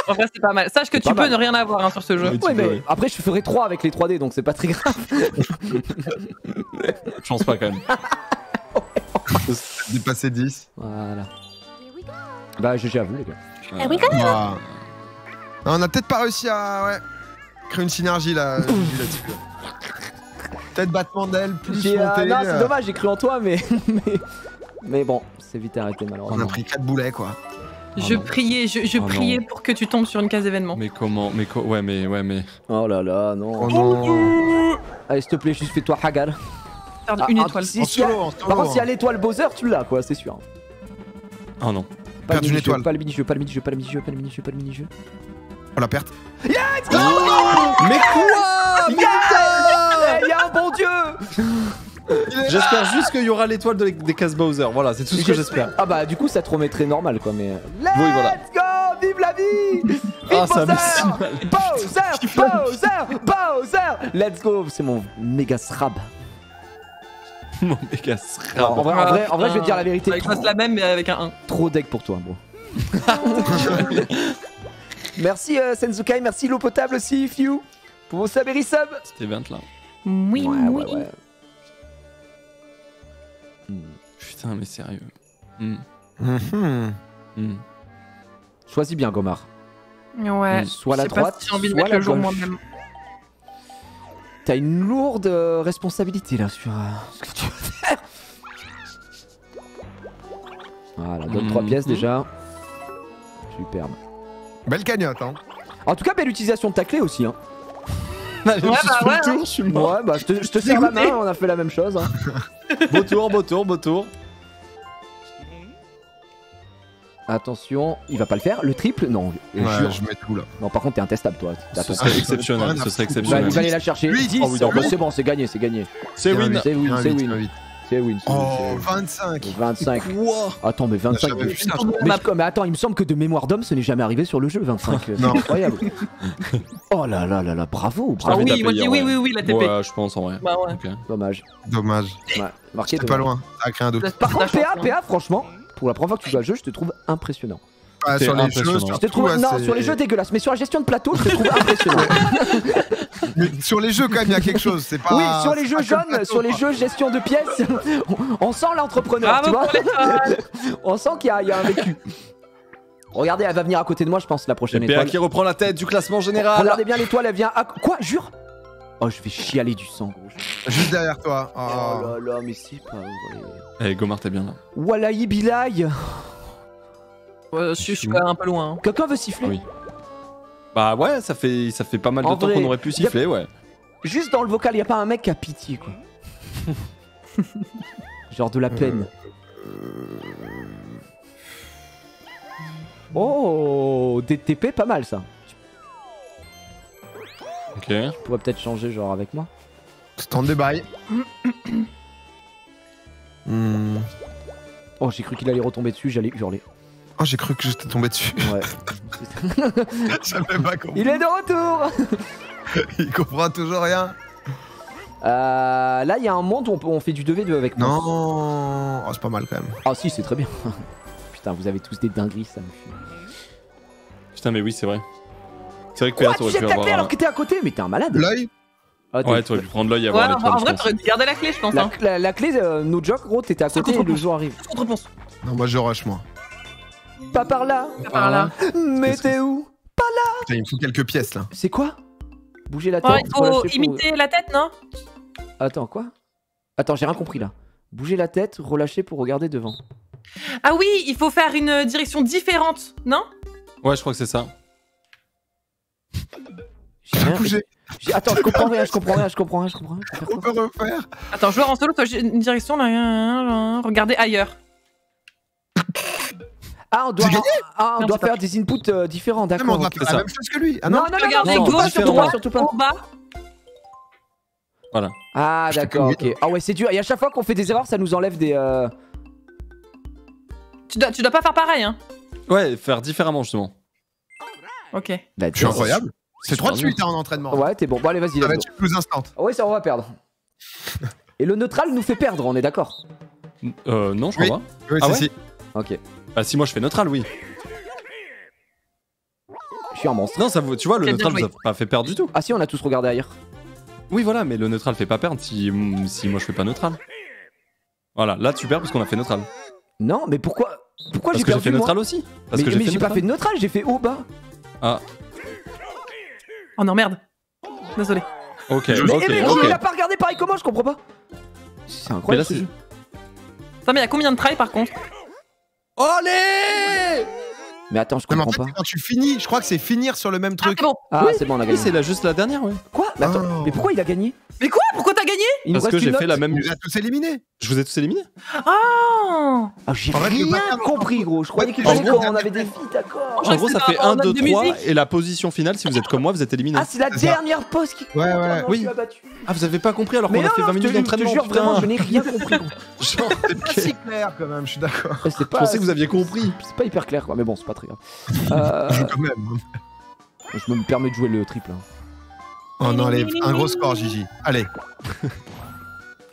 En vrai, c'est pas mal. Sache que tu peux mal. ne rien avoir hein, sur ce jeu. Oui, ouais, mais après, je ferai 3 avec les 3D, donc c'est pas très grave. Je pense pas quand même. Dépasser 10. Voilà. Bah, GG à vous, les gars. Ah. Non, on a peut-être pas réussi à ouais, créer une synergie là. (laughs) Peut-être battement d'aile plus euh, monté. non, c'est euh, dommage, j'ai cru en toi, mais. (laughs) mais... mais bon, c'est vite arrêté, On malheureusement. a pris 4 boulets quoi. Je non. priais, je, je Oh non. priais pour que tu tombes sur une case événement. Mais comment Mais co- ouais, mais ouais, mais. Oh là là, non. Oh non. Allez, s'il te plaît, juste fais-toi Hagar. Perdre Ah, une ah, étoile. si- En solo, solo. Par contre, s'il y a l'étoile Bowser, tu l'as, quoi, c'est sûr. Oh non. Pas Perdre le une mini-jeu, étoile. Pas le mini-jeu, pas le mini-jeu, pas le meu pas le mini-jeu, pas le mini-jeu. Oh la perte. Mais quoi? Yeah Il y a un bon dieu J'espère juste qu'il y aura l'étoile de- des cases Bowser. Voilà, c'est tout ce que j'espère. Ah bah, du coup, ça te remettrait normal, quoi, mais. Let's Oui, voilà. go Vive la vie Vive Ah, ça Bowser mal. Bowser Bowser Bowser Let's go C'est mon méga srab. (laughs) Mon méga srab. en, vrai, en, vrai, en vrai, je vais te dire la vérité. Avec passe la même, mais avec un 1. Trop deck pour toi, bro. (laughs) merci euh, Senzukai, merci l'eau potable aussi, Few, pour vos subs et resubs. Cet event là. Oui, Ouais, oui. ouais, ouais. Putain, mais sérieux. Hmm, Mhm. hmm. Choisis bien, Gomar. Ouais. Soit la pas droite, si j'ai envie de soit mettre la le jour gauche. moi-même. T'as une lourde euh, responsabilité là sur euh, ce que tu vas faire. Voilà, donne Mhm. 3 pièces déjà. Superbe. Belle cagnotte hein. En tout cas, belle utilisation de ta clé aussi. Hein. Allez, (laughs) Ouais, je bah fais ouais, le tour, je suis mort. Ouais, bah je te, je te serre la main, on a fait la même chose. Hein. Beau tour, beau tour, beau tour. Attention, il va pas le faire. Le triple Non, je Ouais, jure. je mets tout là. Non, par contre, t'es intestable toi. Ce serait exceptionnel. Ce serait Il va, exceptionnel. il va aller la chercher. Huit. 10. Oh oui, Bah, c'est bon, c'est gagné, c'est gagné. C'est win. C'est win, c'est win. C'est win, Oh, c'est win. 25 25. Quoi Attends, mais 25. jamais de- vu ça, je mais, mais attends, il me semble que de mémoire d'homme, ce n'est jamais arrivé sur le jeu, 25. (laughs) C'est incroyable. (laughs) oh là là là là, bravo, Ah bravo. t'avais oui, moi oui, oui, oui, la TP. Ouais, je pense en vrai. Bah ouais. Dommage. Dommage. Ouais, marqué T'es pas loin. A créé un doute. PA, chance, hein. PA, franchement, pour la première fois que tu joues à le jeu, je te trouve impressionnant. Ah, sur les jeux, Je te trouve, non, sur les jeux dégueulasses, mais sur la gestion de plateau, je te trouve impressionnant. (laughs) Mais sur les jeux quand même, il y a quelque chose. C'est pas. oui, sur les jeux jaunes, plateau, sur les jeux gestion de pièces, (laughs) on, sent l'entrepreneur, tu vois. (laughs) On sent qu'il y, a- il y a un vécu. Regardez, elle va venir à côté de moi, je pense, la prochaine étoile. qui reprend la tête du classement général. Regardez bien l'étoile, elle vient à... Quoi, jure? Oh, je vais chialer du sang, gros. Juste derrière toi. Oh Oh. là là, mais c'est pas vrai. Eh, Gomar, t'es bien là. Wallahi bilaï Ouais, je suis- je suis quand même un peu loin. hein. Quelqu'un veut siffler Oui. Bah ouais, ça fait, ça fait pas mal de temps vrai, qu'on aurait pu siffler, ouais. Juste dans le vocal, y a pas un mec qui a pitié, quoi. (laughs) Genre de la peine. Oh, DTP, pas mal ça. Ok. Tu pourrais peut-être changer, genre avec moi. Stand de bail. (coughs) Hmm. Oh, j'ai cru qu'il allait retomber dessus, j'allais hurler. Oh, j'ai cru que j'étais tombé dessus. Ouais. (laughs) (laughs) J'avais pas compris. Il est de retour (laughs) Il comprend toujours rien. Euh, Là, il y a un monde où on, peut- on fait du 2v2 avec moi. Non. Oh, c'est pas mal quand même. Ah si, c'est très bien. Putain, vous avez tous des dingueries, ça me fait... Putain, mais oui, c'est vrai. C'est vrai que Quoi, tu t'aurais jettes clé alors que t'es à côté Mais t'es un malade L'œil Ah, t'es- Ouais, t'aurais pu prendre l'œil et Ouais, avoir en l'étoile, je vrai, t'aurais dû garder la clé, je pense. la, Hein. la- la clé, euh, no joke, gros, t'étais à côté et le jour arrive. Réponse. Non, moi je rush, moi. Pas par là, Par là. mais Qu'est-ce que t'es où Putain, il me faut quelques pièces là. C'est quoi Bouger la tête. Ouais, il faut relâcher pour- imiter la tête, non Attends, quoi Attends, j'ai rien compris là. Bouger la tête, relâcher pour regarder devant. Ah oui, il faut faire une direction différente, non Ouais, je crois que c'est ça. J'ai rien. J'ai- Attends, je comprends rien, je comprends rien, je comprends rien, je comprends rien. Je vais faire On peut refaire. Attends, joueur en solo, toi, j'ai une direction là. Regardez ailleurs. Ah, on doit, ah, on Non, doit j'ai pas faire des inputs euh, différents, Non, mais on d'accord. doit faire la même chose que lui. Ah Non, non, non, Regardez gauche, droite, surtout pas. bas. Voilà. Ah, d'accord, ok. Ah ouais, c'est dur. Et à chaque fois qu'on fait des erreurs, ça nous enlève des. euh, Tu dois, tu dois pas faire pareil, hein Ouais, faire différemment, justement. Ok. bah, Je suis incroyable. C'est super 3 de suite hein, en entraînement. Ouais, t'es bon. Bon, allez, vas-y, Ça va être plus instant. Ah Ouais, ça, on va perdre. (laughs) Et le neutral nous fait perdre, on est d'accord Euh, non, je crois Oui. pas. Oui, Ah si, ouais si. Ok. Bah, si moi je fais neutral, oui. Je suis un monstre. Non, ça vaut, tu vois, le neutral bien vous a pas fait perdre du tout. Ah si, on a tous regardé ailleurs. Oui, voilà, mais le neutral fait pas perdre si, si moi je fais pas neutral. Voilà, là tu perds parce qu'on a fait neutral. Non, mais pourquoi Pourquoi Parce j'ai que j'ai perdu fait neutral aussi. Parce Mais, que j'ai mais j'ai pas fait de neutral, j'ai fait haut bas. Ah, Oh non, merde. Désolé. ok, mais ok, mais ok. il a pas regardé pareil que moi, je comprends pas. C'est Mais incroyable là, ce c'est- jeu. Attends, mais il y a combien de tries par contre? Allez Mais attends, je Non, mais en comprends fait, pas. quand tu finis, je crois que c'est finir sur le même Ah, truc. c'est bon. Ah, Oui, c'est bon, on a Oui, gagné. c'est là juste la dernière, ouais. Quoi? Mais, attends, Oh. mais pourquoi il a gagné? Mais quoi? Pourquoi t'as gagné? Il Parce que j'ai fait la même. Il nous a tous éliminés. Je vous ai tous éliminés. Ah Ah, j'ai rien compris, gros. Je croyais qu'il En fallait gros- qu'on avait des filles, d'accord. Je En gros, ça fait en 1, 2, note de 3 musique. et la position finale, si vous êtes comme moi, vous êtes éliminés. Ah, c'est la dernière pause qui. Ouais, ouais. Oui. je. Ah, vous avez pas compris alors qu'on a fait non, 20 je te minutes jure, je d'entraînement. jure, vraiment, je n'ai rien (laughs) compris. gros. Genre, C'est pas si clair quand même, je suis d'accord. C'est Je pensais que vous aviez compris. C'est pas hyper clair, quoi. Mais bon, c'est pas très grave. Euh, (laughs) Quand même. je me permets de jouer le triple. hein. Oh non, allez, un gros score, Gigi. Allez.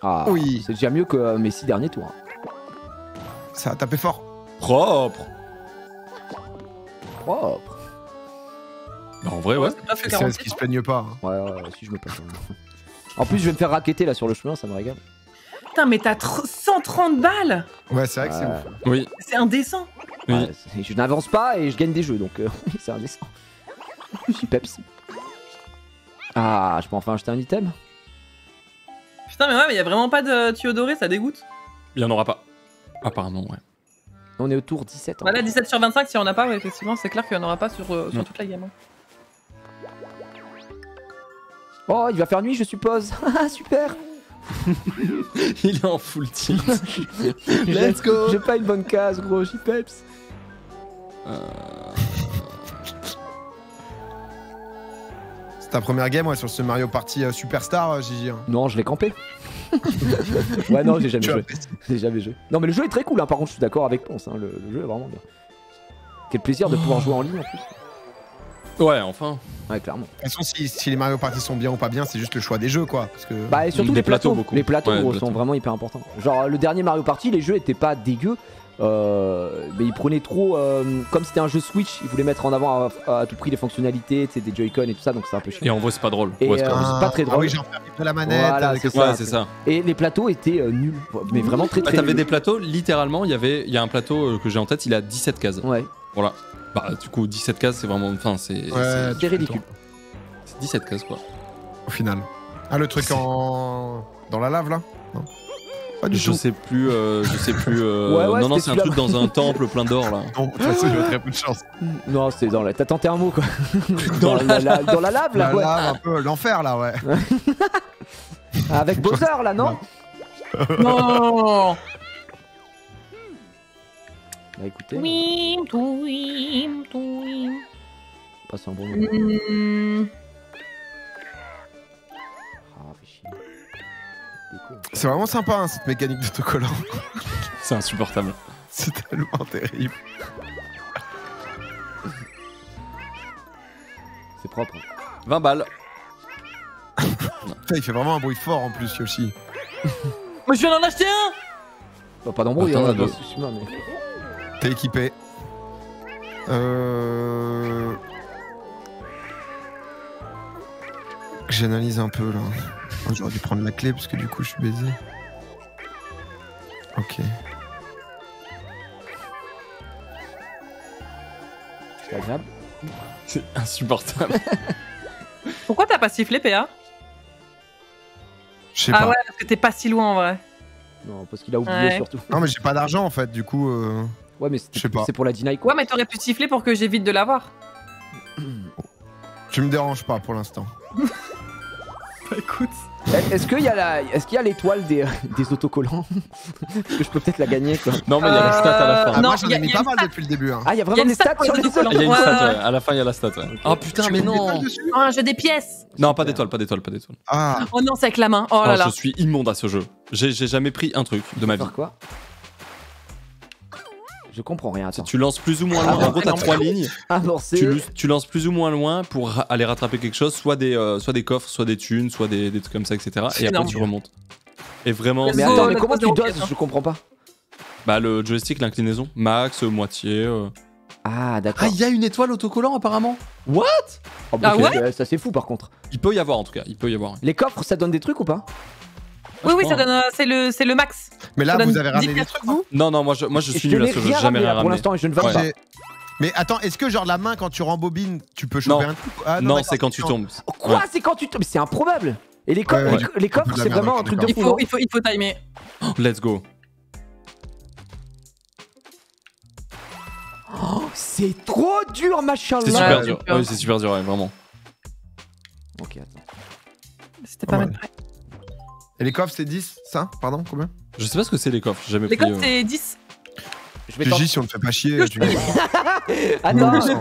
Ah, Oui. C'est déjà mieux que euh, mes six derniers tours. Ça a tapé fort. Propre. Propre. Bah, en vrai, ouais. C'est pas fait C'est 40. ce qui se plaigne pas. hein. Ouais, ouais, ouais, si je me hein. En plus, je vais me faire raqueter là sur le chemin, ça me régale. Putain, mais t'as tr- 130 balles Ouais, c'est vrai que c'est ouf. Oui. C'est indécent. Oui. Ouais, c'est- je n'avance pas et je gagne des jeux, donc euh, (laughs) c'est indécent. Je suis peps. Ah, je peux enfin acheter un item? Putain, mais ouais, mais y a vraiment pas de tuyau doré, ça dégoûte. Il y en aura pas. Apparemment, ouais. On est au tour 17. hein. Bah là, 17 sur 25, si on a pas, ouais, effectivement, c'est clair qu'il y en aura pas sur, euh, sur toute la gamme. hein. Oh, il va faire nuit, je suppose. (laughs) Ah, super (laughs) Il est en full tilt. J'ai- (laughs) Let's go. J'ai pas une bonne case, gros, j'y peps. C'est ta première game ouais, sur ce Mario Party euh, Superstar, euh, Gigi. hein. Non, je l'ai campé. (laughs) ouais, non, j'ai jamais joué. J'ai jamais joué. Non, mais le jeu est très cool, hein. par contre, je suis d'accord avec Ponce. Hein. Le, le jeu est vraiment bien. Quel plaisir de pouvoir jouer en ligne en plus. Ouais, enfin. Ouais, clairement. De toute façon, si, si les Mario Party sont bien ou pas bien, c'est juste le choix des jeux, quoi. Parce que... Bah, et surtout Des les plateaux. plateaux, beaucoup. Les plateaux, Ouais, gros, les sont plateaux. vraiment hyper importants. Genre, le dernier Mario Party, les jeux étaient pas dégueux. euh, mais ils prenaient trop. euh, comme c'était un jeu Switch, ils voulaient mettre en avant à, à tout prix les fonctionnalités, tu sais, des Joy-Con et tout ça, donc c'est un peu chiant. Et en vrai, c'est pas drôle. Et, Ouais, c'est euh, pas très Ah drôle. oui, j'en fais de la manette. Voilà, c'est ça. ça. Et les plateaux étaient euh, nuls, mais vraiment très Bah, très t'avais des plateaux, littéralement, il y avait, il y a un plateau que j'ai en tête, il a 17 cases. Ouais, Voilà. Bah, du coup, 17 cases, c'est vraiment, enfin, c'est, Ouais, c'est- c'est ridicule. c'est 17 cases, quoi. Au final. Ah, le truc en... dans la lave, là? Non. Pas du Je tout. sais plus, euh, je sais plus. euh, (laughs) Ouais, ouais, non, non, c'est un truc dans un temple plein d'or, là. Non, de toute façon, il y a très peu de chance. (laughs) Non, c'était dans la. T'as tenté un mot quoi. (laughs) dans, la, la- dans la lave là, La ouais. lave, un peu, l'enfer, là, ouais. Avec Bowser là, non? Non Bah écoutez, Twim, twim, twim. passe un bon moment. Hmm, Ah, fais chier. Déco. C'est vraiment sympa, hein, cette mécanique d'autocollant. (laughs) C'est insupportable. C'est tellement terrible. C'est propre. 20 balles. Putain, il fait vraiment un bruit fort, en plus, Yoshi. Mais je viens d'en acheter un Bah, pas d'embrouille, hein, mais. T'es équipé. Euh... J'analyse un peu là. Oh, J'aurais dû prendre la clé parce que du coup je suis baisé. Ok. C'est agréable. C'est insupportable. (laughs) Pourquoi t'as pas sifflé, PA Je sais Ah pas. ouais, parce que t'es pas si loin en vrai. Non, parce qu'il a oublié Ouais. surtout. Non mais j'ai pas d'argent en fait, du coup. euh, Ouais, mais c'est pour la deny quoi. Ouais, mais t'aurais pu siffler pour que j'évite de l'avoir. Tu me déranges pas pour l'instant. (laughs) Bah écoute. Eh, Est-ce qu'il y a la, est-ce qu'il y a l'étoile des, des autocollants? Parce que je peux peut-être la gagner quoi? Non, mais il y a la stat à la Euh, fin. Ah, non, moi j'en y a- ai mis pas mal depuis le début. Hein. Ah, il y a vraiment une des stat stats sur les autocollants. Il y a une stat, ouais. À la fin, il y a la stat, ouais. Oh putain, mais non Ah, j'ai des pièces. Non, pas d'étoile, pas d'étoile, pas d'étoile. Ah, Oh non, c'est avec la main. Oh là Oh, là. je suis immonde à ce jeu. J'ai j'ai jamais pris un truc de ma vie. Faire quoi? Je comprends rien. Attends. Tu lances plus ou moins loin. En gros, t'as trois lignes. (laughs) Avancer. Tu, lances plus ou moins loin pour ra- aller rattraper quelque chose, soit des, euh, soit des coffres, soit des thunes, soit des, des trucs comme ça, etc. Et après, énorme. tu remontes. Et vraiment, Mais Mais attends, mais comment tu doses hein. Je comprends pas. bah, le joystick, l'inclinaison, max, euh, moitié. euh. Ah, Ah, d'accord. il y a une étoile autocollant apparemment What? Oh, bah, Ah c'est- euh, Ça c'est fou par contre. Il peut y avoir en tout cas, il peut y avoir. Les coffres, ça donne des trucs ou pas? Oui, oui, ça donne. euh, C'est le, c'est le max. mais là vous avez ramené 10 des trucs vous Non, non, moi je, moi, je suis je nul à n'ai ce jeu, jamais rien pour l'instant je ne Ouais. pas. Mais attends, est-ce que genre la main quand tu rembobines, tu peux choper Non. un truc Ah, Non, c'est quand tu tombes. Oh, Quoi Ouais. C'est quand tu tombes? Mais c'est improbable Et les, co- Ouais, ouais. les, les coffres, c'est vraiment un truc de Il fou. faut, non il faut, il faut timer. Let's go. Oh, c'est trop dur, machin C'est là. super dur. Oui, c'est super dur, ouais, vraiment. Ok, attends. C'était Pas pas mal. Et les coffres c'est 10 Ça Pardon Combien Je sais pas ce que c'est les coffres, j'ai jamais Les pris. codes, euh, c'est 10. Je vais tenter. si on ne fait pas chier, tu (laughs) Attends, Non, eh,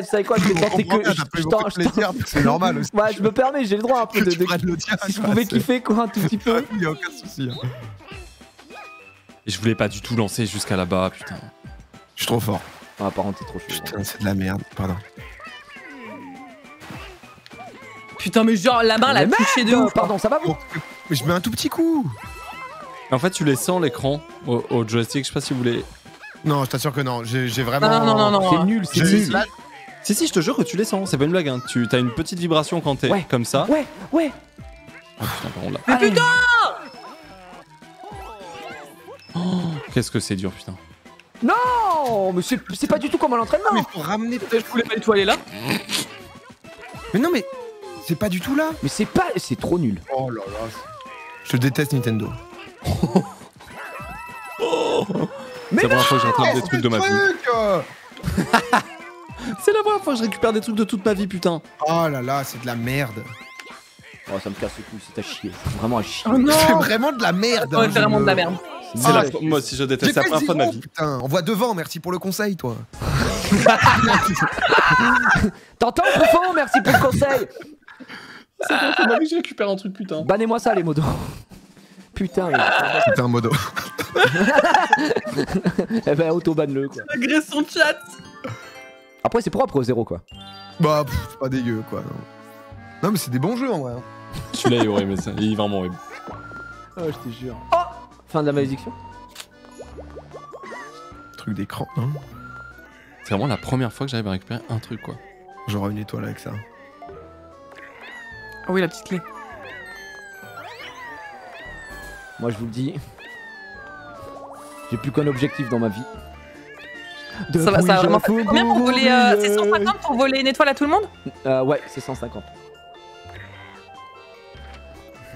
vous savez quoi Je vais tenter que. Je- pris je plaisir, c'est normal aussi. Ouais, je me permets, j'ai le droit un peu de. de- Si je pouvais kiffer quoi, un tout petit peu. (laughs) Il y a aucun souci. hein. Et je voulais pas du tout lancer jusqu'à là-bas, putain. Je suis trop fort. Ah, par contre, c'est trop chaud. Putain, c'est de la merde. Pardon. Putain, mais genre, la main, elle a Mais touché de ouf. pardon, ça va vous Mais je mets un tout petit coup. En fait, tu les sens l'écran au, au joystick, je sais pas si vous voulez. Non, je t'assure que non. J'ai vraiment. Non, non, non, non. C'est nul, c'est nul. Si, si, je te jure que tu les sens, c'est pas une blague. Hein. Tu as une petite vibration quand t'es Ouais. comme ça. Ouais, ouais. Oh, putain, par contre, là. Mais putain Qu'est-ce que c'est dur, putain. Non Mais c'est pas du tout comme à l'entraînement Mais faut ramener. Je voulais pas du tout aller là. Mais non, mais c'est pas du tout là. Mais c'est pas. C'est trop nul. Oh là là. Je déteste Nintendo. Mais (laughs) C'est la première fois que j'entends des trucs de ma vie. Euh. (laughs) C'est la première fois que je récupère des trucs de toute ma vie, putain. Oh là là, c'est de la merde. Oh, ça me casse les couilles, c'est à chier. C'est vraiment à chier. Oh non (laughs) C'est vraiment de la merde. Ouais, hein, c'est vraiment je- de la merde. C'est Ah, la... Moi aussi, je déteste. C'est la première fois de ma vie. putain. On voit devant, merci pour le conseil, toi. T'entends, Bouffon Merci pour le conseil C'est ma vie que je récupère un truc, putain. Bannez-moi ça, les modos. Putain, un modo. (laughs) eh ben, auto-banne-le, quoi. Agression chat. Après, c'est propre au zéro, quoi. Bah, pff, pas dégueu, quoi. Non, Non, mais c'est des bons jeux en vrai. hein. Celui-là est horrible, ça. il est vraiment horrible. Oh, je te jure. Oh Fin de la malédiction Truc d'écran, hein. C'est vraiment la première fois que j'arrive à récupérer un truc, quoi. J'aurai une étoile avec ça. Ah oui, la petite clé. Moi, je vous le dis. J'ai plus qu'un objectif dans ma vie. De Ça va, ça va vraiment bouger Combien pour voler euh, C'est 150 pour voler une étoile à tout le monde? Euh, ouais, c'est 150.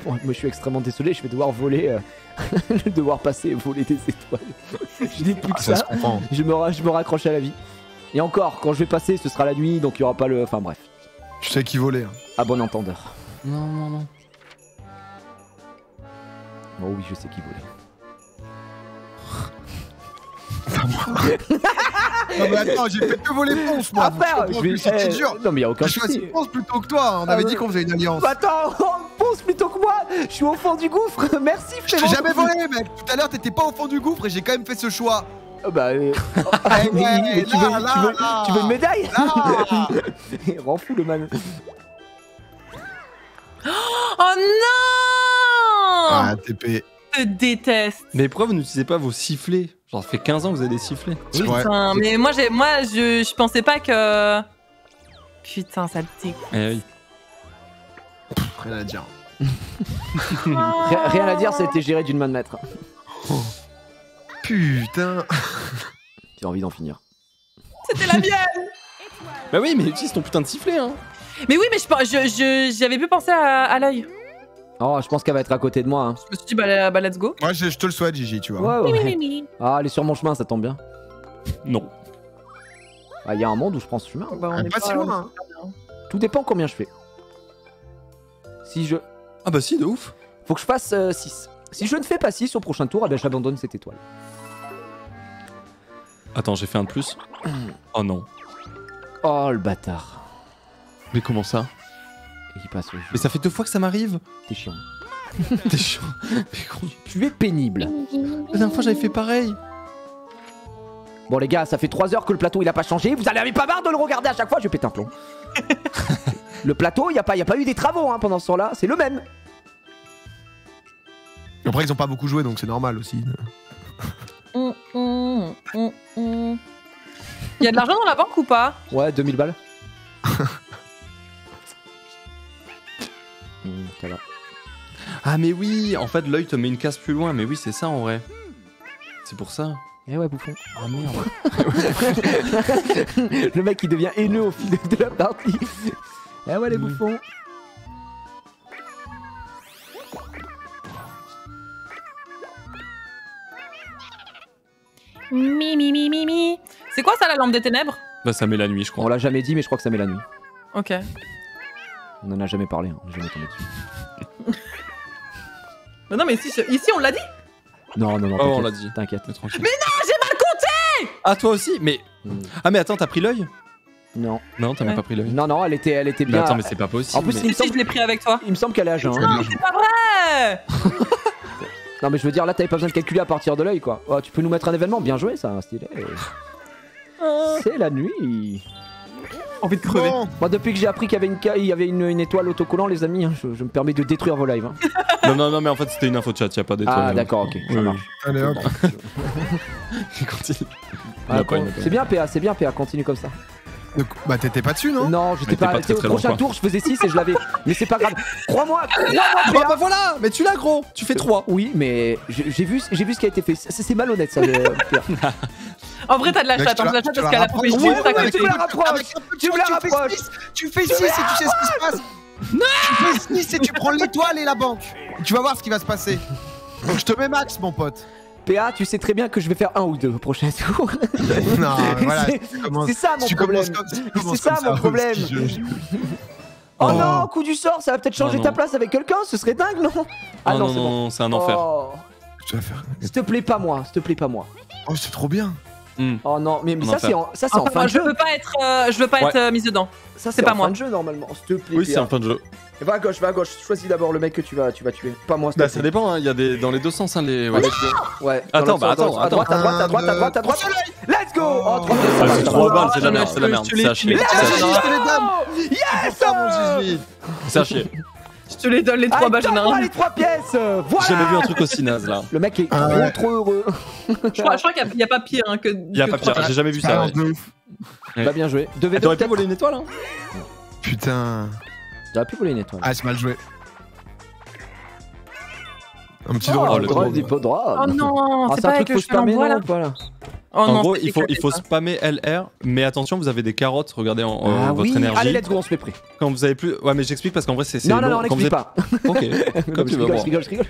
Bon, moi, je suis extrêmement désolé, je vais devoir voler. euh, (laughs) je vais devoir passer et voler des étoiles. (laughs) je n'ai plus que Ah, ça ça. se comprend. Je me, je me raccroche à la vie. Et encore, quand je vais passer, ce sera la nuit, donc il y aura pas le. Enfin bref, Je sais qui volait. hein. à bon entendeur. Non, non, non. Oh oui, je sais qui voler. (laughs) Non, mais attends, j'ai fait que voler Ponce, moi. Ah, Faut je vais. C'était eh, dur. Non, mais y a aucun J'ai choisi souci. Ponce plutôt que toi. On Ah, avait ouais. dit qu'on faisait une alliance. Bah, attends, (laughs) pense plutôt que moi Je suis au fond du gouffre (laughs) Merci, Je t'ai jamais volé, mec. Tout à l'heure, t'étais pas au fond du gouffre et j'ai quand même fait ce choix. Ah, Bah. euh, Eh ouais, tu, là, veux, là, tu, veux, là. tu veux une médaille Là. Il rend fou le man. Oh non Ah, TP. Je te déteste. Mais pourquoi vous n'utilisez pas vos sifflets? Genre, ça fait 15 ans que vous avez des sifflets. Putain, mais moi, j'ai, moi je, je pensais pas que. Putain, ça te dégoûte. Eh oui. rien à dire. (laughs) Rien, rien à dire, ça a été géré d'une main de maître. Putain. J'ai envie d'en finir. C'était la mienne Bah oui, mais utilise ton putain de sifflet, hein. Mais oui, mais je pense- je- je- j'avais plus pensé à, à l'œil. Oh, je pense qu'elle va être à côté de moi. Hein. Je me suis dit, bah, bah, let's go. Moi, je, je te le souhaite, Gigi, tu vois. Ouais, ouais. Ah, elle est sur mon chemin, ça tombe bien. Non. Ah, il y a un monde où je prends ce chemin. Bah, on Ah, est pas si loin. hein. Tout dépend combien je fais. Si je. Ah bah si, de ouf. Faut que je fasse 6. Si je ne fais pas 6 au prochain tour, eh bien j'abandonne cette étoile. Attends, j'ai fait un de plus. Oh non. Oh le bâtard. Mais comment ça Et il passe au jeu. Mais ça fait deux fois que ça m'arrive. T'es chiant. (laughs) T'es chiant. Mais gros, Tu es pénible. La dernière fois, j'avais fait pareil. Bon les gars, ça fait 3 heures que le plateau il a pas changé. Vous allez pas marre de le regarder à chaque fois, je pète un plomb. (laughs) le plateau, il y a pas, y a pas eu des travaux hein, pendant ce temps-là. C'est le même. Après, ils ont pas beaucoup joué, donc c'est normal aussi. Il y a de l'argent dans la banque ou pas? Ouais, 2000 balles. (laughs) Va. Ah mais oui, en fait, l'œil te met une case plus loin. Mais oui, c'est ça en vrai. C'est pour ça. Eh ouais, bouffon. Ah merde. (laughs) le mec il devient haineux au fil de la partie. Eh ouais, les Oui. bouffons. Mi, mi, mi, mi, mi. C'est quoi ça, la lampe des ténèbres? Bah ça met la nuit, je On crois. l'a jamais dit, mais je crois que ça met la nuit. Ok. On en a jamais parlé, hein. on jamais tombé dessus. (laughs) Mais non, mais ici, je- ici on l'a dit Non, non, non, Oh, on t'inquiète, l'a dit. T'inquiète. Mais tranquille. Mais non, j'ai mal compté Ah toi aussi Mais Hmm. ah mais attends, t'as pris l'œil Non, Non, t'as même pas pris l'œil. non, non, elle était, elle était Mais bien. attends, mais c'est pas possible. En plus, mais- il me Si, si, semble, je l'ai pris avec toi. il me semble qu'elle est à jeun. hein. Non, c'est pas vrai (laughs) Non, mais je veux dire, là, t'avais pas besoin de calculer à partir de l'œil, quoi. Oh, tu peux nous mettre un événement, bien joué, ça, stylé. (laughs) C'est la nuit. Envie de crever. Moi, depuis que j'ai appris qu'il y avait une, il y avait une, une étoile autocollant, les amis, hein, je, je me permets de détruire vos lives. hein. (laughs) Non, non, non, mais en fait, c'était une info de chat, y a pas d'étoile. Ah, d'accord, ok, ça Oui, marche. allez hop. oui. (laughs) Continue. Ah, Il c'est bien, PA, c'est bien, PA, continue comme ça. Donc, Bah, t'étais pas dessus, non? Non, j'étais pas. pas très, très au prochain loin, tour, je faisais 6 et je l'avais. Mais c'est pas grave. Crois-moi, crois-moi, Ah PA. bah voilà Mais tu l'as, gros Tu fais 3 Oui, mais j'ai vu, j'ai vu ce qui a été fait. C'est c'est malhonnête, ça. le- PA. (laughs) En vrai, t'as de la chatte, tu hein, de la chatte parce qu'elle a juste côté. tu me la rapproches. Tu me la fais rapproches. six, Tu fais 6 et tu sais ce qui se passe. Tu fais 6 et tu prends l'étoile et la banque. Tu vas voir ce qui va se passer. Donc je te mets max, mon pote. PA, tu sais très bien que je vais faire un ou deux au prochain tour. (laughs) Non, voilà. C'est- ça mon problème. C'est ça mon problème. Oh, Oh. non, coup du sort, ça va peut-être changer Non, ta place avec quelqu'un, ce serait dingue, non? Ah non, c'est non, c'est un enfer. Oh, faire. s'il te plaît pas moi, s'il te plaît pas moi. Oh, c'est trop bien. Hmm. Oh non, mais, ça c'est en, ça c'est en Enfin, fin de je jeu. veux pas être, euh, je veux pas Ouais. être euh, mise dedans. Ça c'est pas en moi. fin de jeu normalement, s'il te plaît. Oui, c'est en fin de jeu. Va à gauche, va à gauche. Choisis d'abord le mec que tu vas, tu vas tuer. Pas moi, Bah, ça dépend, hein, il y a des dans les deux sens, hein, les. ouais. Ouais. Attends, bah, sens, attends, à droite, à droite, à droite, à droite, à droite. Let's go Oh, trois pièces, ça Ah, va, c'est ça trop va. balles, c'est la merde, c'est la merde. C'est à chier. Yes. C'est à chier. Je te les donne les trois Allez, bah j'en ai donne-moi rien. les trois pièces Voilà J'ai jamais vu un truc aussi naze là. Le mec est Ah trop ouais. trop heureux. Je crois, je crois qu'il y a- il y, a pas pire hein, que. Il y a que pas pire, j'ai jamais vu ça. Ouais. Bah bien joué. Devait Eh, T'aurais pu peut-être- voler une étoile hein Putain. J'aurais pu voler une étoile. Ah, c'est mal joué. Un petit Oh, drôle. le le drôle. d'hippodrome. Oh non, Ah, c'est un pas avec truc faut spammer là. non ou pas, là Oh En non, gros, il faut, il faut spammer LR, mais attention, vous avez des carottes, regardez en, en Ah votre oui. énergie. Allez, let's go, on se met prêt. Quand vous avez plus. Ouais, mais j'explique parce qu'en vrai, c'est. c'est Non, non, non, on Quand vous n'explique pas. Ok, (laughs) comme Je tu veux. rigole, bon. je rigole, je rigole.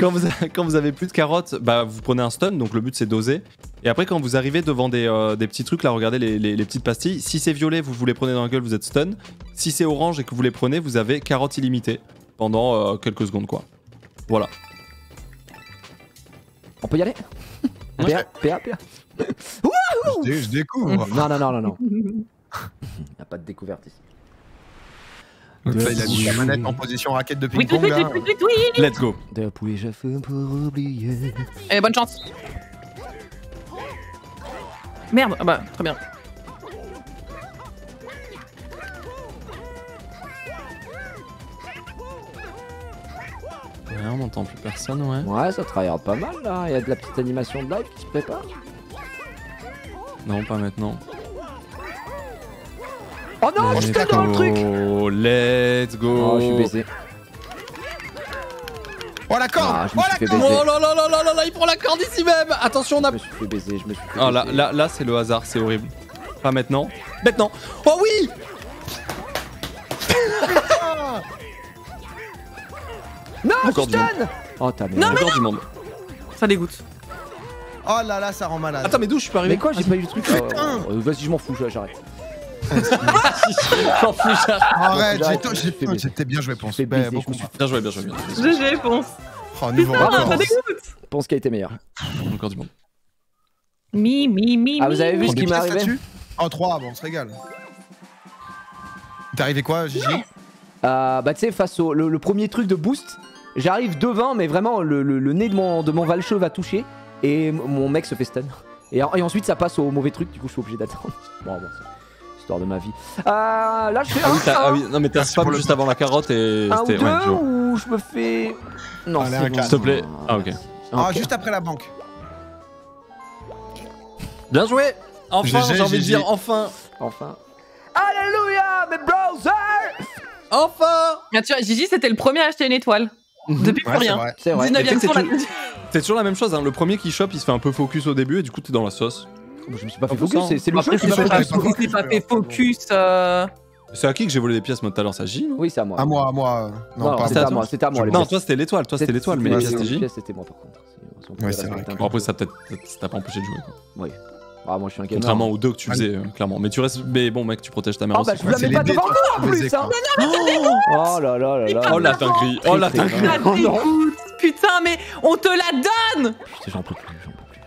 quand, vous avez, quand vous avez plus de carottes, bah, vous prenez un stun, donc le but c'est d'oser. Et après, quand vous arrivez devant des, euh, des petits trucs, là, regardez les, les- les petites pastilles. Si c'est violet, vous vous les prenez dans la gueule, vous êtes stun. Si c'est orange et que vous les prenez, vous avez carottes illimitées pendant euh, quelques secondes, quoi. Voilà. On peut y aller. PA, PA, PA. Je, dé- je découvre. Non, non, non, non, non. (laughs) Y a pas de découverte ici. Donc là, il a mis la manette en position raquette de Oui, oui, ping-pong oui, oui, oui, oui. Let's go. Pour oublier. Eh, bonne chance. Merde, ah bah très bien. Ouais, on n'entend plus personne, ouais. Ouais, ça tryhard pas mal là. Y a de la petite animation de live qui se prépare. Non, pas maintenant. Oh non, Let's j'étais dans le truc Let's go. Oh, je suis baisé. Oh la corde Ah, Oh la corde. Oh là là là là là là, il prend la corde ici même Attention, on a... Je me suis fait baiser, je me suis fait Oh là, là, là c'est le hasard, c'est horrible. Pas maintenant. Maintenant Oh oui (laughs) Non, Encore je du monde. Oh ta merde. Non, Encore du monde. Ça dégoûte. Oh là là, ça rend malade. Attends, mais d'où je suis pas arrivé Mais quoi, j'ai pas eu le truc Ah, ouais. Euh, Vas-y, je m'en fous, j'arrête. (laughs) J'en fous, j'arrête. Arrête, j'ai- je j'étais bien joué, pense. Je fais Ben, baiser, je me suis Bien joué, bien joué, bien joué. GG, Ponce. Oh, nouveau Ah, record. ça dégoûte. pense qui a été meilleur. Encore du monde. Mi, mi, mi, Ah, vous avez vu ce qui m'est pièces arrivé là-dessus Oh, 3, bon, on se régale. T'es arrivé quoi, Gigi? Euh, Bah, tu sais, face au le, le premier truc de boost, j'arrive devant, mais vraiment, le, le- le nez de mon, de mon Valcheux va toucher et mon mec se fait stun. Et, et ensuite, ça passe au mauvais truc, du coup, je suis obligé d'attendre. (laughs) Bon, bon, c'est histoire de ma vie. Euh, là, je fais Ah oui, un, ah oui, non mais t'as spam juste avant la carotte et un ou c'était... deux, Ouais, ou je me fais. Non, c'est bon. S'il te plaît. Ah, ok. Ah, Ok. juste après la banque. Bien joué Enfin, j'ai envie de dire enfin Enfin. Alléluia, mes browsers Enfin Ah, tu vois, Gigi, c'était le premier à acheter une étoile. Depuis plus Ouais, c'est rien. C'est vrai. 19ème Et tour, c'est (laughs) C'est toujours la même chose, hein. le premier qui chope il se fait un peu focus au début et du coup t'es dans la sauce. Je me suis pas fait focus, ça, c'est- c'est le qui c'est m'a pas, fait focus. pas fait focus. euh, C'est à qui que j'ai volé les pièces moi tout à l'heure, c'est à J Oui, c'est à moi. À moi, à moi. Non, Non, c'était à à toi. moi, c'était à moi. Non, toi c'était l'étoile, toi c'était l'étoile, mais les pièces c'était J. pièces, c'était moi par contre. Ouais, c'est vrai. après ça peut-être ça t'a pas empêché de jouer quoi. Ah, moi je suis un gamer. Contrairement aux deux que tu faisais euh, clairement. Mais tu restes. Mais bon mec tu protèges ta mère Oh bah aussi. je vous la mets pas devant moi en plus hein quoi. Oh là là là là Oh la dinguerie Oh la Très, très dinguerie Ah, Oh. Putain, mais on te la donne Putain j'en peux plus, j'en peux plus.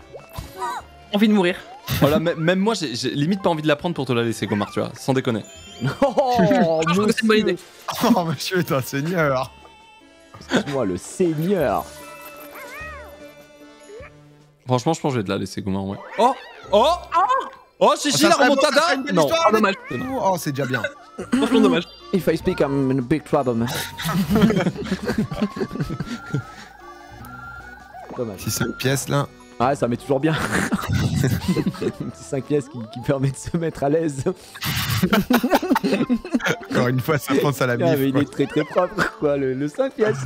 Envie de mourir. Oh là, même même moi j'ai j'ai limite pas envie de la prendre pour te la laisser Gomar tu vois, sans déconner. Oh (laughs) Je trouve que c'est une bonne idée. monsieur Oh, monsieur est un seigneur. Excuse-moi le seigneur Franchement je pense que je vais te la laisser Gomar ouais. Oh Oh Oh Chichi Ça la serait beau, remontada Non Oh, dommage. Oh, c'est déjà bien. Franchement, dommage. If I speak I'm in a big trouble (laughs) Dommage. Si c'est une pièce là. Ah ça met toujours bien. (laughs) Petit 5 pièces qui, qui permet de se mettre à l'aise. (laughs) Encore une fois, ça pense à la Ah, mais bif. il quoi. est très très propre quoi le, le 5 pièces.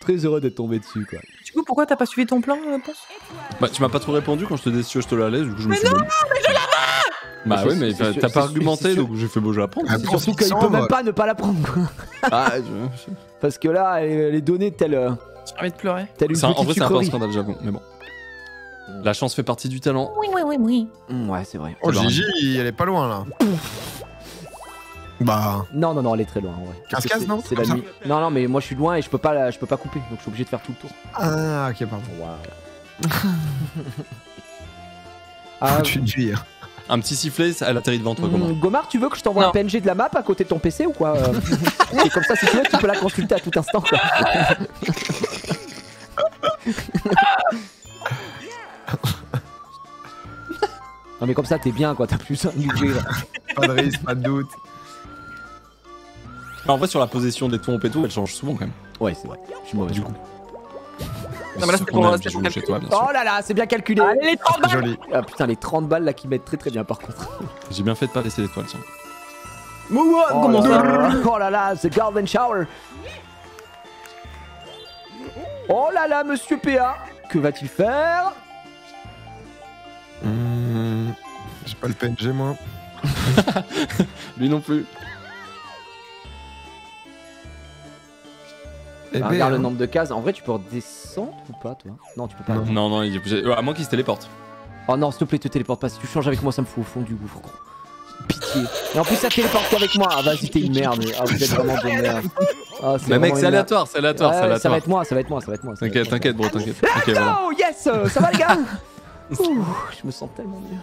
Très heureux d'être tombé dessus quoi. Du coup, pourquoi t'as pas suivi ton plan, euh, Ponce? Bah tu m'as pas trop répondu quand je te disais si veux, je te la laisse du coup je me suis dit. Bah C'est- oui mais c'est t'as sûr- t'as pas argumenté donc j'ai fait beau je la prendre. Ah. Surtout qu'il peut même pas ne pas la prendre quoi. Ah, je- Parce que là elle, est donnée telle, euh, J'ai envie de pleurer. telle une en vrai c'est un peu un scandale j'avoue mais bon. La chance fait partie du talent. Oui, oui, oui, oui. Mm, Ouais c'est vrai. Oh, Gigi, elle est pas loin là. Bah. Non non non elle est très loin en vrai. Parce que 15-15, c'est- non C'est la Comme ça nuit. Non non mais moi je suis loin et je peux pas je peux pas couper donc je suis obligé de faire tout le tour. Ah, ok, pardon. Waouh. (laughs) Ah, Tu te vires. Un petit sifflet, elle atterrit devant toi, Gomar. mm, Gomar, tu veux que je t'envoie un. PNG de la map à côté de ton PC ou quoi euh (laughs) Et comme ça, si tu veux, tu peux la consulter à tout instant. Quoi. (laughs) non mais comme ça, t'es bien quoi, t'as plus de l'ouvrir. Pas de risque, pas de doute. En vrai, sur la position des tours et tout, elle change souvent quand même. Ouais, c'est vrai. Je suis mauvais Du coup. Non, mais là, C'est pour- aime chez calculer. toi, bien sûr. Oh là là, c'est bien calculé. Allez, les 30 balles Joli. Ah putain, les 30 balles là qui mettent très très bien par contre. (laughs) J'ai bien fait de pas laisser l'étoile, tiens. Oh Comment là ça là, Oh là là, c'est Golden Shower. Oh là là, monsieur PA, que va-t-il faire? Hmm, J'ai pas le PNG moi. (laughs) (laughs) Lui non plus. Eh ben, Regarde le hein. nombre de cases. En vrai, tu peux redescendre ou pas, toi? Non, tu peux pas. Non. Non, il est obligé- À moins qu'il se téléporte. Oh non, s'il te plaît, te téléporte pas. Si tu changes avec moi, ça me fout au fond du gouffre, gros. Pitié. Et en plus, ça téléporte qu'avec moi. Ah, vas-y, t'es une merde. Ah, vous êtes vraiment des merdes. Ah, Mais mec, c'est aléatoire, c'est aléatoire, c'est Ouais, ça va aléatoire. être moi, ça va être moi, ça va être moi. ça va être T'inquiète, moi. t'inquiète, bro, t'inquiète. Voilà. Oh yes Ça va les gars (laughs) Ouh, Je me sens tellement mieux.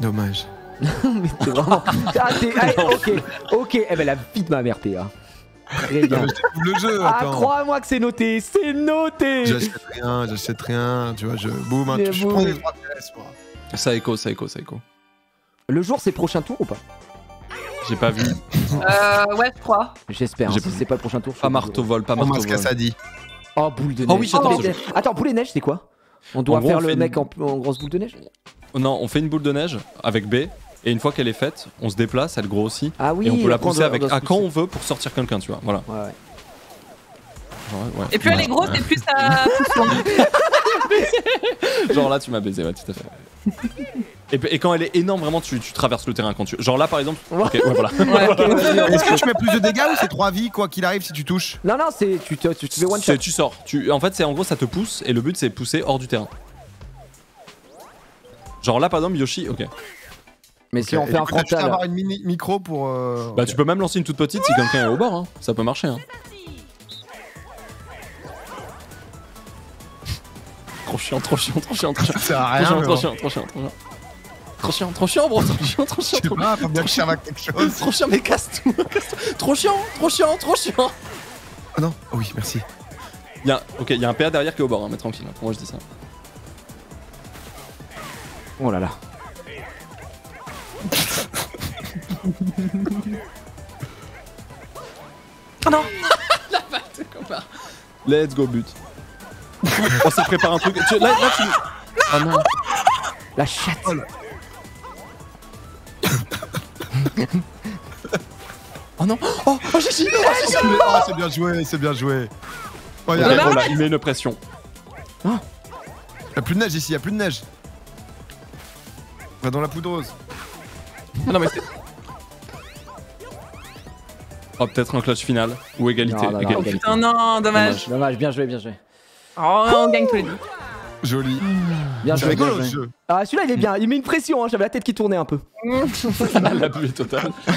Dommage. (laughs) Mais t'es vraiment. Ah, t'es. ah, (laughs) ok, ok. Eh ben, la vie de ma mère, PA. Très bien. Non, mais je découvre le jeu, Ah, attends. crois-moi que c'est noté, c'est noté J'achète rien, j'achète rien, tu vois, je boum, touche, je prends les trois pièces, moi. Ça écho, ça écho, ça écho. Le jour, c'est prochain tour ou pas? J'ai pas vu. (laughs) Euh, ouais, 3. J'espère. hein, J'ai si c'est pas le prochain tour. je Pas marteau vol, pas marteau vol. Cassadi. Oh, boule de neige. Oh oui, j'attends, Boule de je- neige. Attends, boule de neige, c'est quoi? On doit En gros, faire on le mec une- en, en grosse boule de neige? Non, on fait une boule de neige avec B. Et une fois qu'elle est faite, on se déplace, elle grossit. Ah oui, et on peut la pousser avec à quand on veut pour sortir quelqu'un, tu vois. Voilà. Ouais, ouais. Ouais, ouais. Et plus elle est grosse, et plus ça. (laughs) Genre là, tu m'as baisé, ouais, tout à fait. Et, et quand elle est énorme, vraiment, tu, tu traverses le terrain quand tu. Genre là, par exemple. Ok, ouais, voilà. (laughs) Ouais. Est-ce que tu mets plus de dégâts ou c'est 3 vies quoi qu'il arrive si tu touches Non, non, c'est. Tu te, tu te fais one shot. Tu sors. Tu, en fait, c'est en gros, ça te pousse et le but, c'est pousser hors du terrain. Genre là, par exemple, Yoshi, ok. Mais si on fait un frontal. avoir une mini micro pour. euh, Bah, tu peux même lancer une toute petite si quelqu'un est au bord, hein. ça peut marcher. Hein. (laughs) Trop chiant, trop chiant, trop chiant, trop chiant. Ça sert à Trop chiant, trop chiant, trop chiant, trop chiant. Trop chiant, trop chiant, bro, trop chiant, trop chiant, Je sais trop pas, faut bien que je serve à quelque chose. Trop chiant, mais casse-toi, (laughs) casse-toi. Trop chiant, trop chiant, trop chiant. Ah non, oh oui, merci. Y a, ok, il y a un PA derrière qui est au bord, hein, mais tranquille, hein, moi je dis ça. Oh là là. Oh non (laughs) Let's go, but. On s'est préparé un truc. Tu- là, là, tu. Ah non. La chatte. Oh là. Oh non. Oh, oh. Oh, c'est bien joué, c'est bien joué. Oh, y a, bah, Voilà, il met une pression. a plus de neige ici, y a plus de neige. Va dans la poudreuse. Ah non, mais c'est. Oh, peut-être un clutch final. Ou égalité. Non, non, non, égalité. Oh putain, non, dommage. Dommage, bien joué, bien joué. Oh, on gagne tous les deux. Joli. Bien joué, bien joué. jeu. Ah, celui-là, il est bien. Il met une pression, hein. j'avais la tête qui tournait un peu. (laughs) La buée totale. (laughs)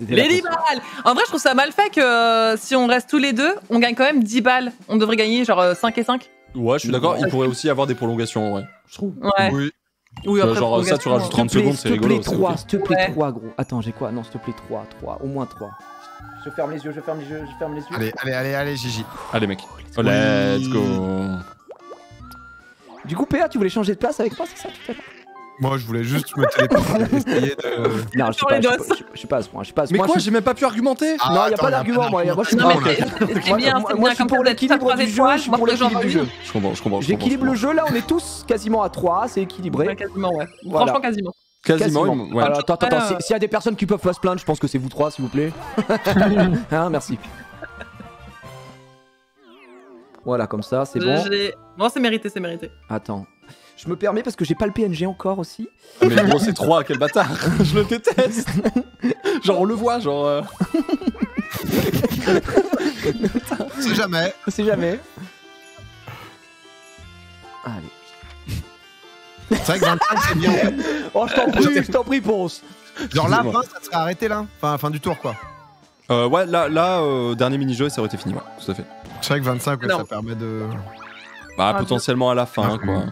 Les 10 pression. balles En vrai, je trouve ça mal fait que euh, si on reste tous les deux, on gagne quand même 10 balles. On devrait gagner genre euh, 5 et 5. Ouais, je suis d'accord. Il pourrait aussi y avoir des prolongations, ouais. Je trouve. Ouais. Oui. Oui, après, genre, ça, tu rajoutes euh, 30 S'il te plaît, secondes, c'est S'il te plaît, rigolo. c'est 3, ok. s'il te plaît, Ouais. 3, gros. Attends, j'ai quoi? Non, s'il te plaît, 3, 3, au moins 3. Je ferme les yeux, je ferme les yeux, je ferme les yeux. Allez, allez, allez, allez, Gigi. Allez, mec. Oh, let's go. Du coup, PA, tu voulais changer de place avec moi, c'est ça tout à l'heure? Moi, je voulais juste me téléporter, (laughs) essayer de. Non, je suis Sur pas, les je suis pas, je suis- pas à ce point. Je suis pas à ce Mais point. quoi, j'ai même pas pu argumenter Ah, Non, y a attends, pas d'argument, moi. Moi, je suis Non, pas. mais c'est c'est Moi, bien, moi, c'est moi, bien je suis comme pour ça, l'équilibre du jeu, je suis pour j'en l'équilibre du jeu. Je comprends, je comprends. je J'équilibre comprends, le jeu, là, on est tous quasiment à 3, c'est équilibré. Quasiment, ouais. Voilà. Franchement, quasiment. Quasiment. il- ouais. Alors, attends, attends, attends, si- s'il y a des personnes qui peuvent pas se plaindre, je pense que c'est vous trois, s'il vous plaît. (laughs) hein, merci. Voilà, comme ça, c'est bon. J'ai- Bon, c'est mérité, c'est mérité. Attends. Je me permets parce que j'ai pas le PNG encore aussi. Ah, Mais gros, c'est 3, quel bâtard. (laughs) je le déteste. genre, on le voit, genre. euh, sait jamais. Sait jamais. Allez. C'est vrai que 25, c'est bien. Oh, je t'en prie, je t'en prie, Ponce. Genre là. 20, ça serait arrêté là Enfin, fin du tour quoi. Euh, ouais, là, là euh, dernier mini-jeu, ça aurait été fini, ouais, tout à fait. C'est vrai que 25, ouais, ça permet de. Bah, Ah, potentiellement à la fin, Ah, quoi.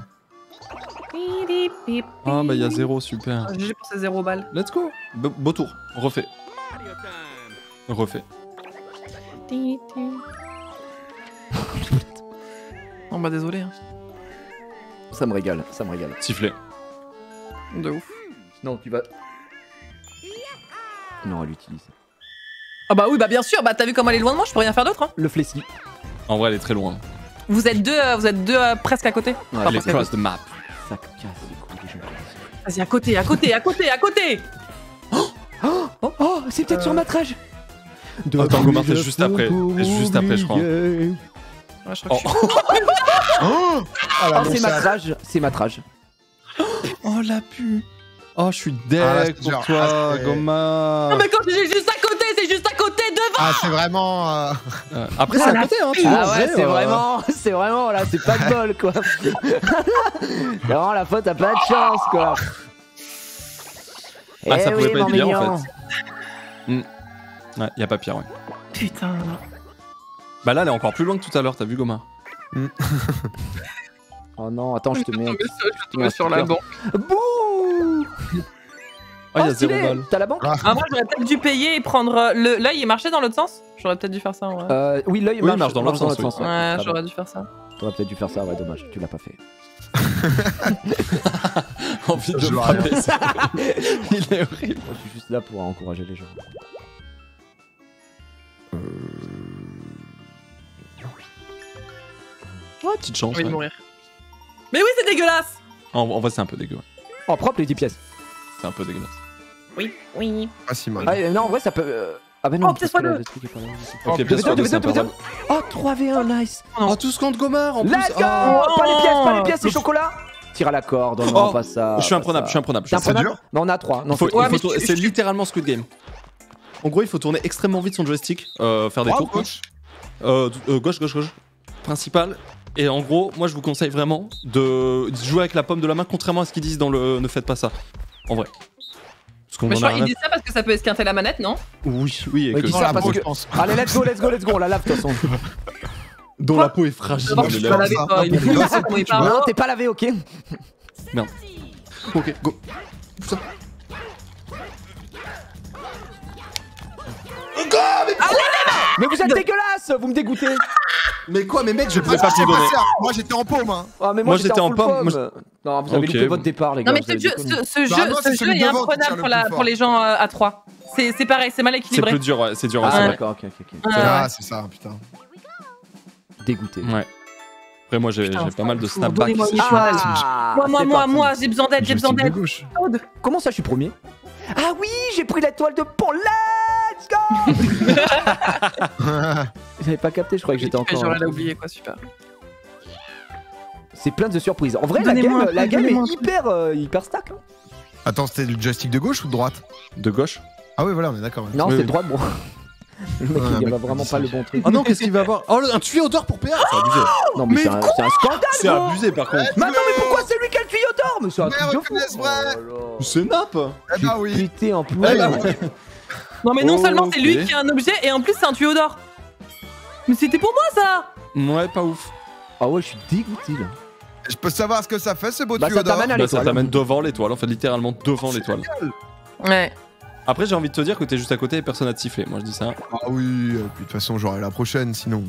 Ah, bah, il y a zéro, super. GG pour ces 0 balles. Let's go. Be- beau tour, refait. Refait. Oh bah désolé. hein. Ça me régale, ça me régale. Sifflé. De ouf. Non, tu vas. Non, elle utilise. Ah bah oui, bah bien sûr, bah t'as vu comment elle est loin de moi, je peux rien faire d'autre. Hein. Le flessi. En vrai, elle est très loin. Vous êtes deux, euh, vous êtes deux euh, presque à côté. Ouais, Enfin, Elle est presque à cross côté. the map. Ça casse les couilles des gens. Vas-y, à côté, à côté, à côté, à côté Oh, c'est peut-être sur notre âge. Attends, Gomard, c'est juste après. C'est juste après, je crois. Ouais, je crois que je suis- (laughs) Oh la Oh, c'est matrage, c'est matrage. Oh, la pu. Oh, je suis deg Ah, pour toi, ah, Gomard. Non mais quand je dis juste à côté, c'est juste à côté devant Ah, c'est vraiment. euh, (laughs) Après, c'est à côté, hein. tu Ah vois, ouais, en vrai, c'est euh, vraiment, c'est vraiment là, c'est pas de bol quoi. (laughs) c'est vraiment la faute, t'as pas de chance quoi. Ah, ça Eh pouvait oui, pas être bien, mignon. en fait. Ouais, y a pas pire, ouais. Putain. Bah là, elle est encore plus loin que tout à l'heure, t'as vu, Gomard (laughs) Oh non, attends, je te mets. un- Je tomber un sur la banque. Bouh Ah, il y Oh, a zéro stylé. balle. T'as la banque Ah, Ah, moi j'aurais peut-être dû payer et prendre. euh, le... L'œil il marchait dans l'autre sens? J'aurais peut-être dû faire ça en vrai. euh, Oui, l'œil Oui, il marche dans l'autre sens, oui. ouais. ouais, j'aurais dû faire ça. T'aurais peut-être dû faire ça, ouais, dommage, tu l'as pas fait. (laughs) Envie de Je me vois frapper, ça. (laughs) Il est horrible. Moi, je suis juste là pour encourager les gens. Ouais, petite chance. J'ai envie de ouais. mourir. Mais oui, c'est dégueulasse En, en vrai, c'est un peu dégueu. ouais. Oh, propre les 10 pièces. C'est un peu dégueulasse. Oui, oui. Pas si mal. Ah, euh, non, en vrai, ça peut. euh, Ah bah non, Oh, pièce parce que fois le deux. truc est pas là. Ok, Oh, pièce fois deux, deux, c'est deux, pas deux, mal. Oh, 3v1, nice Oh, tous contre Gomard en plus. Let's go Oh. Pas les pièces, pas les pièces, c'est Le- chocolat Tire à la corde, oh non, Oh, pas ça. Je suis pas imprenable, ça. je suis imprenable. T'es imprenable dur Non, on a 3. Non, Il faut- c'est il Ouais, faut mais tourner- tu- C'est tu- littéralement Squid Game. En gros, il faut tourner extrêmement vite son joystick, euh, faire des Droite, tours. gauche. Euh, euh, gauche, gauche, gauche. Principal. Et en gros, moi je vous conseille vraiment de jouer avec la pomme de la main, contrairement à ce qu'ils disent dans le Ne faites pas ça. En vrai. Parce qu'on Mais je crois rien. disent ça parce que ça peut esquinter la manette, non? Oui, oui, et que ça parce que-. Allez, let's go, let's go, let's go, on la lave de toute façon. (laughs) dont la peau est fragile. D'abord, on je (laughs) est suis là. pas lavé, ça. pas. Il Non, Mais vous êtes dégueulasse Vous me dégoûtez Mais quoi, mais mec, je pouvais pas je sais plus donner. faire. Moi, j'étais en paume. hein. Ah, mais Moi, moi j'étais en en moi. Non, vous avez Ok. loupé votre départ, les gars. Non, mais ce jeu, ce, ce jeu, ce c'est est imprenable pour, la, les gens euh, à 3. C'est c'est pareil, c'est mal C'est équilibré. plus dur, ouais, c'est dur. Ah, c'est d'accord, ok, ok, Ah, c'est ça, putain. Dégoûté. Ouais. Après, moi j'ai pas mal de snapbacks. Ah, Moi, moi, c'est moi, moi, j'ai besoin d'aide, j'ai besoin d'aide. gauche. Aude. Comment ça, je suis premier? Ah oui, j'ai pris l'étoile de pont. Let's go (laughs) J'avais pas capté, je croyais que j'étais encore. J'aurais l'a oublié, quoi, super. C'est plein de surprises. En vrai, la game, la est hyper, euh, hyper stack. hein. Attends, c'était le joystick de gauche ou de droite? De gauche Ah oui, voilà, on est d'accord. ouais. Non, Oui, c'est oui. droit de moi. (laughs) Le mec, Ouais, il mec, va il vraiment pas le bon truc. Oh non, qu'est-ce qu'il va avoir? Oh, le- un tuyau d'or pour PA C'est abusé. Non, mais, Mais c'est un, quoi? c'est un scandale. C'est gros. abusé par contre. Mais attends, mais pourquoi c'est lui qui a le tuyau d'or Mais c'est un Mais truc de fou. reconnaisse vrai. Oh là là. C'est nappe Eh bah oui. Pété en plus. Eh (laughs) bah Non, mais non seulement c'est lui qui a un objet, et en plus c'est un tuyau d'or. Mais c'était pour moi ça Ouais, pas ouf. Ah ouais, je suis dégoûté là. Je peux savoir ce que ça fait, ce beau Bah, tuyau ça d'or t'amène à Bah, ça t'amène devant l'étoile, en fait, littéralement devant l'étoile. Ouais. Après, j'ai envie de te dire que t'es juste à côté et personne n'a te sifflé. Moi, je dis ça. Ah oui, euh, puis de toute façon, j'aurai la prochaine sinon.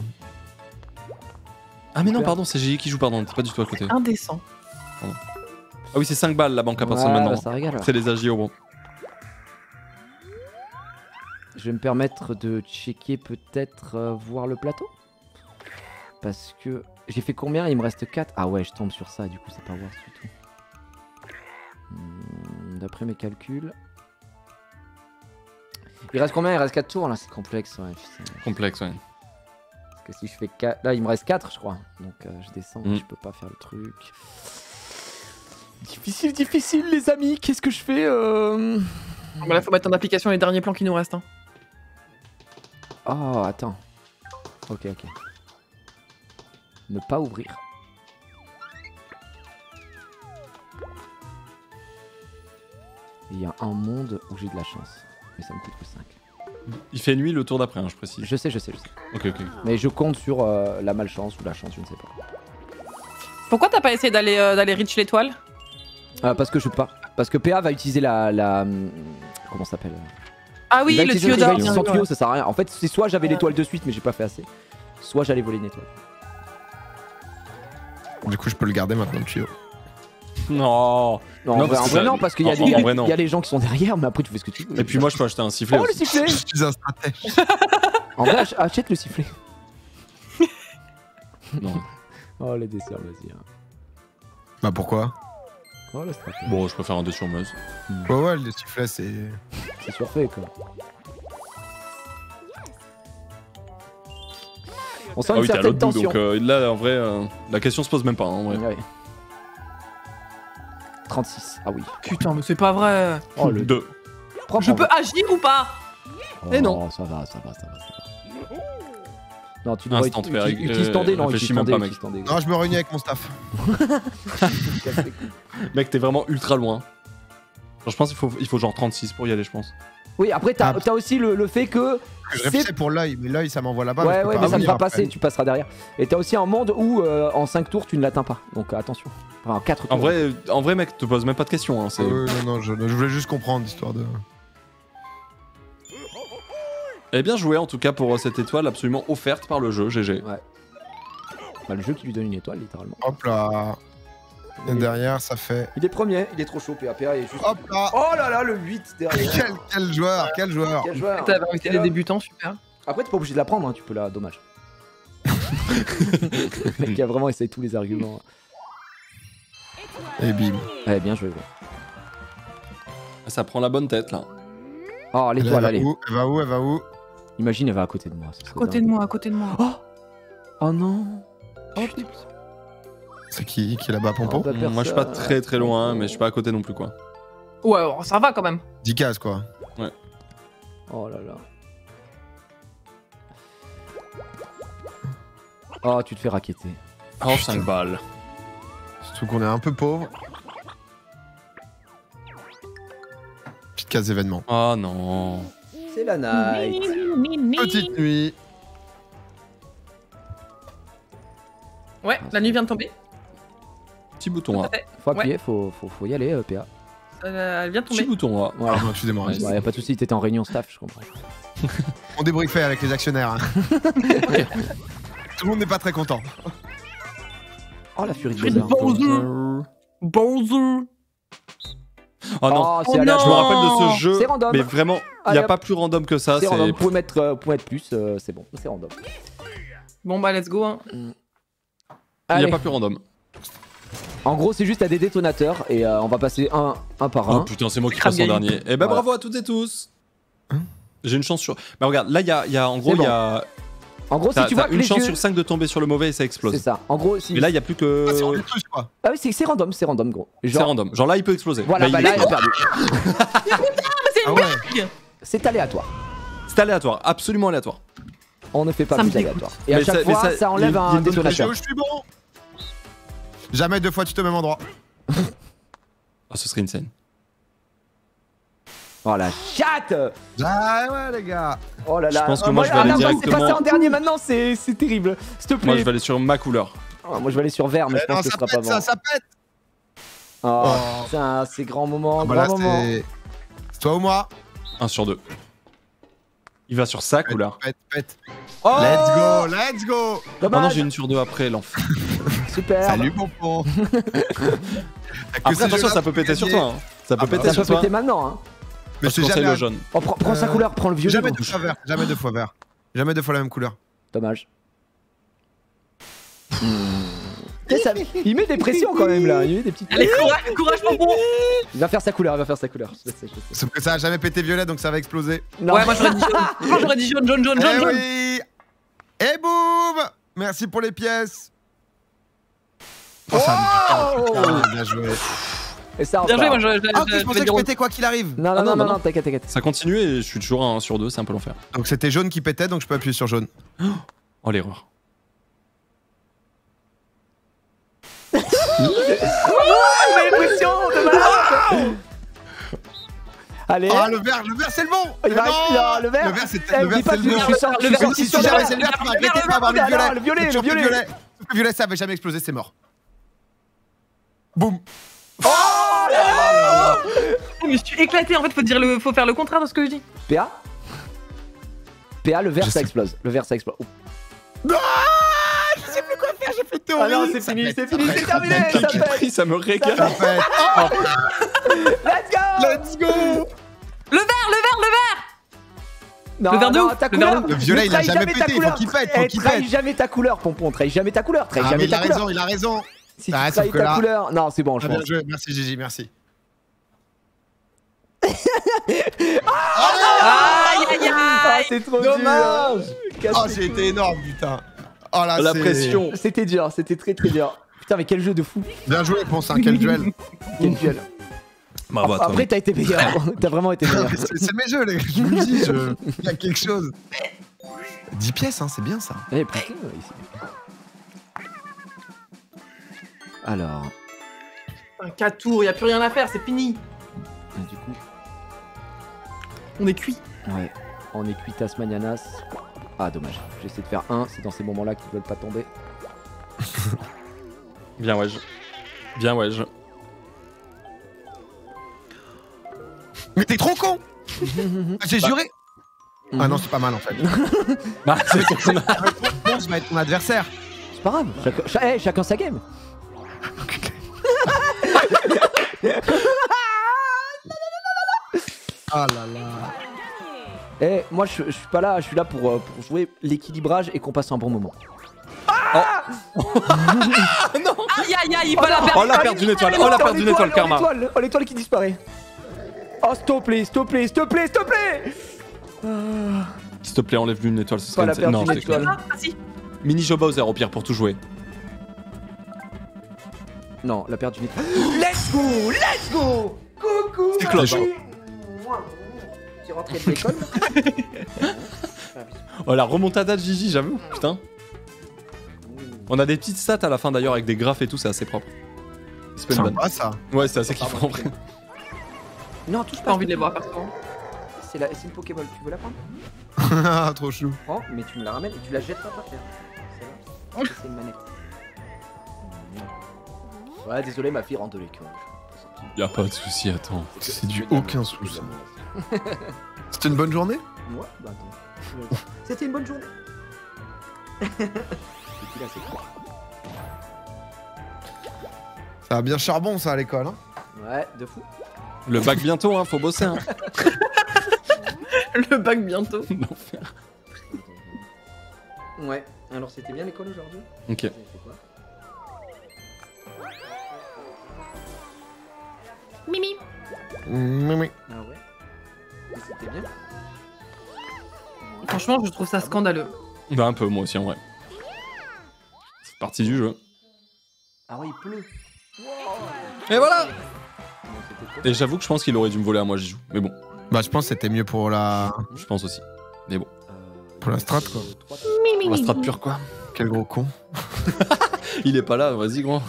Ah, mais non, pardon, c'est Gigi qui joue, pardon, t'es pas du tout à côté. Indécent. Ah oui, c'est 5 balles la banque à Ouais, maintenant. bah. C'est les AGO, bon. Je vais me permettre de checker peut-être euh, voir le plateau. Parce que j'ai fait combien? Il me reste 4. Ah ouais, je tombe sur ça, du coup, c'est pas voir du tout. Hmm, D'après mes calculs. Il reste combien? Il reste 4 tours là, c'est complexe. Ouais, putain. Complexe, ouais. Parce que si je fais 4. Là, il me reste 4, je crois. Donc euh, je descends, Mm. je peux pas faire le truc. Difficile, difficile, les amis. Qu'est-ce que je fais euh... Bon, là, faut mettre en application les derniers plans qui nous restent. hein. Oh, attends. Ok, ok. Ne pas ouvrir. Il y a un monde où j'ai de la chance. Mais ça me coûte que 5. Il fait nuit le tour d'après, hein, je précise. Je sais, je sais, je sais. Ok, ok. Mais je compte sur euh, la malchance ou la chance, je ne sais pas. Pourquoi t'as pas essayé d'aller euh, d'aller reach l'étoile? Euh, parce que je peux pas. Parce que PA va utiliser la. la hum, comment ça s'appelle? Ah oui, le tuyau d'or. sûr. tuyau, ça sert à rien. En fait, c'est soit j'avais l'étoile de suite, mais j'ai pas fait assez. Soit j'allais voler une étoile. Du coup, je peux le garder maintenant, le tuyau. Non Non, Non, en vrai, parce en que vrai, ça- non, parce qu'il y, a y les gens qui sont derrière, mais après tu fais ce que tu veux. Et puis moi, je peux acheter un sifflet Oh le sifflet Je suis un stratège. (laughs) En vrai, ach- achète le sifflet. Non. Oh les desserts, vas-y. hein. Bah pourquoi? Oh. Bon, je préfère un dé sur meuse. Ouais, ouais, le sifflet, c'est. C'est surfait quoi. On sent Ah une oui, certaine l'autre bout, tension. donc euh, là, en vrai, euh, la question se pose même pas, hein, en vrai. Ouais. 36. Ah oui. Putain, mais c'est pas vrai. Oh le. Deux. Prends, Je prends. peux agir ou pas? Eh non. Oh, ça va, ça va, ça va, ça va. Non, tu devrais Instant, uti- fais- uti- utilise euh, non, réfléchis utilise ton même dé, pas, mec. utilise ton dé. Non, je me réunis avec mon staff. (laughs) Mec, t'es vraiment ultra loin. Genre, je pense qu'il faut, il faut genre 36 pour y aller, je pense. Oui, après, t'as Ah. aussi le, le fait que. Je pour l'œil, mais l'œil, ça m'envoie là-bas. Ouais, ouais, pas mais ça ne va passer, tu passeras derrière. Et t'as aussi un monde où euh, en 5 tours tu ne l'atteins pas. Donc euh, attention. Enfin, en 4 tours. En vrai, en vrai, mec, te pose même pas de questions. Hein, Euh, non, non, je, je voulais juste comprendre l'histoire de. Eh bien joué en tout cas pour euh, cette étoile absolument offerte par le jeu, GG. Bah, le jeu qui lui donne une étoile, littéralement. Hop là. Et Il est, derrière, ça fait. il est premier, il est trop chaud. PA, PA est juste. Hop là Oh là là, le 8 derrière. (laughs) quel, quel joueur, quel joueur Quel joueur. Invité les débutants, super. Après, t'es pas obligé de la prendre, hein, tu peux la. Dommage. (laughs) le mec qui a vraiment essayé tous les arguments. Et bim. Ouais, bien joué, ouais. Ça prend la bonne tête là. Oh, Elle l'étoile, va allez. où? Elle va où? Elle va où? Imagine, elle va à côté de moi. ça À côté de moi, à côté de moi. Oh non. Oh putain. C'est qui qui est là-bas, Pompo Oh, Moi, je suis pas très très loin, mais je suis pas à côté non plus, quoi. Ouais, alors, ça va quand même. 10 cases, quoi. Oh là là. Oh, tu te fais raqueter. Oh, 5 balles. Surtout qu'on est un peu pauvre. Petite case événement. Oh non. C'est la night. Petite nuit. Ouais, la nuit vient de tomber. Petit bouton A. Faut appuyer, faut, faut, faut y aller, euh, PA. Euh, Elle vient de Petit tomber. bouton A. Voilà. Pardon, excusez-moi. Ouais, Ouais, y a pas de soucis, t'étais en réunion staff, je comprends. (laughs) On débriefait avec les actionnaires. hein. (laughs) Tout le monde n'est pas très content. Oh la furie de Bowser. Bowser. Bowser. Oh non. Oh, Oh non. Je me rappelle de ce jeu, C'est random. mais vraiment, il Allez, n'y a hop. pas plus random que ça. C'est random. C'est Vous pouvez mettre, euh, vous pouvez mettre plus, euh, c'est bon, c'est random. Bon bah let's go. Hein. il n'y Allez. a pas plus random. En gros, c'est juste à des détonateurs et euh, on va passer un, un par Oh un. putain, c'est moi qui passe en Game. dernier. Eh ben Voilà. bravo à toutes et tous. Hein J'ai une chance sur. Bah regarde, là il y a, il y a- en gros C'est il y a En gros, si t'as- tu vois que une les chance yeux- sur 5 de tomber sur le mauvais et ça c'est explose. ça. En gros, si. Mais là il y a plus que Ah, c'est en plus, quoi. Ah oui, c'est c'est random, c'est random, gros. c'est Genre, random. Genre là il peut exploser. voilà, bah il- là, elle a perdu. (laughs) C'est Ah une ouais. C'est aléatoire. C'est aléatoire, absolument aléatoire. On ne fait pas Ça plus aléatoire. Et à chaque ça- fois, ça- enlève un une Je détonateur. je suis bon. Jamais deux fois tu te mets endroit. Ah (laughs) ce serait insane. Oh la chatte Ah ouais, les gars. Oh là là. Je pense que Oh, moi, je vais ah, aller là, moi, C'est directement- passé en dernier maintenant, c'est c'est terrible. S'il te plaît. Moi je vais aller sur ma couleur. Oh, moi, je vais aller sur vert, mais je Eh non, pense que ce ça sera pas pète, bon. ça pète. Oh, Oh. putain, c'est grand moment, Ah bah grand là, moment. C'est toi ou moi? 1 sur 2. Il va sur sa couleur. Pète, pète. Oh Let's go, let's go. Oh non, Dommage. j'ai une sur 2 après, l'enfer. (laughs) Super. Salut, Pompon. (laughs) Après, attention, ça peut péter sur toi. hein. Ça peut Ah bah, péter Ça sur peut toi. péter maintenant. Hein. Mais Je c'est conseille jamais, le jaune. Oh, prends, prends sa Euh, couleur, prends le violet. jamais deux fois vert. Jamais deux fois vert. Jamais deux fois la même couleur. Dommage. Ça- Il met des pressions quand même là. Il met des petites. Allez, courage, courage, Pompon Il va faire sa couleur, il va faire sa couleur. Je sais, je sais. Sauf que ça a jamais pété violet, donc ça va exploser. Non. Ouais, moi j'aurais dit jaune. (laughs) Moi j'aurais dit jaune, jaune, jaune, jaune, Eh jaune. oui Et boum Merci pour les pièces. Oh, ça a mis du temps. Bien joué. Et ça, Bien joué, moi je, je, Ah, ok, je- je je pensais que je pétais quoi qu'il arrive. Non, non, Ah, non, non, non, non. non, t'inquiète, t'inquiète. Ça continue et je suis toujours à 1 sur 2, c'est un peu l'enfer. Donc c'était jaune qui pétait, donc je peux appuyer sur jaune. Oh l'erreur. Il met les pressions de malade Allez Ah, le vert, le vert, c'est le bon Il va Mais là, le vert. Le vert, c'est Eh, le vert, c'est le je bon. je Le vert, Si le jamais vert. c'est le vert, tu Le regretter de pas avoir mis le le violet. le violet, le violet. Que violet, ça avait jamais explosé, c'est mort. Boum Oh Je me suis éclaté. En fait, faut, dire le, faut faire le contraire de ce que je dis. PA PA, le vert Je ça explose. Le vert ça explose. Oh. Ah Je sais plus quoi faire, j'ai fait Ah non, théorie c'est fini, c'est fini, c'est terminé, ça. Prix, ça me régale. Ça pète. (laughs) Let's go Let's go Le vert, le vert, le vert Non, Le vert de non, ouf, ta le couleur. Le violet, il a trahis jamais ta pété, il faut couleur. qu'il pète, faut Eh, qu'il trahis pète. jamais ta couleur, Pompon, trahis jamais ta couleur, trahis Ah, mais jamais il a ta couleur. raison, il a raison Si tu Ah, sauf trahis ta là- couleur, non, c'est bon, je Ah, bien pense. joué, merci Gigi, merci. (laughs) Aïe, aïe, Ah, aïe c'est trop Dommage. dur. Oh, j'ai été énorme, putain Oh là, La pression. C'était dur, c'était très très dur. Putain, mais quel jeu de fou. Bien joué, Ponce, hein, quel duel (laughs) Quel duel. Bravo à toi. Après, t'as été meilleur. (laughs) T'as vraiment été meilleur. (laughs) C'est mes jeux, les gars, je vous le dis, je- il y a quelque chose. 10 pièces, hein, c'est bien ça. Eh, putain. Alors, Un 4 tours, y a plus rien à faire, c'est fini. du coup, On est cuit. ouais, on est cuitas manianas. Ah, dommage. J'essaie de faire un, c'est dans ces moments-là qu'ils veulent pas tomber. Bien ouais. Bien ouais. Mais t'es trop con (laughs) J'ai juré Ah non, c'est pas mal en fait. (laughs) Bah, c'est ton- (laughs) mon adversaire. C'est pas grave, eh, chacun sa game. Ah là là. Eh, moi je, je suis pas là, je suis là pour, euh, pour jouer l'équilibrage et qu'on passe un bon moment. (laughs) Aïe, aïe, aïe, il va la perdre. Oh la perte d'une étoile. Oh la perte d'une étoile, karma. Oh l'étoile, oh, qui disparaît. Oh s'il te plaît, s'il te plaît, s'il te plaît, s'il te plaît. Ah. S'il te plaît, enlève-lui une étoile. Ce serait Pas la une- perte Non, d'une je étoile. Ah. Mini Joe Bowser au pire pour tout jouer. Non, la perte d'une étoile. (gasps) Let's go Let's go Coucou C'est Rentré de l'école (laughs) Oh, la remontada de Gigi, j'avoue. Putain. On a des petites stats à la fin d'ailleurs avec des graphes et tout, c'est assez propre. C'est pas une bonne. Sympa ça. Ouais, c'est assez kiffant en vrai. Non, touche pas. pas envie de les voir perso. C'est la... c'est une Pokéball, tu veux la prendre? Ah, (laughs) Trop chou. Prends, mais tu me la ramènes et tu la jettes pas par terre. C'est là. C'est une manette. Ouais, désolé, ma fille rentre de l'école. Y'a pas de souci, attends. C'est du aucun sou ça. C'était une bonne journée Ouais, bah attends. C'était une bonne journée. (laughs) Et puis là, c'est quoi Ça va bien charbon ça à l'école. Hein Ouais, de fou. Le bac bientôt, hein, faut bosser. Hein. (laughs) Le bac bientôt. (laughs) L'enfer. Ouais. Alors, c'était bien l'école aujourd'hui Ok. Mimi. Oui. Ah ouais C'était bien Franchement, je trouve ça scandaleux. Bah, un peu, moi aussi en vrai. C'est partie du jeu. Ah ouais, il pleut. Et voilà Et j'avoue que je pense qu'il aurait dû me voler à moi, j'y joue. Mais bon, Bah je pense que c'était mieux pour la je pense aussi. Mais bon, Euh, pour la strat quoi. on va strat pur quoi. Quel gros con. (laughs) Il est pas là, vas-y gros.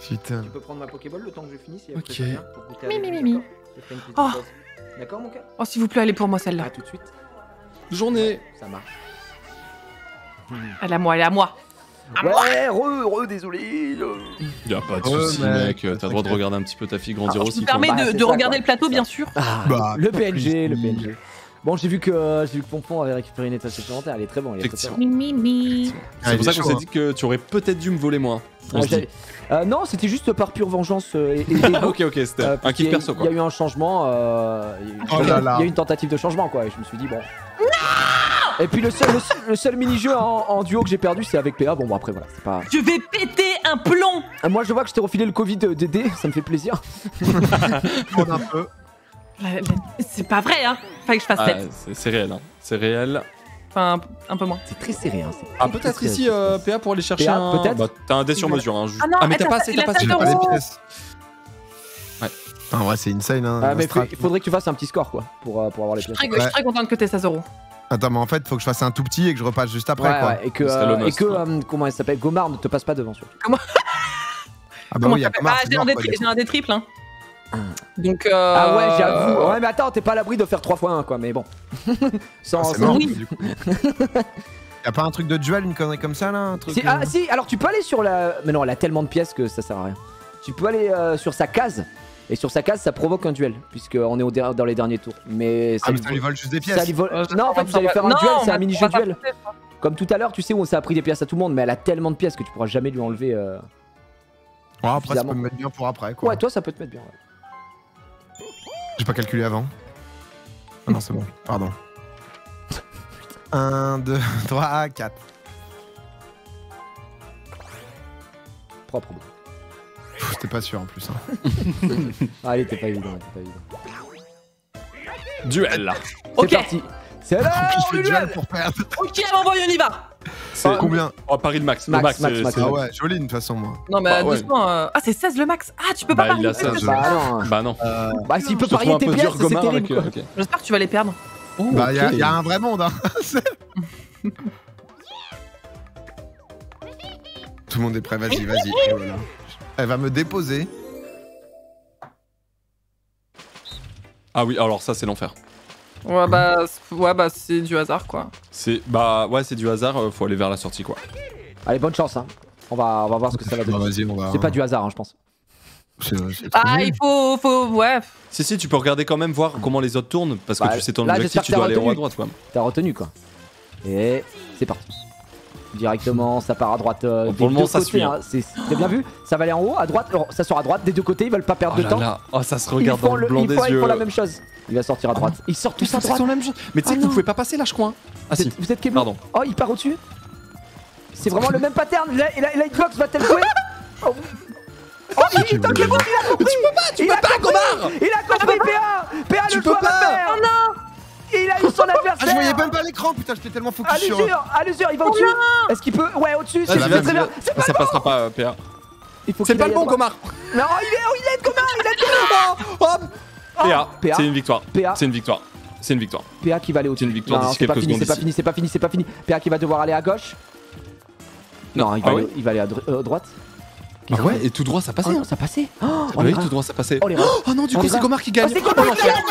Putain. Tu peux prendre ma Pokéball le temps que je finisse et après Ok. pour goûter Mimi, mimi. Oh. D'accord, mon cœur Oh, s'il vous plaît, allez pour moi À celle-là. tout de suite. Journée. Ça marche. Elle est à moi, elle est à moi. Ouais, re, re, désolé. Y'a pas de Ouais, souci, mec. T'as le droit de regarder un petit peu ta fille grandir Ah, aussi. Je me permets Bah, de, de ça, regarder quoi. le plateau, Ça. bien sûr. Ah, Bah, le PNG, le. PNG. Bon, j'ai vu que euh, j'ai vu que Pompon avait récupéré une étoile supplémentaire. Elle est très bon. Elle est très. C'est pour ça qu'on s'est dit que tu aurais peut-être dû me voler moi. On Ouais, se dit. j'avais- euh, non, c'était juste par pure vengeance. euh, et, et- (laughs) Ah, ok, ok, c'était Euh, un kiff perso Il quoi. y a eu un changement. euh, il y a eu- Oh il là là. Il y a eu une tentative de changement, quoi. Et je me suis dit, bon. Et puis le seul, le seul, le seul mini-jeu en, en duo que j'ai perdu, c'est avec PA. Bon, bon, après, voilà, c'est pas. Je vais péter un plomb. Ah, Moi, je vois que je t'ai refilé le Covid DD, ça me fait plaisir. (laughs) un peu. C'est pas vrai, hein. Fallait que je fasse Ah, 7. c'est c'est réel, hein. c'est réel. Enfin, un peu moins. C'est très serré, hein. Ah, peut-être ici, euh, PA pour aller chercher PA, un. peut-être Bah, t'as un dé sur mesure, hein. Ah non, mais t'as pas assez, il t'as a pas assez. Les pièces. Ouais. En vrai, c'est insane hein. Ah, mais il faudrait que tu fasses un petit score, quoi, pour, euh, pour avoir les Je suis pièces. très, je suis Ouais. très contente que t'aies 16 euros. Attends, mais en fait, faut que je fasse un tout petit et que je repasse juste après Ouais, quoi. ouais, et que, euh, et que ouais. euh, comment elle s'appelle? Gomard ne te passe pas devant, surtout. Ah bah Comment oui, il y a Ah, j'ai un des triples, hein. Ah. Donc, euh... Ah ouais, j'avoue. Ouais, mais attends, t'es pas à l'abri de faire 3 fois 1, quoi, mais bon. (laughs) sans, Ah, sans- oui. du coup. Y'a pas un truc de duel, une connerie comme ça là un truc, Si, euh, ah si, alors tu peux aller sur la... Mais non, elle a tellement de pièces que ça sert à rien. Tu peux aller euh, sur sa case, et sur sa case, ça provoque un duel, puisqu'on est au dans les derniers tours. Mais ça Ah, mais lui ça lui vole juste des pièces. ça lui vole- Euh, je- Non, en fait, vous allez faire un Non, duel, on c'est un mini-jeu duel. Comme tout à l'heure, tu sais, où ça a pris des pièces à tout le monde, mais elle a tellement de pièces que tu pourras jamais lui enlever. euh. Ouais, après, ça peut me mettre bien pour après quoi. Ouais, toi, ça peut te mettre bien. ouais. J'ai pas calculé avant. Ah non, c'est bon, pardon. 1, 2, 3, 4. Propre. J'étais pas sûr en plus. hein. (laughs) Ah, elle était pas évident, elle était pas évident. Duel là. Ok, C'est parti. C'est là (laughs) je fais duel pour perdre. ok, m'envoie, on y va. C'est Combien Oh, Paris le max. Max, le max, max, c'est- Ah ouais, joli de toute façon moi. Non, mais Bah, ouais. doucement. euh, Ah, c'est 16 le max. Ah, tu peux Bah, pas il a parier. 16. Bah non. Bah non. Bah s'il peut parier un tes peu pièces, dur c'est terrible euh. J'espère que tu vas les perdre. Oh, Bah, y'a ok. y a un vrai monde hein. (laughs) Tout le monde est prêt, vas-y, vas-y. Voilà. Elle va me déposer. Ah oui, alors ça c'est l'enfer. Ouais, bah, c'est- ouais, bah, c'est du hasard, quoi. C'est bah ouais, c'est du hasard, euh, faut aller vers la sortie quoi. Allez, bonne chance. Hein. On, va, on va voir ce que ça va Bah, donner. va. C'est pas du hasard, hein, je pense. Trop Ah, nul. il faut, faut, ouais. Si si, tu peux regarder quand même voir comment les autres tournent parce que Bah, tu sais ton là, objectif, tu dois t'as aller en haut à retenu. droite quoi. T'as retenu quoi. Et c'est parti. Directement, ça part à droite. euh, Bon, pour le moment, ça suit, hein. hein. C'est c'est bien vu. Ça va aller en haut, à droite. alors, ça sort à droite. Des deux côtés, ils veulent pas perdre Oh de là temps. là, oh ça se Ils regarde font, dans le le- blanc ils des font- ils yeux. font la même chose. Il va sortir à droite. Ils sortent tous à droite. sont la même chose. Mais tu sais Ah que vous pouvez pas passer là, je crois. hein. Ah si. Vous êtes Keblo Pardon. Oh, il part au-dessus C'est vraiment le même pattern. Là, là, Xbox va tel jouer. (laughs) Oh, oh il, il, qu'il est bon, il a compris. Tu peux pas, tu peux pas, Gomard Il a compris, PA PA, le choix va pas. faire Oh non Il a eu son (laughs) Ah, adversaire je voyais même pas l'écran, putain, j'étais tellement focus À sur. l'usure À l'usure, il va au-dessus Est-ce qu'il peut? Ouais, au-dessus, c'est très bien Ça passera pas, euh, PA. Il faut C'est pas aille le bon, droite. Gomar Non, il est, oh, il est comment Il est comment (laughs) PA, PA. c'est une victoire. PA. C'est une victoire. C'est une victoire. PA qui va aller au-dessus. C'est une victoire d'ici c'est pas quelques fini, c'est pas fini, c'est pas fini, c'est pas fini. PA qui va devoir aller à gauche. Non, il va, Ah aller, il va aller à euh, droite. Ah ouais, et tout droit, ça passait. Oh hein. non, ça passait. Oh, Ah on oui, tout droit, ça passait. Oh. Oh non, du On coup, les c'est rats. Gomar qui gagne. Oh, c'est Gomar qui l'enfer.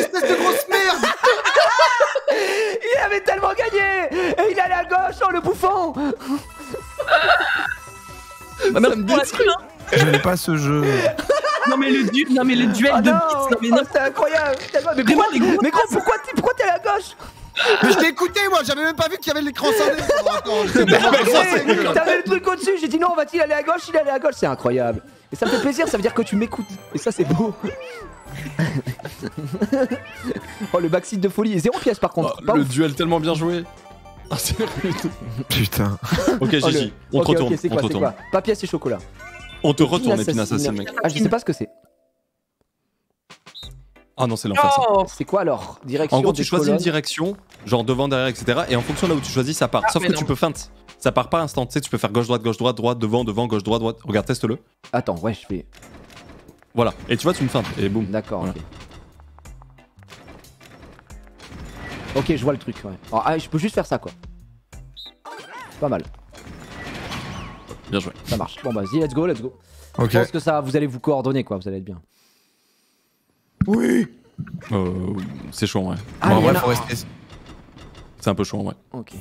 espèce de grosse merde Il avait tellement gagné Et il est allé à gauche, oh le bouffon Bah, hein. Je n'ai pas ce jeu. Non mais le, du... non, mais le duel Oh de non, bits, non mais oh, non. c'est incroyable tellement- Mais gros mais gros, pourquoi t'es pourquoi t'es à gauche Mais je t'ai écouté, moi, j'avais même pas vu qu'il y avait l'écran scindé. (laughs) Oh. T'avais le truc au-dessus, j'ai dit non, va-t-il aller à gauche? Il est allé à gauche, c'est incroyable. Et ça me fait plaisir, ça veut dire que tu m'écoutes. Et ça, c'est beau. (laughs) oh, le backseat de folie. Zéro pièce par contre. Oh, Pas le ouf. duel tellement bien joué. Ah, c'est rude. Putain. (laughs) Ok, Oh, Gigi, le- on te retourne. ok, c'est on quoi, te c'est retourne. et chocolat. On te retourne, assassine. Assassin, mec. Ah, je sais pas ce que c'est. Ah non, c'est l'enfer. Oh, C'est quoi alors? Direction En gros, tu choisis une direction, genre devant, derrière, etc. Et en fonction de là où tu choisis, ça part. Ah, Sauf que non. tu peux feinte. Ça part pas instant. Tu sais, tu peux faire gauche, droite, gauche, droite, droite, devant, devant, gauche, droite, droite. Regarde, teste-le. Attends, ouais, je fais. Voilà. Et tu vois, tu me feintes. Et boum. D'accord, Voilà. ok. Ok, je vois le truc, ouais. Alors, ah, je peux juste faire ça, quoi. Pas mal, Bien joué. ça marche. Bon, bah, vas-y, let's go, let's go. Ok. Je pense que ça, vous allez vous coordonner, quoi, vous allez être bien. Euh, c'est chaud, ouais. Ah, Bon, en vrai, a- faut rester. C'est un peu chaud, ouais. Ok.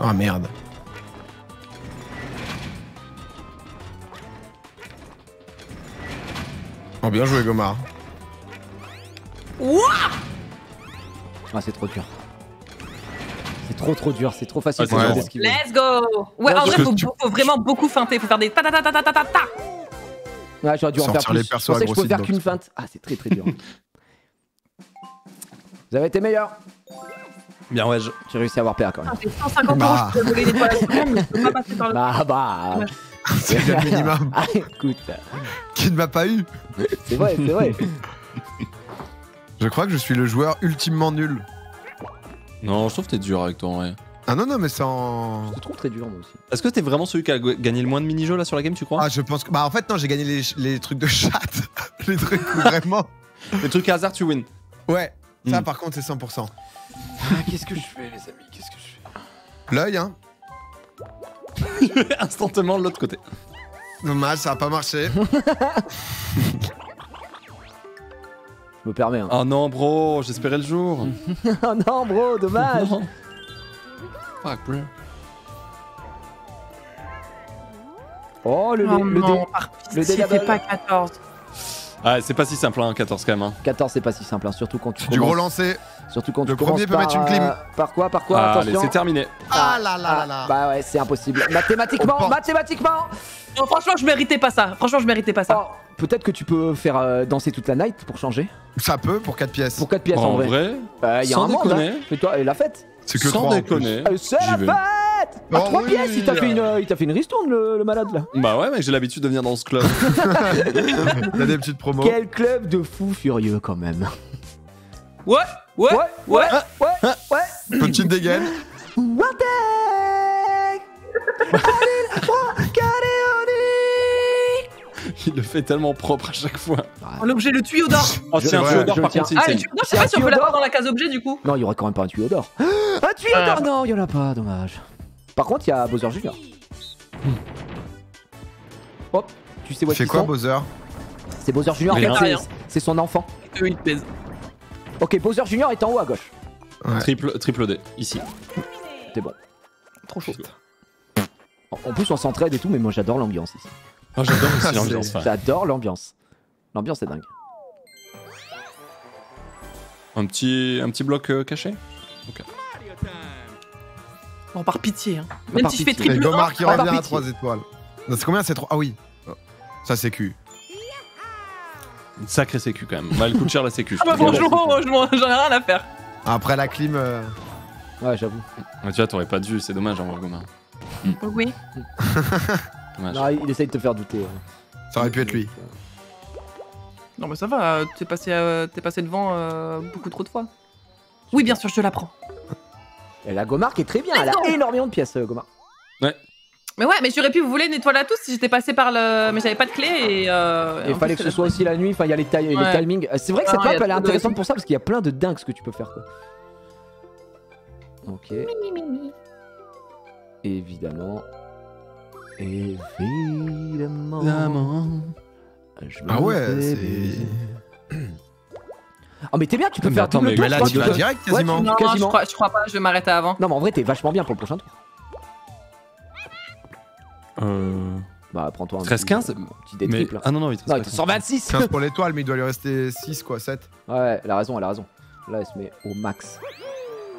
Ah merde. Oh, bien joué, Gomard. Ouah ah, c'est trop dur. C'est trop trop dur, c'est trop facile. Ah, ouais. Let's go Ouais, en vrai, faut, faut, vraiment beaucoup feinter, faut faire des ta ta ta ta ta ta ta Ouais, j'aurais dû en faire plus. Les je que je pouvais faire qu'une feinte. Ah, c'est très très dur. (laughs) Vous avez été meilleur. Bien ouais, j'ai réussi à avoir PA quand même. Ah, je peux des je peux passer le... Bah bah... C'est le (laughs) minimum. Ah, écoute, Qui ne m'a pas eu. c'est vrai, c'est vrai. (laughs) Je crois que je suis le joueur ultimement nul. Non, je trouve que t'es dur avec toi, en vrai. Ah non, non, mais sans. Je trouve très dur moi aussi. Est-ce que t'es vraiment celui qui a gagné le moins de mini-jeux là sur la game, tu crois Ah, je pense que. Bah, en fait, non, j'ai gagné les, les trucs de chat. (laughs) les trucs où vraiment. Les trucs hasard, tu win. Ouais, ça, Hmm. par contre, c'est 100%. Ah, qu'est-ce que je fais les amis Qu'est-ce que je fais? L'œil, hein. (laughs) Instantanément de l'autre côté. Dommage, ça a pas marché. Je me permets. Hein. Oh non, bro, j'espérais le jour. (laughs) oh non, bro, dommage. Non. Fuck, bro. Oh, le, Oh le, dé. par le dé pas 14. Ah, c'est pas si simple, hein, 14 quand même. Hein. 14, c'est pas si simple, hein, surtout quand tu Du commences. relancer. Surtout quand Le tu premier peut par, mettre une clim. euh, Par quoi Par quoi Ah, Attention. c'est terminé. Ah là là Ah, là là. Bah ouais, c'est impossible. Mathématiquement, mathématiquement. Non, franchement, je méritais pas ça. Franchement, je méritais pas ça. Oh, peut-être que tu peux faire euh, danser toute la night pour changer. Ça peut pour 4 pièces. Pour 4 pièces en, en vrai. vrai, Euh, Il y a sans un monde. déconner. Hein. Fais-toi et la fête. C'est que sans 3 déconner. Euh, c'est la fête. À Oh 3 oui. pièces, il t'a fait une, euh, il t'a fait une ristourne le, le malade là. Bah ouais, mec, j'ai l'habitude de venir dans ce club. (laughs) A des petites promos. Quel club de fous furieux quand même. Ouais, ouais, Ouais, ouais. ouais, ouais. Petite dégaine. One day, Allez, oh, Caléonie. Il le fait tellement propre à chaque fois. En objet, le tuyau d'or. Oh, c'est un ouais, tuyau d'or par contre, c'est Ah, le tuyau d'or, je sais pas si on peut l'avoir dans la case objet du coup. Non, il y aurait quand même pas un tuyau d'or. Un tuyau Ah. d'or Non, il y en a pas, dommage. Par contre, il y a Bowser Junior. Hop, tu sais où qu'ils quoi, sont Bowser? C'est Bowser Junior, c'est- c'est son enfant. Eux, ils pèsent. Ok, Bowser Junior est en haut à gauche. Ouais. Triple, triple D, ici. C'est bon. Trop chaud. En en plus, on s'entraide et tout, mais moi j'adore l'ambiance ici. Oh, j'adore aussi C'est- l'ambiance. ouais. J'adore l'ambiance. L'ambiance est dingue. Un petit, un petit bloc euh, caché? Bon, par pitié. Hein. Même par si je fais pitié. Et triple 1, Gomar qui Ah, par revient à pitié. 3 étoiles. Non, C'est combien c'est 3 Ah oui. Oh. Ça c'est cul. Une sacrée sécu quand même. Bah, elle coûte cher la sécu. (laughs) Ah bah franchement, m'en- j'en ai rien à faire. Après la clim. euh, Ouais, j'avoue. Mais tu vois, t'aurais pas dû, c'est dommage en vrai, Gomar. Oui. Dommage. Non, il essaye de te faire douter. hein. Ça aurait pu être lui. Non, mais ça va, euh, t'es passé, euh, t'es passé devant euh, beaucoup trop de fois. Oui, bien sûr, je te l'apprends. Et la Gomar qui est très bien, elle a énormément de pièces, euh, Gomar. Mais ouais, mais j'aurais pu vous voler une étoile à tous si j'étais passé par le. Mais j'avais pas de clé et. Euh, Il en fallait que ce soit aussi la nuit, enfin il y a les, ti- les Ouais. timings. Euh, C'est vrai que cette map elle est de- intéressante pour ça parce qu'il y a plein de dingues que tu peux faire quoi. Ok, évidemment. Évidemment. Je Ah ouais, c'est. (clears throat) Oh mais t'es bien, tu peux Mais faire attends, double mais- tour, Mais là, toi, tu vas direct Ouais, quasiment. tu- Non, non, je crois, je crois pas, je vais m'arrêter avant. Non mais en vrai t'es vachement bien pour le prochain tour. Euh. Bah prends-toi un 13, petit- 15, un petit dé Mais... Ah non, non, il te reste Non, pas il te 15. 126 15 pour l'étoile, mais il doit lui rester 6 quoi, 7. Ouais, elle a raison, elle a raison. Là, elle se met au max.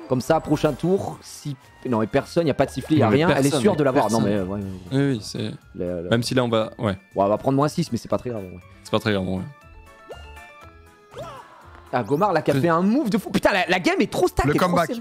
Comme ça, prochain tour, si. Non, mais personne, y a pas de sifflet, y a rien, elle est sûre de l'avoir. Non, mais ouais, ouais, ouais. Oui, oui, c'est. Même si là, on va. Ouais, elle va prendre moins 6, mais c'est pas très grave. ouais. c'est pas très grave. ouais. Ah, Gomar, là, qui a fait un move de fou. Putain, la, la game est trop stack. Le comeback.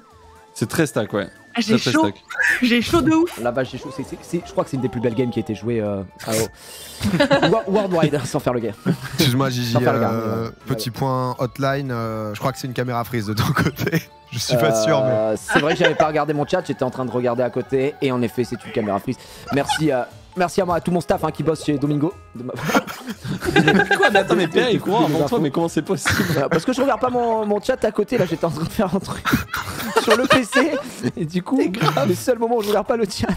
C'est très stack, ouais. Ah, J'ai chaud, stack. (laughs) j'ai chaud de ouf. Vache, j'ai chaud. C'est- c'est- c'est- je crois que c'est une des plus belles games qui a été jouée euh, à (laughs) Worldwide, sans faire le gars. Excuse-moi, Gigi. Euh, petit point hotline. euh, je crois que c'est une caméra frise de ton (laughs) côté. Je suis pas sûr, mais. Euh, C'est vrai que j'avais pas regardé mon chat, j'étais en train de regarder à côté. Et en effet, c'est une caméra frise. Merci, euh, merci à moi, à tout mon staff hein, qui bosse chez Domingo. De ma- (laughs) Quoi Mais attends, mais Pierre, il court Des avant toi, infos. mais comment c'est possible Parce que je regarde pas mon, mon chat à côté, là j'étais en train de faire un truc (laughs) sur le PC. Et du coup, le seul moment où je regarde pas le chat,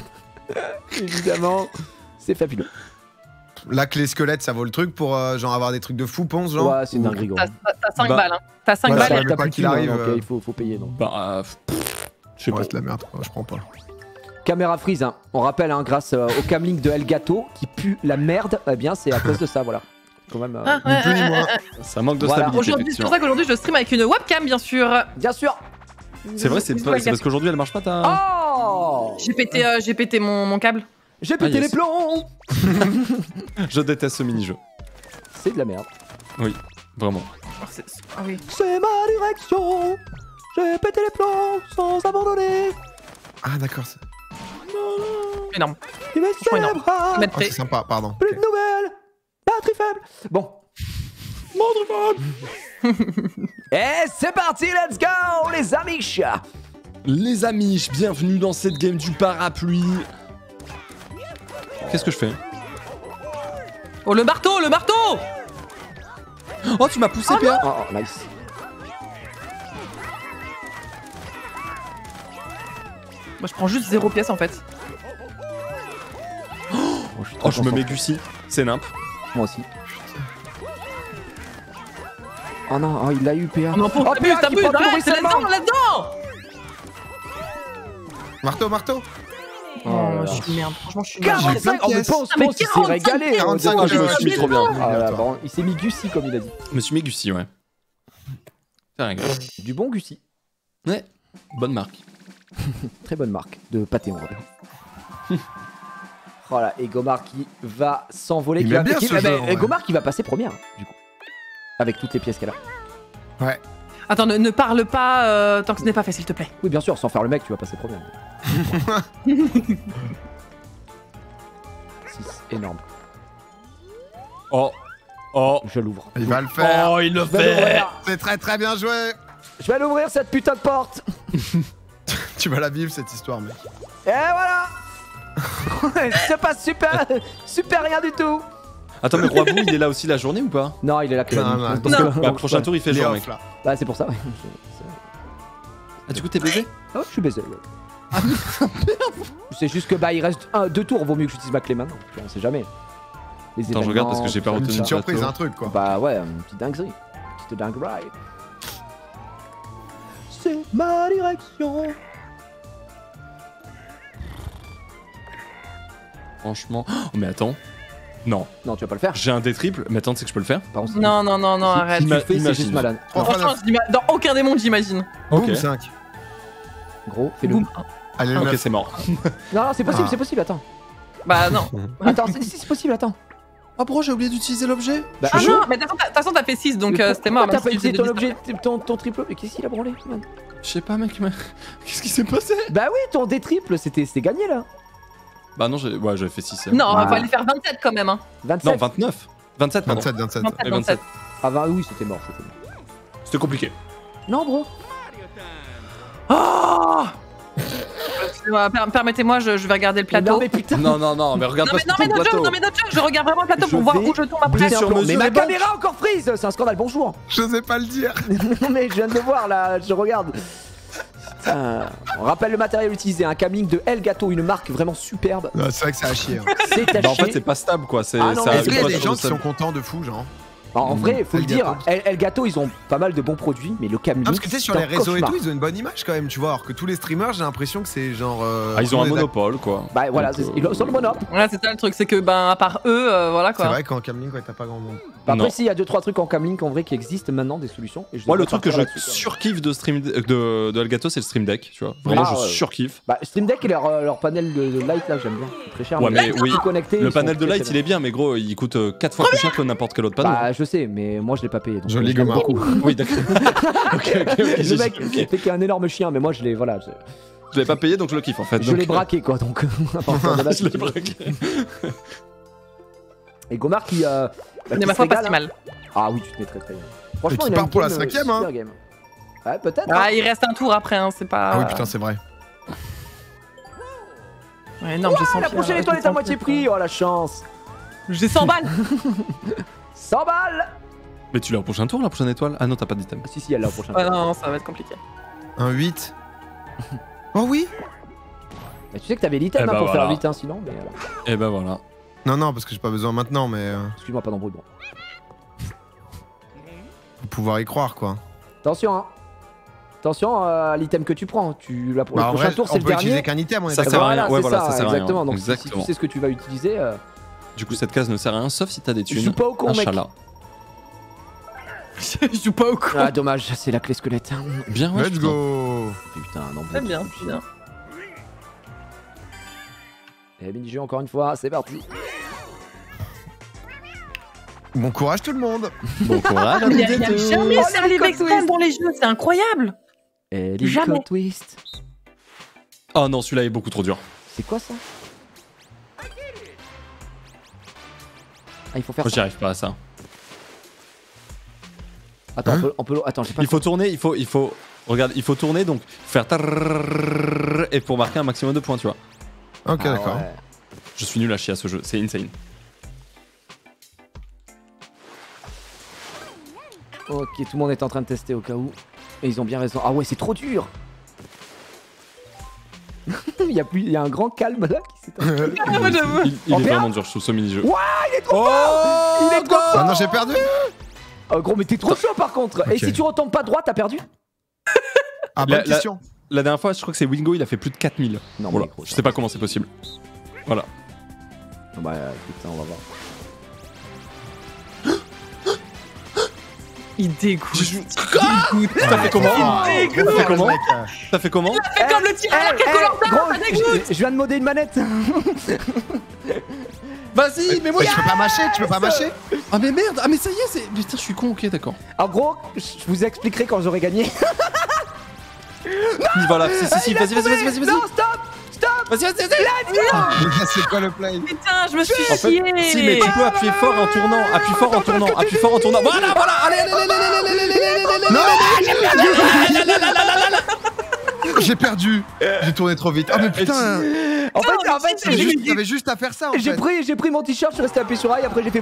(laughs) évidemment, c'est fabuleux. Là, que les squelettes, ça vaut le truc pour euh, genre avoir des trucs de fou, pense, genre. Ouais, c'est dinguerie, gros. T'as t'as 5 Bah. balles, hein. T'as 5 Ouais, Voilà, ça balles. t'as pas plus de qu'il arrive, donc, euh, il faut, faut payer. Donc. Bah, euh, je sais Ouais, pas. c'est de la merde, je prends pas. Caméra freeze, hein. on rappelle, hein, grâce euh, au camlink de Elgato qui pue la merde, eh bien c'est à cause de ça, voilà. Quand même, euh, Ah, Ni ouais, plus ni ouais, moins. ouais. Ça manque de Voilà. stabilité, c'est pour ça qu'aujourd'hui je stream avec une webcam, bien sûr. Bien sûr C'est vrai, c'est parce qu'aujourd'hui elle marche pas ta. Oh J'ai pété, euh, j'ai pété mon, mon câble. J'ai pété Ah, yes. les plombs (laughs) Je déteste ce mini-jeu. C'est de la merde. Vraiment. Oh, c'est- Ah oui. C'est ma direction J'ai pété les plombs sans abandonner Ah, d'accord. c'est- Énorme. Il énorme. Ah, c'est sympa, pardon. Plus de nouvelles Batterie faible Bon. (laughs) Et c'est parti, let's go les amis Les amis, bienvenue dans cette game du parapluie. Qu'est-ce que je fais? Oh, le marteau, le marteau Oh, tu m'as poussé, Pierre Oh, oh, nice. Moi, je prends juste zéro pièce en fait. Oh, je, Oh, je me mets Gussi. C'est nimp. Moi aussi. Oh non, oh, il l'a eu, PA. Oh non, pauvre, Oh, t'abuses, t'abuses, c'est là-dedans, là-dedans Marteau, marteau Oh là. je suis merde, franchement, je suis merde. 45 Oh, mais pense, Ah, mais pense, il s'est 45, régalé. hein, 45, de- Oh, je me suis mis trop bien. Ah il s'est mis Gussi, comme il a dit. Je me suis mis Gussi, ouais. C'est rien grave. Du bon Gussi. Ouais. Bonne marque. (laughs) Très bonne marque de pâté, on va dire. Voilà, et Gomar qui va s'envoler. Il qui va- bien qui- ce eh ben, genre, ouais. Gomar qui va passer première, du coup. Avec toutes les pièces qu'elle a. Attends, ne, ne parle pas euh, tant que ce n'est pas fait, s'il te plaît. Oui, bien sûr, sans faire le mec, tu vas passer première. (laughs) 6, énorme. Oh. Oh. Je l'ouvre. Il va le faire. Oh, il le Je vais l'ouvrir. C'est très très bien joué. Je vais l'ouvrir cette putain de porte. (laughs) Tu vas la vivre cette histoire, mec. Et voilà (laughs) C'est pas super, super rien du tout. Attends, mais Roi Bou, il est là aussi la journée ou pas? Non, il est là que la Non, nuit. non. euh, Bah, donc, prochain tour, il fait off, mec. là. Bah, c'est pour ça, ouais. Ah, du coup, t'es baisé? Ah ouais, je suis baisé. ouais. (laughs) c'est juste que bah il reste un, deux tours, vaut mieux que j'utilise ma clé maintenant. On sait jamais. Les Attends, je regarde parce que j'ai pas Une retenu ça. petite surprise, un truc, quoi. Bah ouais, une petite dinguerie. Une petite dinguerie. C'est ma direction. franchement. Oh, mais attends. Non. Non, tu vas pas le faire. J'ai un dé triple, mais attends, tu sais que je peux le faire Non, non, non, non, arrête. tu juste malade. Franchement, dans aucun des mondes, j'imagine. Ok. 5. Gros, fais-le. Allez, le Ok, c'est mort. (laughs) Non, c'est possible, ah. c'est possible, attends. Bah non. (laughs) Attends, si, c'est possible, attends. Ah, pourquoi j'ai oublié d'utiliser l'objet Bah, Ah non, mais de toute façon, t'as fait 6, donc euh, c'était mort. T'as pas utilisé ton triple? Mais qu'est-ce qu'il a branlé man? Je sais pas, mec, mais. (laughs) Qu'est-ce qui s'est passé? Bah oui, ton dé triple, c'était c'était gagné là. Bah non, j'ai fait 6. Hein. Non, on va aller faire 27 quand même. Hein. Non, 29. 27, 27, 27. Ah bah oui, c'était mort. C'était compliqué. Non, bro. Ah euh, Permettez-moi, je, vais regarder le plateau. Non, mais putain. Non, non, non, mais regarde non, pas mais, non, mais, plateau. Jeu, non, mais notre jeu, je regarde vraiment le plateau pour voir où je tombe après. Sur mais ma caméra encore freeze, c'est un scandale, bonjour. Je sais pas le dire. (laughs) non, mais je viens de le voir là, je regarde. Putain. On rappelle le matériel utilisé, un Camlink de Elgato, une marque vraiment superbe. Bah, c'est vrai que hein. (laughs) bah, c'est à chier. C'est à bah, En fait, c'est pas stable quoi. C'est, ah, Est-ce des gens qui sont contents de fou, genre? Bah, en, mmh. vrai, faut ah, le dire, El, El, Gato, ils ont pas mal de bons produits, mais le Camelot. Ah, parce que tu sais, sur les réseaux et tout, ils ont une bonne image quand même, tu vois. Alors que tous les streamers, j'ai l'impression que c'est genre. Euh, ah, ils ont un monopole, quoi. Bah voilà, euh, ils sont le monopole. Ouais, c'est ça le truc, c'est que, ben, à part eux, euh, voilà quoi. C'est vrai qu'en Camelink, ouais, t'as pas grand monde. Bah, après, s'il y a deux, trois trucs en Camelink en vrai qui existent maintenant, des solutions. Moi, le truc que je hein. surkiffe de, stream, de, c'est le Stream Deck, tu vois. Vraiment, bah, je surkiffe. Bah, Stream Deck et leur, euh, panel de, light là, j'aime bien. Très cher. Ouais, mais (laughs) oui. Le panel de light, il est bien, mais gros, il coûte 4 fois plus cher que n'importe quel autre panel. Bah, je sais, mais moi je l'ai pas payé. Donc je Joli gommard. (laughs) oui, d'accord. (laughs) okay, okay, okay, le mec, c'était qu'un énorme chien, mais moi je l'ai. Voilà. Je... je l'ai pas payé donc je le kiffe en fait. Je donc... l'ai braqué quoi donc. (laughs) là, je l'ai braqué. Et Gomard qui. Euh, bah, ne m'a pas si mal. Hein. Ah oui, tu te mets très très bien. Franchement, il part pour la euh, cinquième hein. Ouais, peut-être. Ah, hein. il reste un tour après, hein, c'est pas. Ah oui, putain, c'est vrai. Ouais, non, j'ai La prochaine étoile est à moitié prix, oh la chance. J'ai 100 balles 100 balles Mais tu l'as au prochain tour, la prochaine étoile? Ah non, t'as pas d'item. Ah si, si, elle l'a au prochain tour. Ah non, ça va être compliqué. Un 8. (laughs) oh oui Mais tu sais que t'avais l'item Eh hein, ben pour faire 8 hein sinon. Mais, Et eh ben voilà. Non, non, parce que j'ai pas besoin maintenant, mais euh, excuse-moi, pas d'embrouille. bon. faut pouvoir y croire quoi. Attention, hein. Attention euh, à l'item que tu prends. Tu, la, Bah, le prochain tour, c'est on le peut utiliser qu'un item, Ça, sert à rien. Ouais, voilà, ça sert à rien, exactement. Donc, si- tu sais ce que tu vas utiliser, euh, du coup, cette case ne sert à rien sauf si t'as des thunes. Je joue pas au con, mec. je (laughs) joue pas au con. Ah, dommage, c'est la clé squelette. Bien, ouais, Let's go. Putain, non, Très bien, bien. Et eh, mini-jeu encore une fois, c'est parti. Bon courage tout le monde (laughs) Bon courage Il n'y a, y a jamais oh, servi d'extrême dans les jeux, c'est incroyable eh, Et Jamais twist Oh non, celui-là est beaucoup trop dur. C'est quoi ça? Ah, il faut faire. Moi, j'y arrive pas à ça. Attends, hein on peut, attends, j'ai pas. Il faut tourner, il faut, il faut. Regarde, il faut tourner donc faire et pour marquer un maximum de points, tu vois. Ok, d'accord. Je suis nul à chier à ce jeu, c'est insane. Ok, tout le monde est en train de tester au cas où. Et ils ont bien raison. Ah ouais, c'est trop dur il, y a plus, il y a un grand calme là qui s'est (laughs) Ah, moi, j'avoue. Il, est vraiment dur, je trouve ce mini-jeu. Ouah, il est trop Oh fort Il est trop Ah fort non, j'ai perdu Oh gros, mais t'es trop chaud par contre Et Ok. si tu retombes pas droit, t'as perdu Ah, bonne La- la- question. La dernière fois, je crois que c'est Wingo, il a fait plus de 4000. Non, Voilà. mais gros, Je sais pas comment c'est possible. Voilà. Bah écoute, on va voir. Il dégoûte. Je- Il dégoûte. T'as fait comment bon, T'as fait comment T'as fait comment Fais comme le tireur Eh, qui eh, ça je, je viens de modder une manette (laughs) Vas-y, mais moi tu peux pas mâcher, tu peux pas mâcher Ah mais merde, ah mais ça y est, c'est. Putain, je suis con, ok, d'accord. En gros, je vous expliquerai quand j'aurai gagné. Voilà, si, si, si, Il vas-y, vas-y, vas-y, vas-y. Non, stop Stop Vas-y, vas-y, vas-y. C'est quoi le play Putain, je me suis En fait, chié. si, mais tu peux appuyer fort en tournant, appuie fort en tournant, appuie fort en tournant. Voilà, voilà, allez, allez, allez, allez, allez, allez, allez, allez, allez, allez, J'ai perdu J'ai tourné trop vite. Ah mais putain En fait, en fait, T'avais j'ai juste, à faire ça en j'ai fait. pris, j'ai pris mon t-shirt, je suis resté appuyé sur A et après j'ai fait.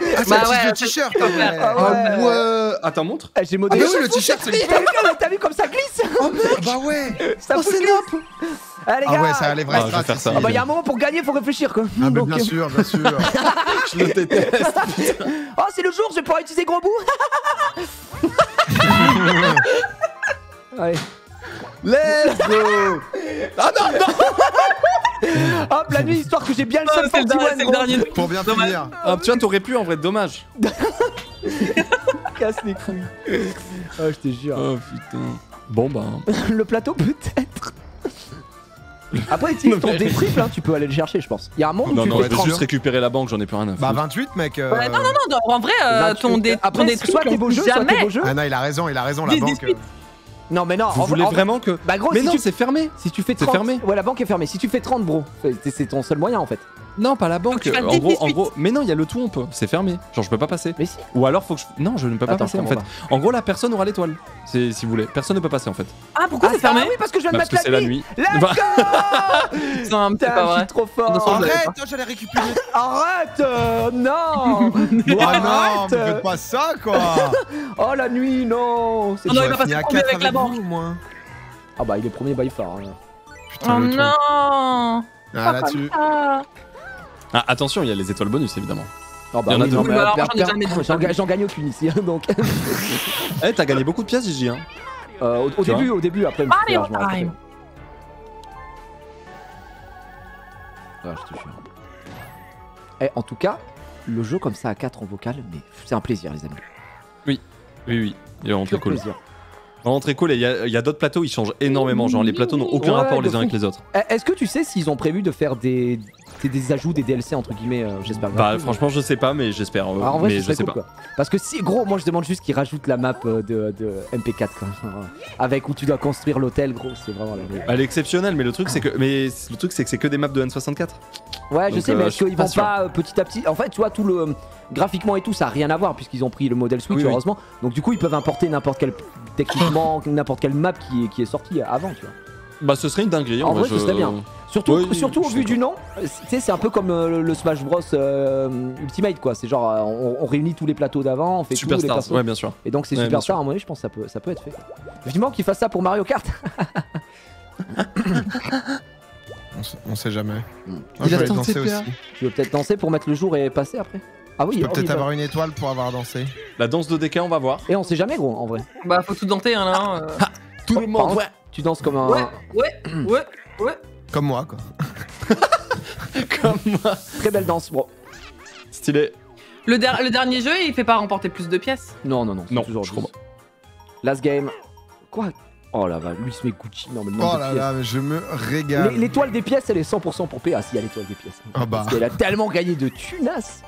Ah, c'est Bah le ouais, t-shirt ça, ah ouais. Ah Ah ouais. Attends, montre. Eh, J'ai Ah bah oui, le t-shirt c'est le T'as vu, comme- t'as vu comme ça glisse Oh merde Bah ouais Ça Oh, c'est Ah gars ouais, ça allait Ah, je vrai vais faire ça. Ah bah, il y a un moment pour gagner, faut réfléchir quoi. Ah mais Donc, bien euh, sûr, bien sûr. (laughs) Je le déteste. Oh, c'est le jour, je vais pouvoir utiliser gros bout. (laughs) Allez. Let's go. Ah non, non. (laughs) (laughs) Hop, la nuit, histoire que j'ai bien le seul C'est le dernier- c'est le gros. dernier. Pour bien finir. Ah, tu vois, t'aurais pu en vrai, dommage. (laughs) Casse les couilles. Oh, (laughs) je te jure. Oh putain. Bon bah. Le plateau, peut-être. Après, Non, ton mais- triple, hein, tu peux aller le chercher, je pense. Il y a un monde où Non, tu non, fais je vais 30. juste récupérer la banque, j'en ai plus rien à foutre. Bah 28 mec. euh, Ouais, non, non, non, non, en vrai, euh, 28. ton, dé, ton Après, soit tes beaux jeux, soit tes jamais. beaux jeux. Ah non, il a raison, il a raison, la banque. 18. Non, mais non, Vous en- voulez en- vraiment que. Bah, gros, Mais si, non, tu... c'est fermé si tu fais c'est 30. fermé. Ouais, la banque est fermée. Si tu fais 30, bro, c'est ton seul moyen en fait. Non, pas la banque. En gros, en 18. gros, mais non, il y a le tout, on peut. C'est fermé. Genre, je peux pas passer. Mais si. Ou alors, faut que je. Non, je ne peux pas Attends, passer en fait. En gros, la personne aura l'étoile. Si vous voulez. Personne ne peut passer en fait. Ah, pourquoi Ah, c'est fermé Ah oui, parce que je viens de Bah, parce mettre que c'est la nuit. Let's Bah, c'est (laughs) pas vrai. suis trop fort. Arrête, j'allais récupérer. Arrête euh, Non (laughs) Oh non, Arrête mais faites pas ça quoi. (laughs) Oh la nuit, non C'est Oh non, il va passer premier 4 avec la banque. vous, au moins. Ah bah il est premier by far. hein. Putain, Oh non Ah là-dessus. Ah. Attention, il y a les étoiles bonus évidemment. Ah bah Il y en a oui, deux. non, mais Oui, bah, j'en gagne aucune ici, hein, donc. (laughs) Eh, t'as gagné beaucoup de pièces, Gigi. Hein. Euh, au, début, au début, après. Je les me time. Ah, je te jure. Eh, en tout cas, le jeu comme ça à 4 en vocal, mais c'est un plaisir, les amis. Oui, oui. Il est vraiment très cool. plaisir. Vraiment très cool. Et il y a, il y a d'autres plateaux, ils changent énormément. Genre, les plateaux n'ont aucun Ouais, rapport les uns avec les autres. Eh, Est-ce que tu sais s'ils ont prévu de faire des, des, des ajouts, des DLC entre guillemets, euh, j'espère. Bah, franchement, je sais pas, mais j'espère. euh, en vrai, mais je sais cool, pas. quoi. Parce que si, gros, moi je demande juste qu'ils rajoutent la map euh, de, de MP4, quoi. Genre, (laughs) Avec où tu dois construire l'hôtel, gros, c'est vraiment la. Elle est exceptionnelle, mais le truc c'est que, mais le truc c'est que c'est que des maps de N64. Ouais, je sais, mais est-ce qu'ils pas vont sûr. pas petit à petit. En fait, tu vois, tout le. Graphiquement et tout, ça a rien à voir puisqu'ils ont pris le modèle Switch, Oui, oui. heureusement. Donc, du coup, ils peuvent importer n'importe quel. Techniquement, n'importe quelle map qui est, qui est sortie avant, tu vois. Bah, ce serait une dinguerie. En vrai, vrai, ce serait bien. Surtout, Oui, surtout au vu du nom, tu sais, c'est un peu comme euh, le Smash Bros euh, Ultimate, quoi. C'est genre, euh, on, on réunit tous les plateaux d'avant, on fait tous les Superstars, persos. ouais, bien sûr. Et donc, c'est Ouais, Superstar, à mon avis, je pense que ça peut, ça peut être fait. Vivement qu'ils fassent ça pour Mario Kart. (coughs) On sait- On sait jamais. Mm. Moi, Il je a vais danser aussi. tu veux peut-être danser pour mettre le jour et passer après? Ah oui, Je peux oh, peut-être avoir une étoile pour avoir dansé. La danse de DK, on va voir. Et on sait jamais, gros, en vrai. Bah, faut tout danter, hein, là. euh. Tout Par contre, Tu danses comme un. Ouais, ouais, (clears throat) ouais, ouais. Comme moi quoi. (laughs) Comme moi. Très belle danse, bro. Stylé. Le, der- le dernier jeu, il fait pas remporter plus de pièces. Non, non, non. c'est Non, toujours je 12. crois Last game. Quoi? Oh là là, lui se met Gucci. Non, mais Oh là là, mais je me régale. L'étoile des pièces, elle est 100% pour PA. Si, il y a l'étoile des pièces. Ah bah. Parce qu'elle a tellement gagné de tunas.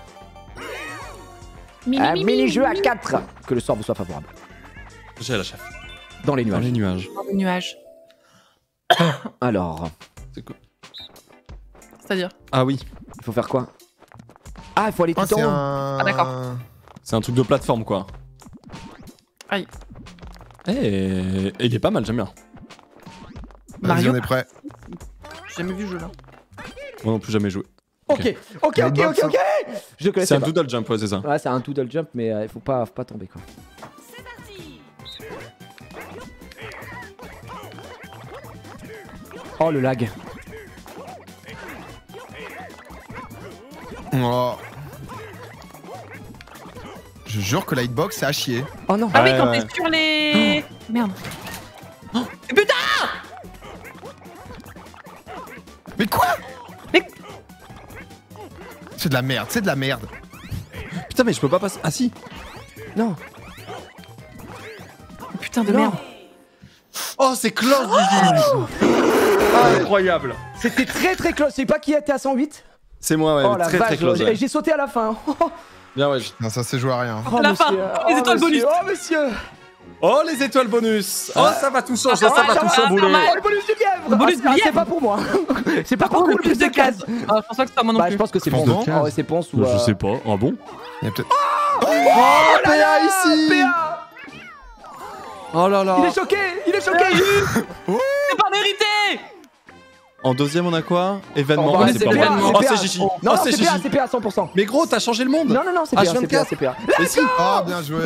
Mini, Un mini, mini-jeu à mini. 4. Que le sort vous soit favorable. J'ai la chef. Dans les Dans nuages. les nuages. Dans les nuages. (coughs) Alors, C'est quoi C'est-à-dire Ah oui, il faut faire quoi? Ah, il faut aller Oh, tout en haut. un. Ah, d'accord. c'est un truc de plateforme quoi. Aïe. Eh, et il est pas mal, j'aime bien. Vas-y, Mario on est prêt. J'ai jamais vu le jeu là. Moi non plus jamais joué. Ok, ok, ok, ok, ok. Je C'est un doodle jump, ouais, c'est ça. Ouais, c'est un doodle jump, mais euh, il faut pas, faut pas tomber quoi. Oh le lag. Oh. Je jure que la hitbox c'est à chier. Oh non. Ah oui, Ouais, quand ouais. t'es sur les. (gasps) Merde. Putain Mais quoi? Mais- C'est de la merde, c'est de la merde. Putain, mais je peux pas passer. Ah si Non. Putain de Non. merde. Oh, c'est close, (gasps) (laughs) Incroyable C'était très très close. C'est pas qui était à 108 C'est moi, ouais, Oh la très vache. très close. j'ai- ouais. J'ai sauté à la fin. (laughs) Bien, ouais. Non, ça s'est joué à rien. Oh, La fin. monsieur. Les Oh, étoiles bonus. Oh monsieur. Oh, les étoiles bonus Oh, ça va tout changer, Ah, ça ouais, va ça tout. Oh le bonus du lièvre. Le bonus Ah, du ah, lièvre. C'est pas pour moi. (laughs) C'est pas pour le plus de cases. Ah, je pense pas que c'est pas moi non Bah plus. je pense que c'est Ponce Ah c'est Ponce ou. Je euh, sais pas. Ah bon Il y a peut-être. Oh là PA là, ici PA. Oh là là Il est choqué. Il est choqué. (laughs) C'est pas mérité En deuxième, on a quoi? Événement. Oh, Ah, bah, c'est pas PA, moi. c'est Oh, c'est Gigi. Non Oh, non c'est c'est PA Gigi. c'est PA 100%. Mais gros, t'as changé le monde Non non non c'est PA c'est PA H24. c'est PA. Mais si Oh, bien joué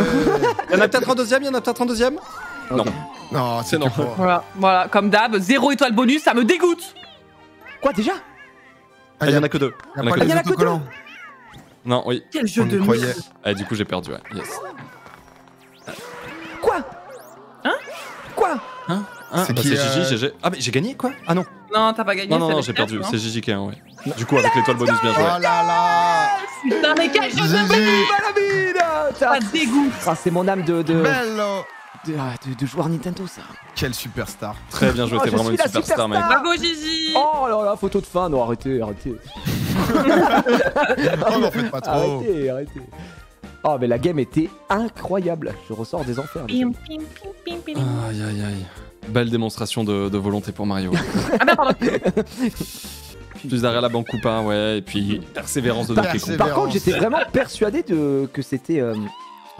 Il (laughs) y en a peut-être un deuxième, il y en a peut-être un deuxième? Non. Non, c'est non. Voilà, voilà, comme d'hab, zéro étoile bonus, ça me dégoûte Quoi déjà? Ah, Ah, il y en a que deux. Il y en a que deux. Non, oui. Quel jeu de merde Ah, du coup, j'ai perdu, ouais. Yes. Quoi? Hein? Quoi? Hein Hein C'est Bah, c'est euh, Gigi, GG. Ah, mais j'ai gagné quoi Ah non. Non, t'as pas gagné. Non, non, non, j'ai perdu. C'est Gigi qui a, ouais. Du coup, avec l'étoile bonus, bien Oh joué. là là Putain, mais quel jeu de Ça dégoûte Ah c'est mon âme de de. Bello de, ah, de- de joueur Nintendo, ça. Quelle superstar. Très bien joué, Oh, t'es vraiment suis une la superstar, mec. Bravo Gigi Oh là là, photo de fin. Non, arrêtez, arrêtez. (laughs) Oh, n'en faites pas trop. Arrêtez, arrêtez. Oh, mais la game était incroyable. Je ressors des enfers. Aïe aïe aïe. Belle démonstration de, de volonté pour Mario. (laughs) Ah bah pardon Plus derrière la banque ou pas, ouais, et puis persévérance de Donkey Kong. Par contre, j'étais vraiment persuadé de... que c'était euh,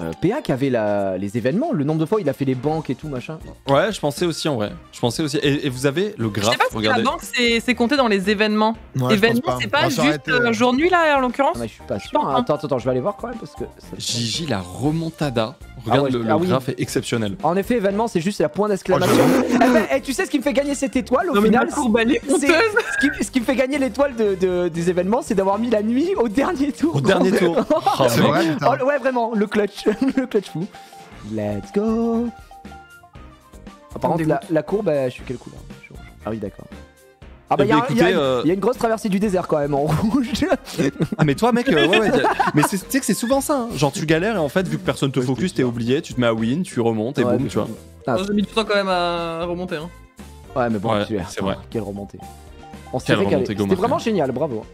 euh, PA qui avait la... les événements. Le nombre de fois il a fait les banques et tout, machin. Ouais, je pensais aussi en vrai. Je pensais aussi. Et, et vous avez le Je graphe, sais pas si regardez. la banque c'est c'est compté dans les événements. Ouais, je événements, c'est pas juste euh, euh, jour-nuit là en l'occurrence Ah, mais je suis pas sûr. hein. Attends, attends, attends, je vais aller voir quand même parce que. ça- Gigi, la remontada. Regarde, Ah ouais, le, je- ah oui. graphe est exceptionnel. En effet, événement, c'est juste la point d'exclamation. Eh ben, eh, tu sais ce qui me fait gagner cette étoile au Non final ce qui, ce qui me fait gagner l'étoile de, de- des événements, c'est d'avoir mis la nuit au dernier tour. Au dernier (laughs) tour. Oh, C'est mec. vrai. Oh, ouais, vraiment, le clutch. (laughs) le clutch fou. Let's go. Ah, par contre, la, courbe, euh, je suis quelle couleur? Je- Ah oui, d'accord. Ah bah, Eh il y, ben, y a une- euh, il y a une grosse traversée du désert quand même en (laughs) rouge. Ah, mais toi, mec, euh, ouais, ouais. y a- Mais tu sais que c'est souvent ça. hein. Genre, tu galères et en fait, vu que personne te Ouais, focus, t'es oublié, tu te mets à win, tu remontes et Ouais, boum, tu vois. Ah. J'ai mis du temps quand même à remonter. Hein. Ouais, mais bon, c'est vrai. Quelle remontée. On s'est Quelle régalé. C'était vraiment génial, bravo.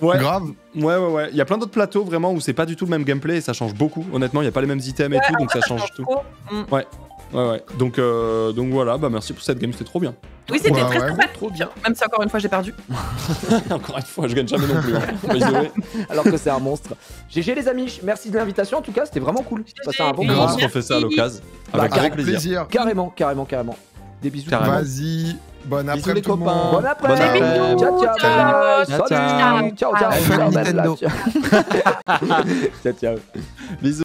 Ouais, Grave. ouais, ouais, ouais. Il y a plein d'autres plateaux vraiment où c'est pas du tout le même gameplay et ça change beaucoup. Honnêtement, il y a pas les mêmes items et tout, donc ça change tout. Mm. Ouais, ouais. Donc, euh, donc voilà, bah merci pour cette game, c'était trop bien. Oui c'était Ouais, très ouais. Trop bien. Même si encore une fois j'ai perdu. (laughs) Encore une fois, je gagne jamais non plus. hein. (laughs) Alors que c'est un monstre. GG les amis, merci de l'invitation en tout cas, c'était vraiment cool. Passé un bon. On moment. se refait ça à l'occasion. Bah, Avec Avec grand plaisir. plaisir. Carrément, carrément, carrément. Des bisous. Vas-y. Bonne Bisous, après les tout le copains. Bon après. Bon après. Ciao, ciao, Ciao. bye. Ciao, Salut. ciao. Ciao, ciao, Fun ciao, belle Nintendo. life. Ciao, ciao. Bisous.